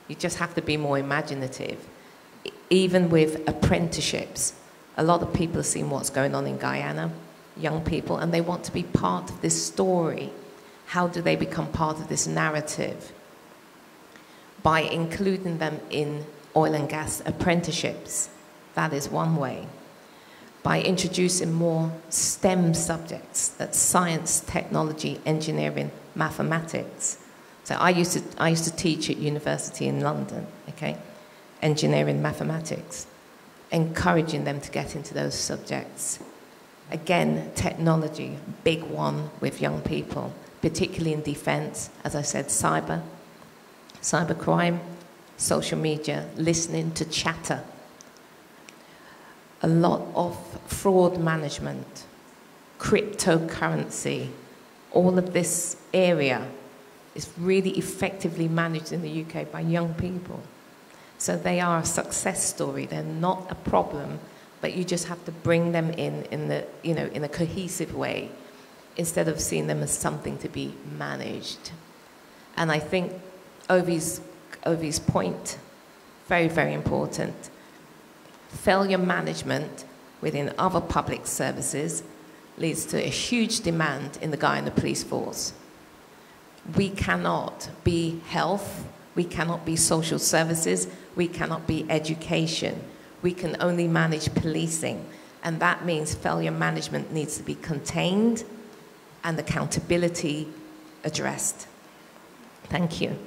You just have to be more imaginative. Even with apprenticeships, a lot of people have seen what's going on in Guyana, young people, and they want to be part of this story. How do they become part of this narrative? By including them in oil and gas apprenticeships. That is one way. By introducing more STEM subjects, that's science, technology, engineering, mathematics. So I used to, I used to teach at university in London, okay, engineering, mathematics, encouraging them to get into those subjects. Again, technology, big one with young people, particularly in defense, as I said, cyber, cybercrime, social media, listening to chatter. A lot of fraud management, cryptocurrency, all of this area is really effectively managed in the UK by young people. So they are a success story. They're not a problem, but you just have to bring them in in the you know in a cohesive way, instead of seeing them as something to be managed. And I think Ovi's Ovi's point, very very important. Failure management within other public services leads to a huge demand in the Guyana police force. We cannot be health, we cannot be social services, we cannot be education. We can only manage policing. And that means failure management needs to be contained and accountability addressed. Thank you.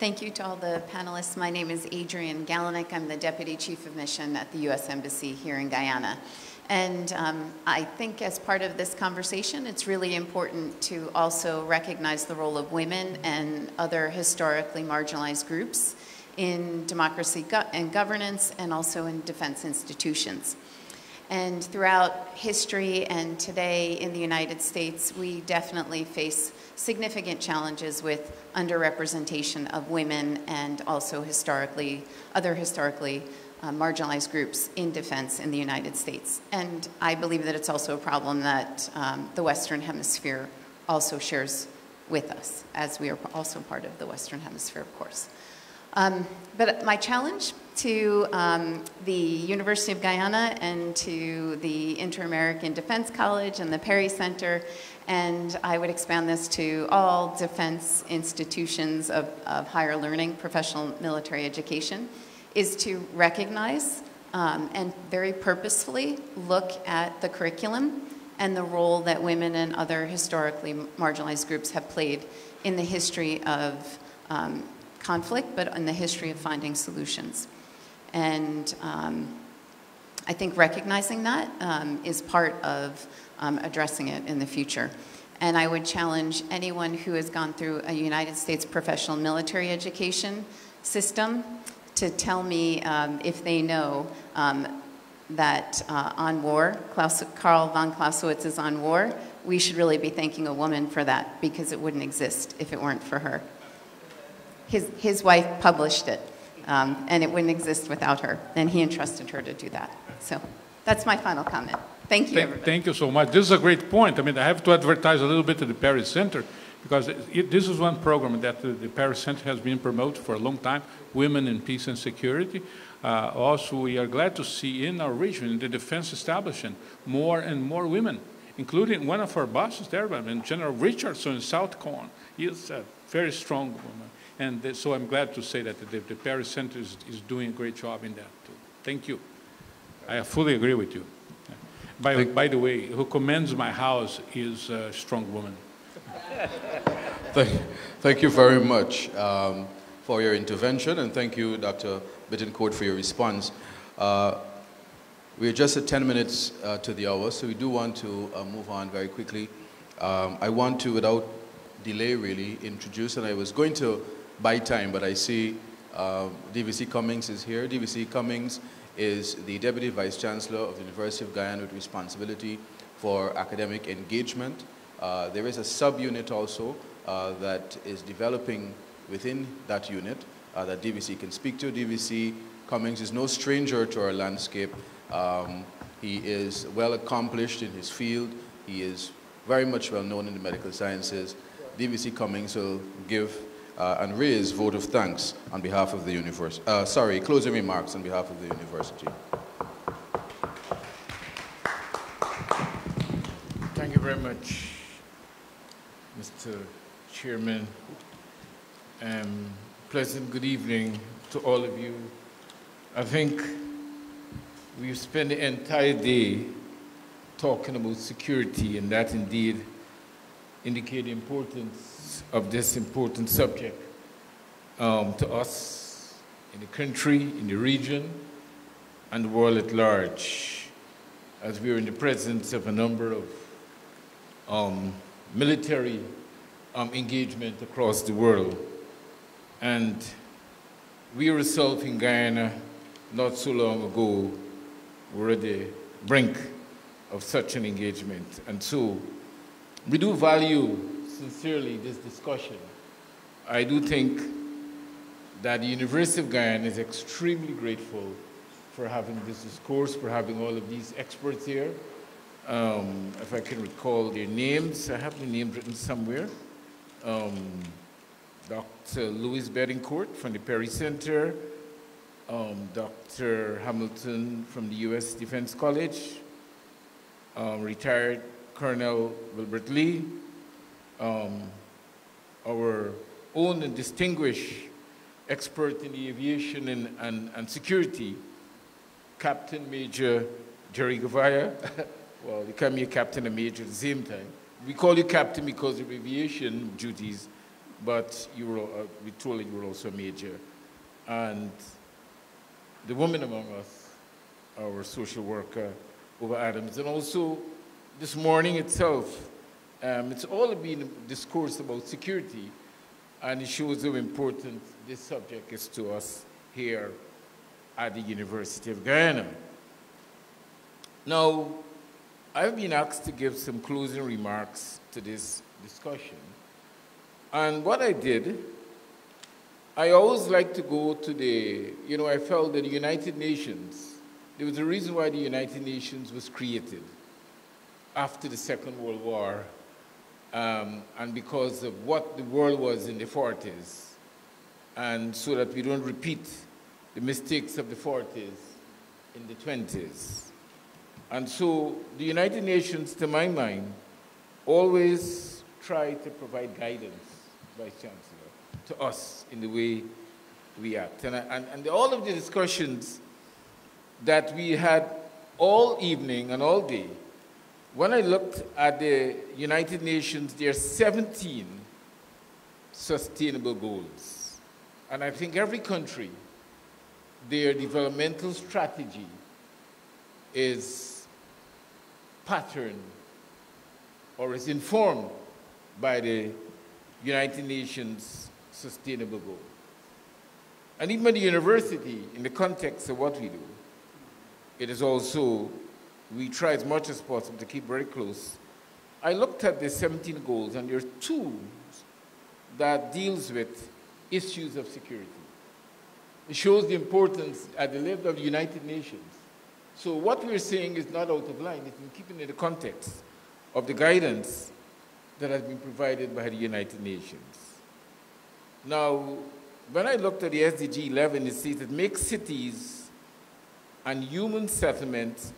Thank you to all the panelists. My name is Adrienne Galanek. I'm the Deputy Chief of Mission at the U.S. Embassy here in Guyana. And um, I think as part of this conversation, it's really important to also recognize the role of women and other historically marginalized groups in democracy go and governance and also in defense institutions. And throughout history and today in the United States, we definitely face significant challenges with underrepresentation of women and also historically, other historically uh, marginalized groups in defense in the United States. And I believe that it's also a problem that um, the Western Hemisphere also shares with us, as we are also part of the Western Hemisphere, of course. Um, but my challenge to um, the University of Guyana and to the Inter-American Defense College and the Perry Center, and I would expand this to all defense institutions of, of higher learning, professional military education, is to recognize um, and very purposefully look at the curriculum and the role that women and other historically marginalized groups have played in the history of um, conflict, but in the history of finding solutions. And um, I think recognizing that um, is part of um, addressing it in the future. And I would challenge anyone who has gone through a United States professional military education system to tell me um, if they know um, that uh, on war, Klaus, Karl von Clausewitz is on war, we should really be thanking a woman for that because it wouldn't exist if it weren't for her his, his wife published it, um, and it wouldn't exist without her, and he entrusted her to do that. So that's my final comment. Thank you, thank, thank, you so much. This is a great point. I mean, I have to advertise a little bit to the Perry Center because it, it, this is one program that the, the Perry Center has been promoting for a long time, Women in Peace and Security. Uh, also, we are glad to see in our region, in the defense establishment, more and more women, including one of our bosses there, I mean, General Richardson in SOUTHCOM. He is a very strong woman. And so I'm glad to say that the, the Perry Center is, is, doing a great job in that too. Thank you. I fully agree with you. By, by the way, who commends my house is a strong woman. Thank, thank you very much um, for your intervention, and thank you, Dr. Bitencourt, for your response. Uh, we're just at 10 minutes uh, to the hour, so we do want to uh, move on very quickly. Um, I want to, without delay really, introduce, and I was going to buy time, but I see uh, DVC Cummings is here. DVC Cummings is the Deputy Vice Chancellor of the University of Guyana with responsibility for academic engagement. Uh, there is a subunit also uh, that is developing within that unit uh, that DVC can speak to. DVC Cummings is no stranger to our landscape. Um, he is well accomplished in his field. He is very much well known in the medical sciences. DVC Cummings will give uh, and raise vote of thanks on behalf of the university. Uh, sorry, closing remarks on behalf of the university. Thank you very much, Mr. Chairman. Um, pleasant good evening to all of you. I think we've spent the entire day talking about security, and that indeed indicates the importance of this important subject um, to us in the country, in the region, and the world at large, as we are in the presence of a number of um, military um, engagement across the world. And we ourselves in Guyana, not so long ago, were at the brink of such an engagement. And so we do value sincerely this discussion. I do think that the University of Guyana is extremely grateful for having this discourse, for having all of these experts here. Um, if I can recall their names, I have the names written somewhere. Um, Dr. Louis Bitencourt from the Perry Center, um, Dr. Hamilton from the U.S. Defense College, um, retired Colonel Wilbert Lee, um, our own and distinguished expert in the aviation and, and, and security, Captain Major Jerry Gouveia. well, you can be a captain and major at the same time. We call you captain because of aviation duties, but you were, uh, we told you were also a major. And the woman among us, our social worker, Ove Adams, and also this morning itself, um, it's all been discourse about security, and it shows how important this subject is to us here at the University of Guyana. Now, I've been asked to give some closing remarks to this discussion. And what I did, I always like to go to the, you know, I felt that the United Nations, there was a reason why the United Nations was created after the Second World War, um, and because of what the world was in the 40s, and so that we don't repeat the mistakes of the 40s in the 20s. And so the United Nations, to my mind, always try to provide guidance, Vice Chancellor, to us in the way we act. And, and, and all of the discussions that we had all evening and all day, when I looked at the United Nations, there are 17 sustainable goals. And I think every country, their developmental strategy is patterned or is informed by the United Nations Sustainable Goal. And even the university, in the context of what we do, it is also, we try as much as possible to keep very close. I looked at the 17 goals, and there are two that deals with issues of security. It shows the importance at the level of the United Nations. So what we're saying is not out of line, it's in keeping in the context of the guidance that has been provided by the United Nations. Now, when I looked at the SDG 11, it says it makes cities and human settlements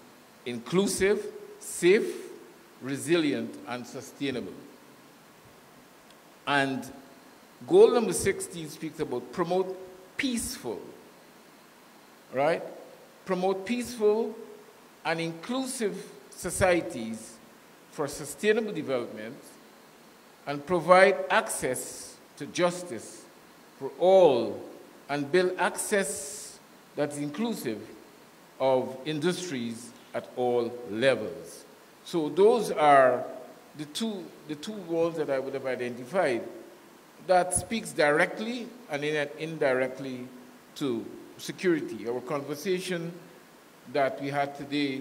inclusive, safe, resilient, and sustainable. And goal number 16 speaks about promote peaceful, right? Promote peaceful and inclusive societies for sustainable development and provide access to justice for all and build access that's inclusive of industries at all levels. So those are the two, the two goals that I would have identified that speaks directly and indirectly to security. Our conversation that we had today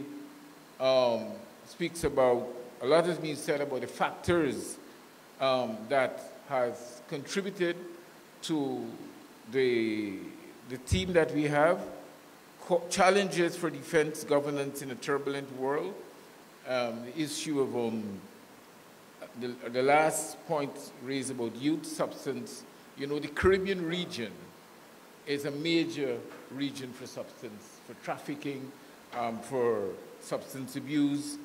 um, speaks about, a lot has been said about the factors um, that has contributed to the, the team that we have, challenges for defense governance in a turbulent world, um, the issue of um, the, the last point raised about youth substance, you know, the Caribbean region is a major region for substance, for trafficking, um, for substance abuse,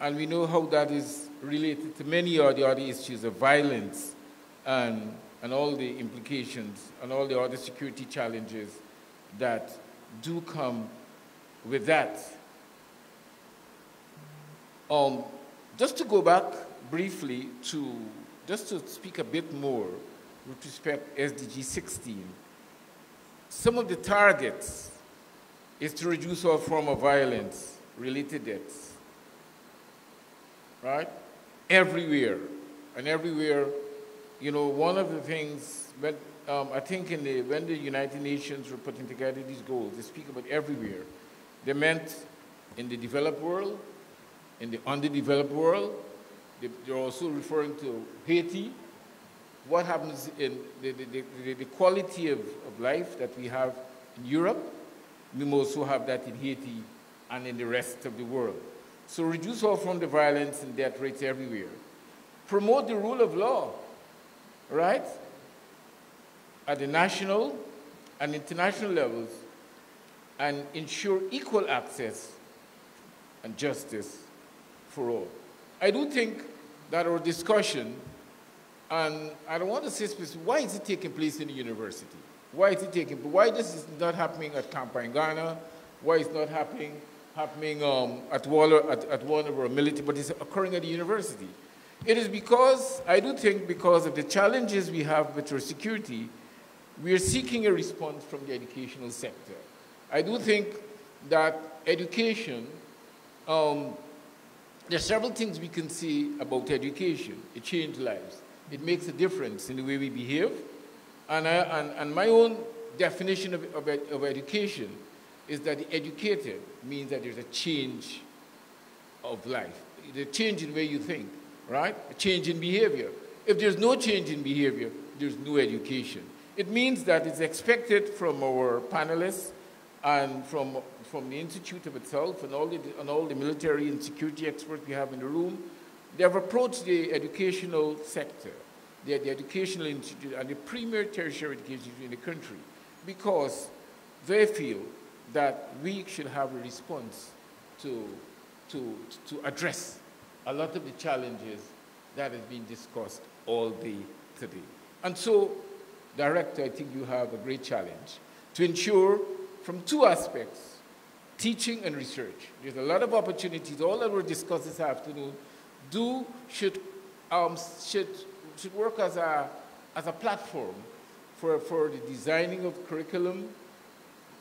and we know how that is related to many of the other issues of violence and, and all the implications and all the other security challenges that do come with that. Um, just to go back briefly to, just to speak a bit more with respect to SDG 16, some of the targets is to reduce all form of violence related deaths, right? Everywhere, and everywhere, you know, one of the things, when, um, I think in the, when the United Nations were putting together these goals, they speak about everywhere. They meant in the developed world, in the underdeveloped world. They're also referring to Haiti. What happens in the, the, the, the quality of, of life that we have in Europe, we must also have that in Haiti and in the rest of the world. So reduce all from the violence and death rates everywhere. Promote the rule of law, right? At the national and international levels, and ensure equal access and justice for all. I do think that our discussion, and I don't want to say specifically, why is it taking place in the university? Why is it taking, why this is not happening at Camp Ayanganna? Why is not happening, happening um, at, Waller, at, at one of our military, but it's occurring at the university? It is because, I do think because of the challenges we have with our security, we are seeking a response from the educational sector. I do think that education um, there are several things we can see about education. It changes lives. It makes a difference in the way we behave. And, I, and, and my own definition of, of, of education is that the educated means that there's a change of life, a change in the way you think, right? A change in behavior. If there's no change in behavior, there's no education. It means that it's expected from our panelists and from from the Institute of itself and all the, and all the military and security experts we have in the room, they have approached the educational sector, the, the educational institute, and the premier tertiary education in the country because they feel that we should have a response to, to, to address a lot of the challenges that have been discussed all day today. And so, Director, I think you have a great challenge to ensure from two aspects teaching and research. There's a lot of opportunities. All that we're discussing this afternoon do should, um, should, should work as a, as a platform for, for the designing of curriculum,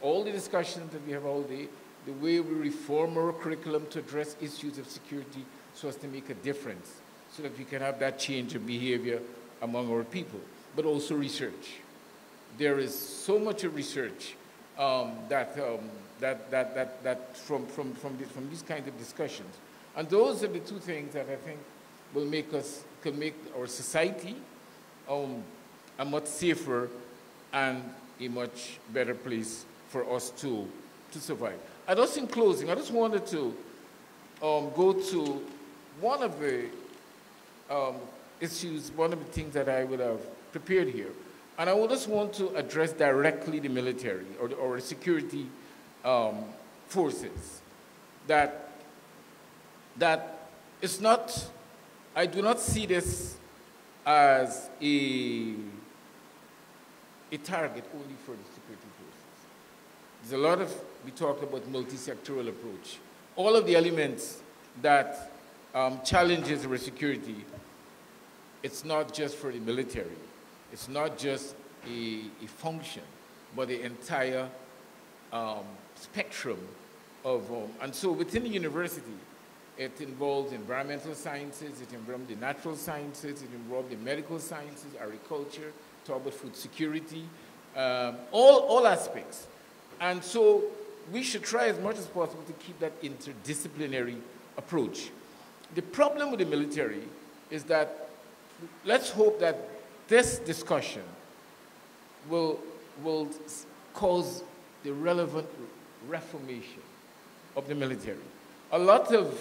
all the discussions that we have all day, the way we reform our curriculum to address issues of security so as to make a difference, so that we can have that change of behavior among our people, but also research. There is so much research um, that um, that, that, that, that from, from, from, this, from these kinds of discussions. And those are the two things that I think will make us, can make our society um, a much safer and a much better place for us to, to survive. And just in closing, I just wanted to um, go to one of the um, issues, one of the things that I would have prepared here. And I just want to address directly the military or, the, or security um, forces that that it's not I do not see this as a a target only for the security forces. There's a lot of we talked about multi-sectoral approach. All of the elements that um, challenges our security, it's not just for the military. It's not just a, a function, but the entire um, spectrum of, um, and so within the university, it involves environmental sciences, it involves the natural sciences, it involves the medical sciences, agriculture, talk about food security, um, all, all aspects. And so we should try as much as possible to keep that interdisciplinary approach. The problem with the military is that let's hope that this discussion will, will cause the relevant reformation of the military. A lot of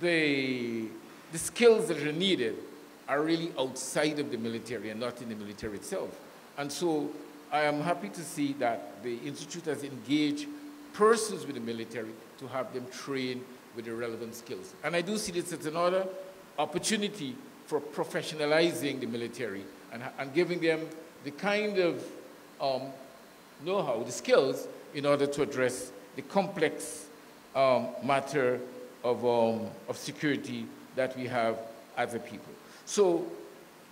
the, the skills that are needed are really outside of the military and not in the military itself. And so I am happy to see that the Institute has engaged persons with the military to have them train with the relevant skills. And I do see this as another opportunity for professionalizing the military and, and giving them the kind of um, know-how, the skills, in order to address the complex um, matter of, um, of security that we have as a people. So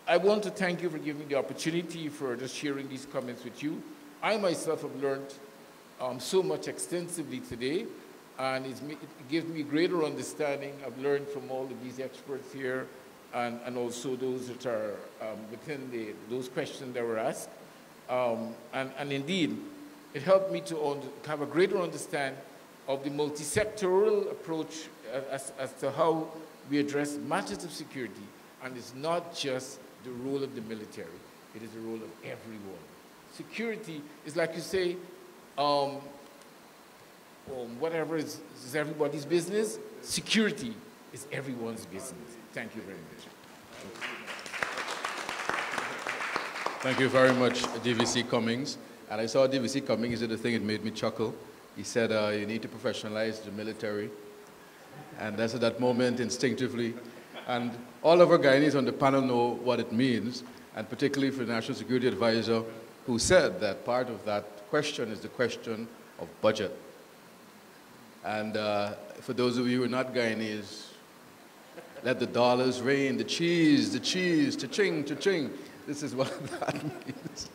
I want to thank you for giving me the opportunity for just sharing these comments with you. I myself have learned um, so much extensively today, and it gives me greater understanding. I've learned from all of these experts here, and, and also those that are um, within the, those questions that were asked. Um, and, and indeed, it helped me to have a greater understanding of the multi-sectoral approach as, as to how we address matters of security and it's not just the role of the military, it is the role of everyone. Security is like you say, um, um, whatever is, is everybody's business, security is everyone's business. Thank you very much. Thank you very much, DVC Cummings. And I saw DVC Cummings did a thing, it made me chuckle. He said, uh, you need to professionalize the military. And that's at that moment, instinctively, and all of our Guyanese on the panel know what it means, and particularly for the National Security Advisor, who said that part of that question is the question of budget. And uh, for those of you who are not Guyanese, let the dollars rain, the cheese, the cheese, cha-ching, cha-ching. This is what that means.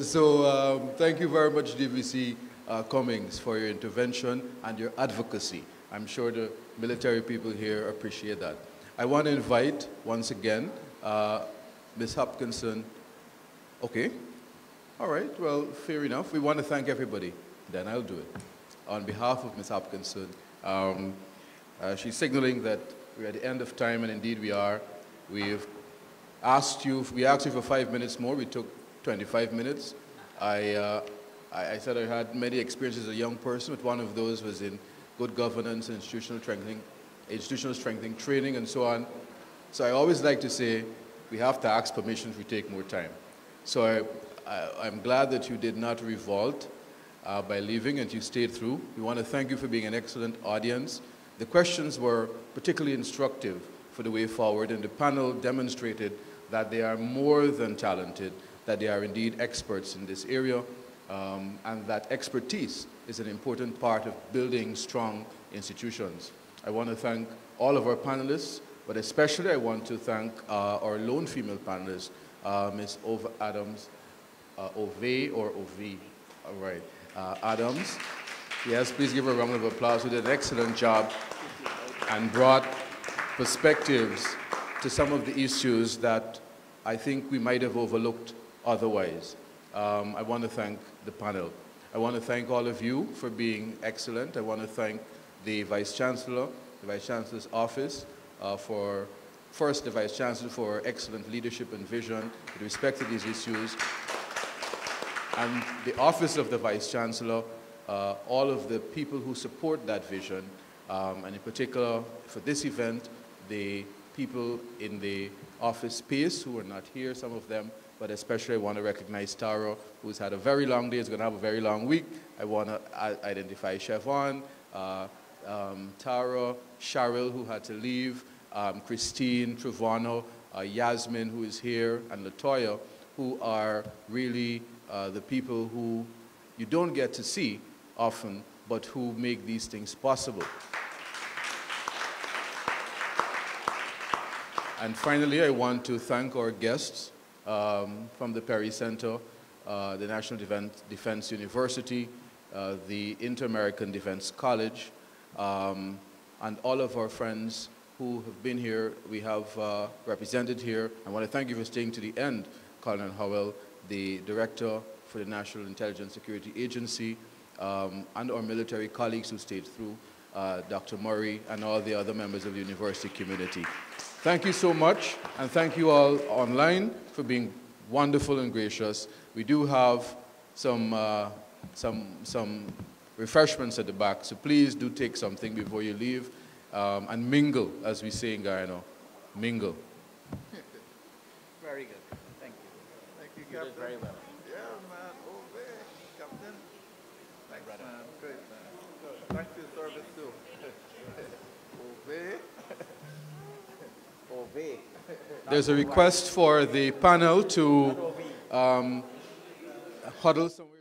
So um, thank you very much, DVC uh, Cummings, for your intervention and your advocacy. I'm sure the military people here appreciate that. I want to invite, once again, uh, Ms. Hopkinson. Okay. All right. Well, fair enough. We want to thank everybody. Then I'll do it. On behalf of Ms. Hopkinson, um, uh, she's signaling that we're at the end of time, and indeed we are. We've asked you, we asked you for five minutes more. We took 25 minutes. I, uh, I, I said I had many experiences as a young person, but one of those was in good governance institutional strengthening institutional strengthening, training, and so on. So I always like to say we have to ask permission if we take more time. So I, am glad that you did not revolt uh, by leaving and you stayed through. We want to thank you for being an excellent audience. The questions were particularly instructive for the way forward, and the panel demonstrated that they are more than talented, that they are indeed experts in this area, um, and that expertise is an important part of building strong institutions. I want to thank all of our panelists, but especially I want to thank uh, our lone female panelist, uh, Ms. Ove Adams, uh, Ove or Ove, all right, uh, Adams. Yes, please give her a round of applause. Who did an excellent job and brought perspectives to some of the issues that I think we might have overlooked otherwise. Um, I want to thank the panel. I want to thank all of you for being excellent. I want to thank the Vice Chancellor, the Vice Chancellor's office uh, for, first the Vice Chancellor for excellent leadership and vision with respect to these issues, and the office of the Vice Chancellor, uh, all of the people who support that vision, um, and in particular for this event, the people in the office space who are not here, some of them, but especially I want to recognize Taro, who's had a very long day, is going to have a very long week. I want to identify Chevron, uh, um, Tara, Cheryl, who had to leave, um, Christine, Trevano, uh, Yasmin, who is here, and Latoya, who are really uh, the people who you don't get to see often, but who make these things possible. And finally, I want to thank our guests um, from the Perry Center, uh, the National Defense, Defense University, uh, the Inter-American Defense College, um, and all of our friends who have been here, we have uh, represented here. I want to thank you for staying to the end, Colonel Howell, the Director for the National Intelligence Security Agency, um, and our military colleagues who stayed through, uh, Dr. Murray, and all the other members of the university community. Thank you so much, and thank you all online for being wonderful and gracious. We do have some, uh, some, some refreshments at the back. So please do take something before you leave um, and mingle, as we say in Guyana. Mingle. Very good. Thank you. Thank you, You did very well. Yeah, man. Oh, there, Captain. Thanks, man. Great, man. Good. Thanks for your service, too. Obey. Obey. There's a request for the panel to um, huddle somewhere.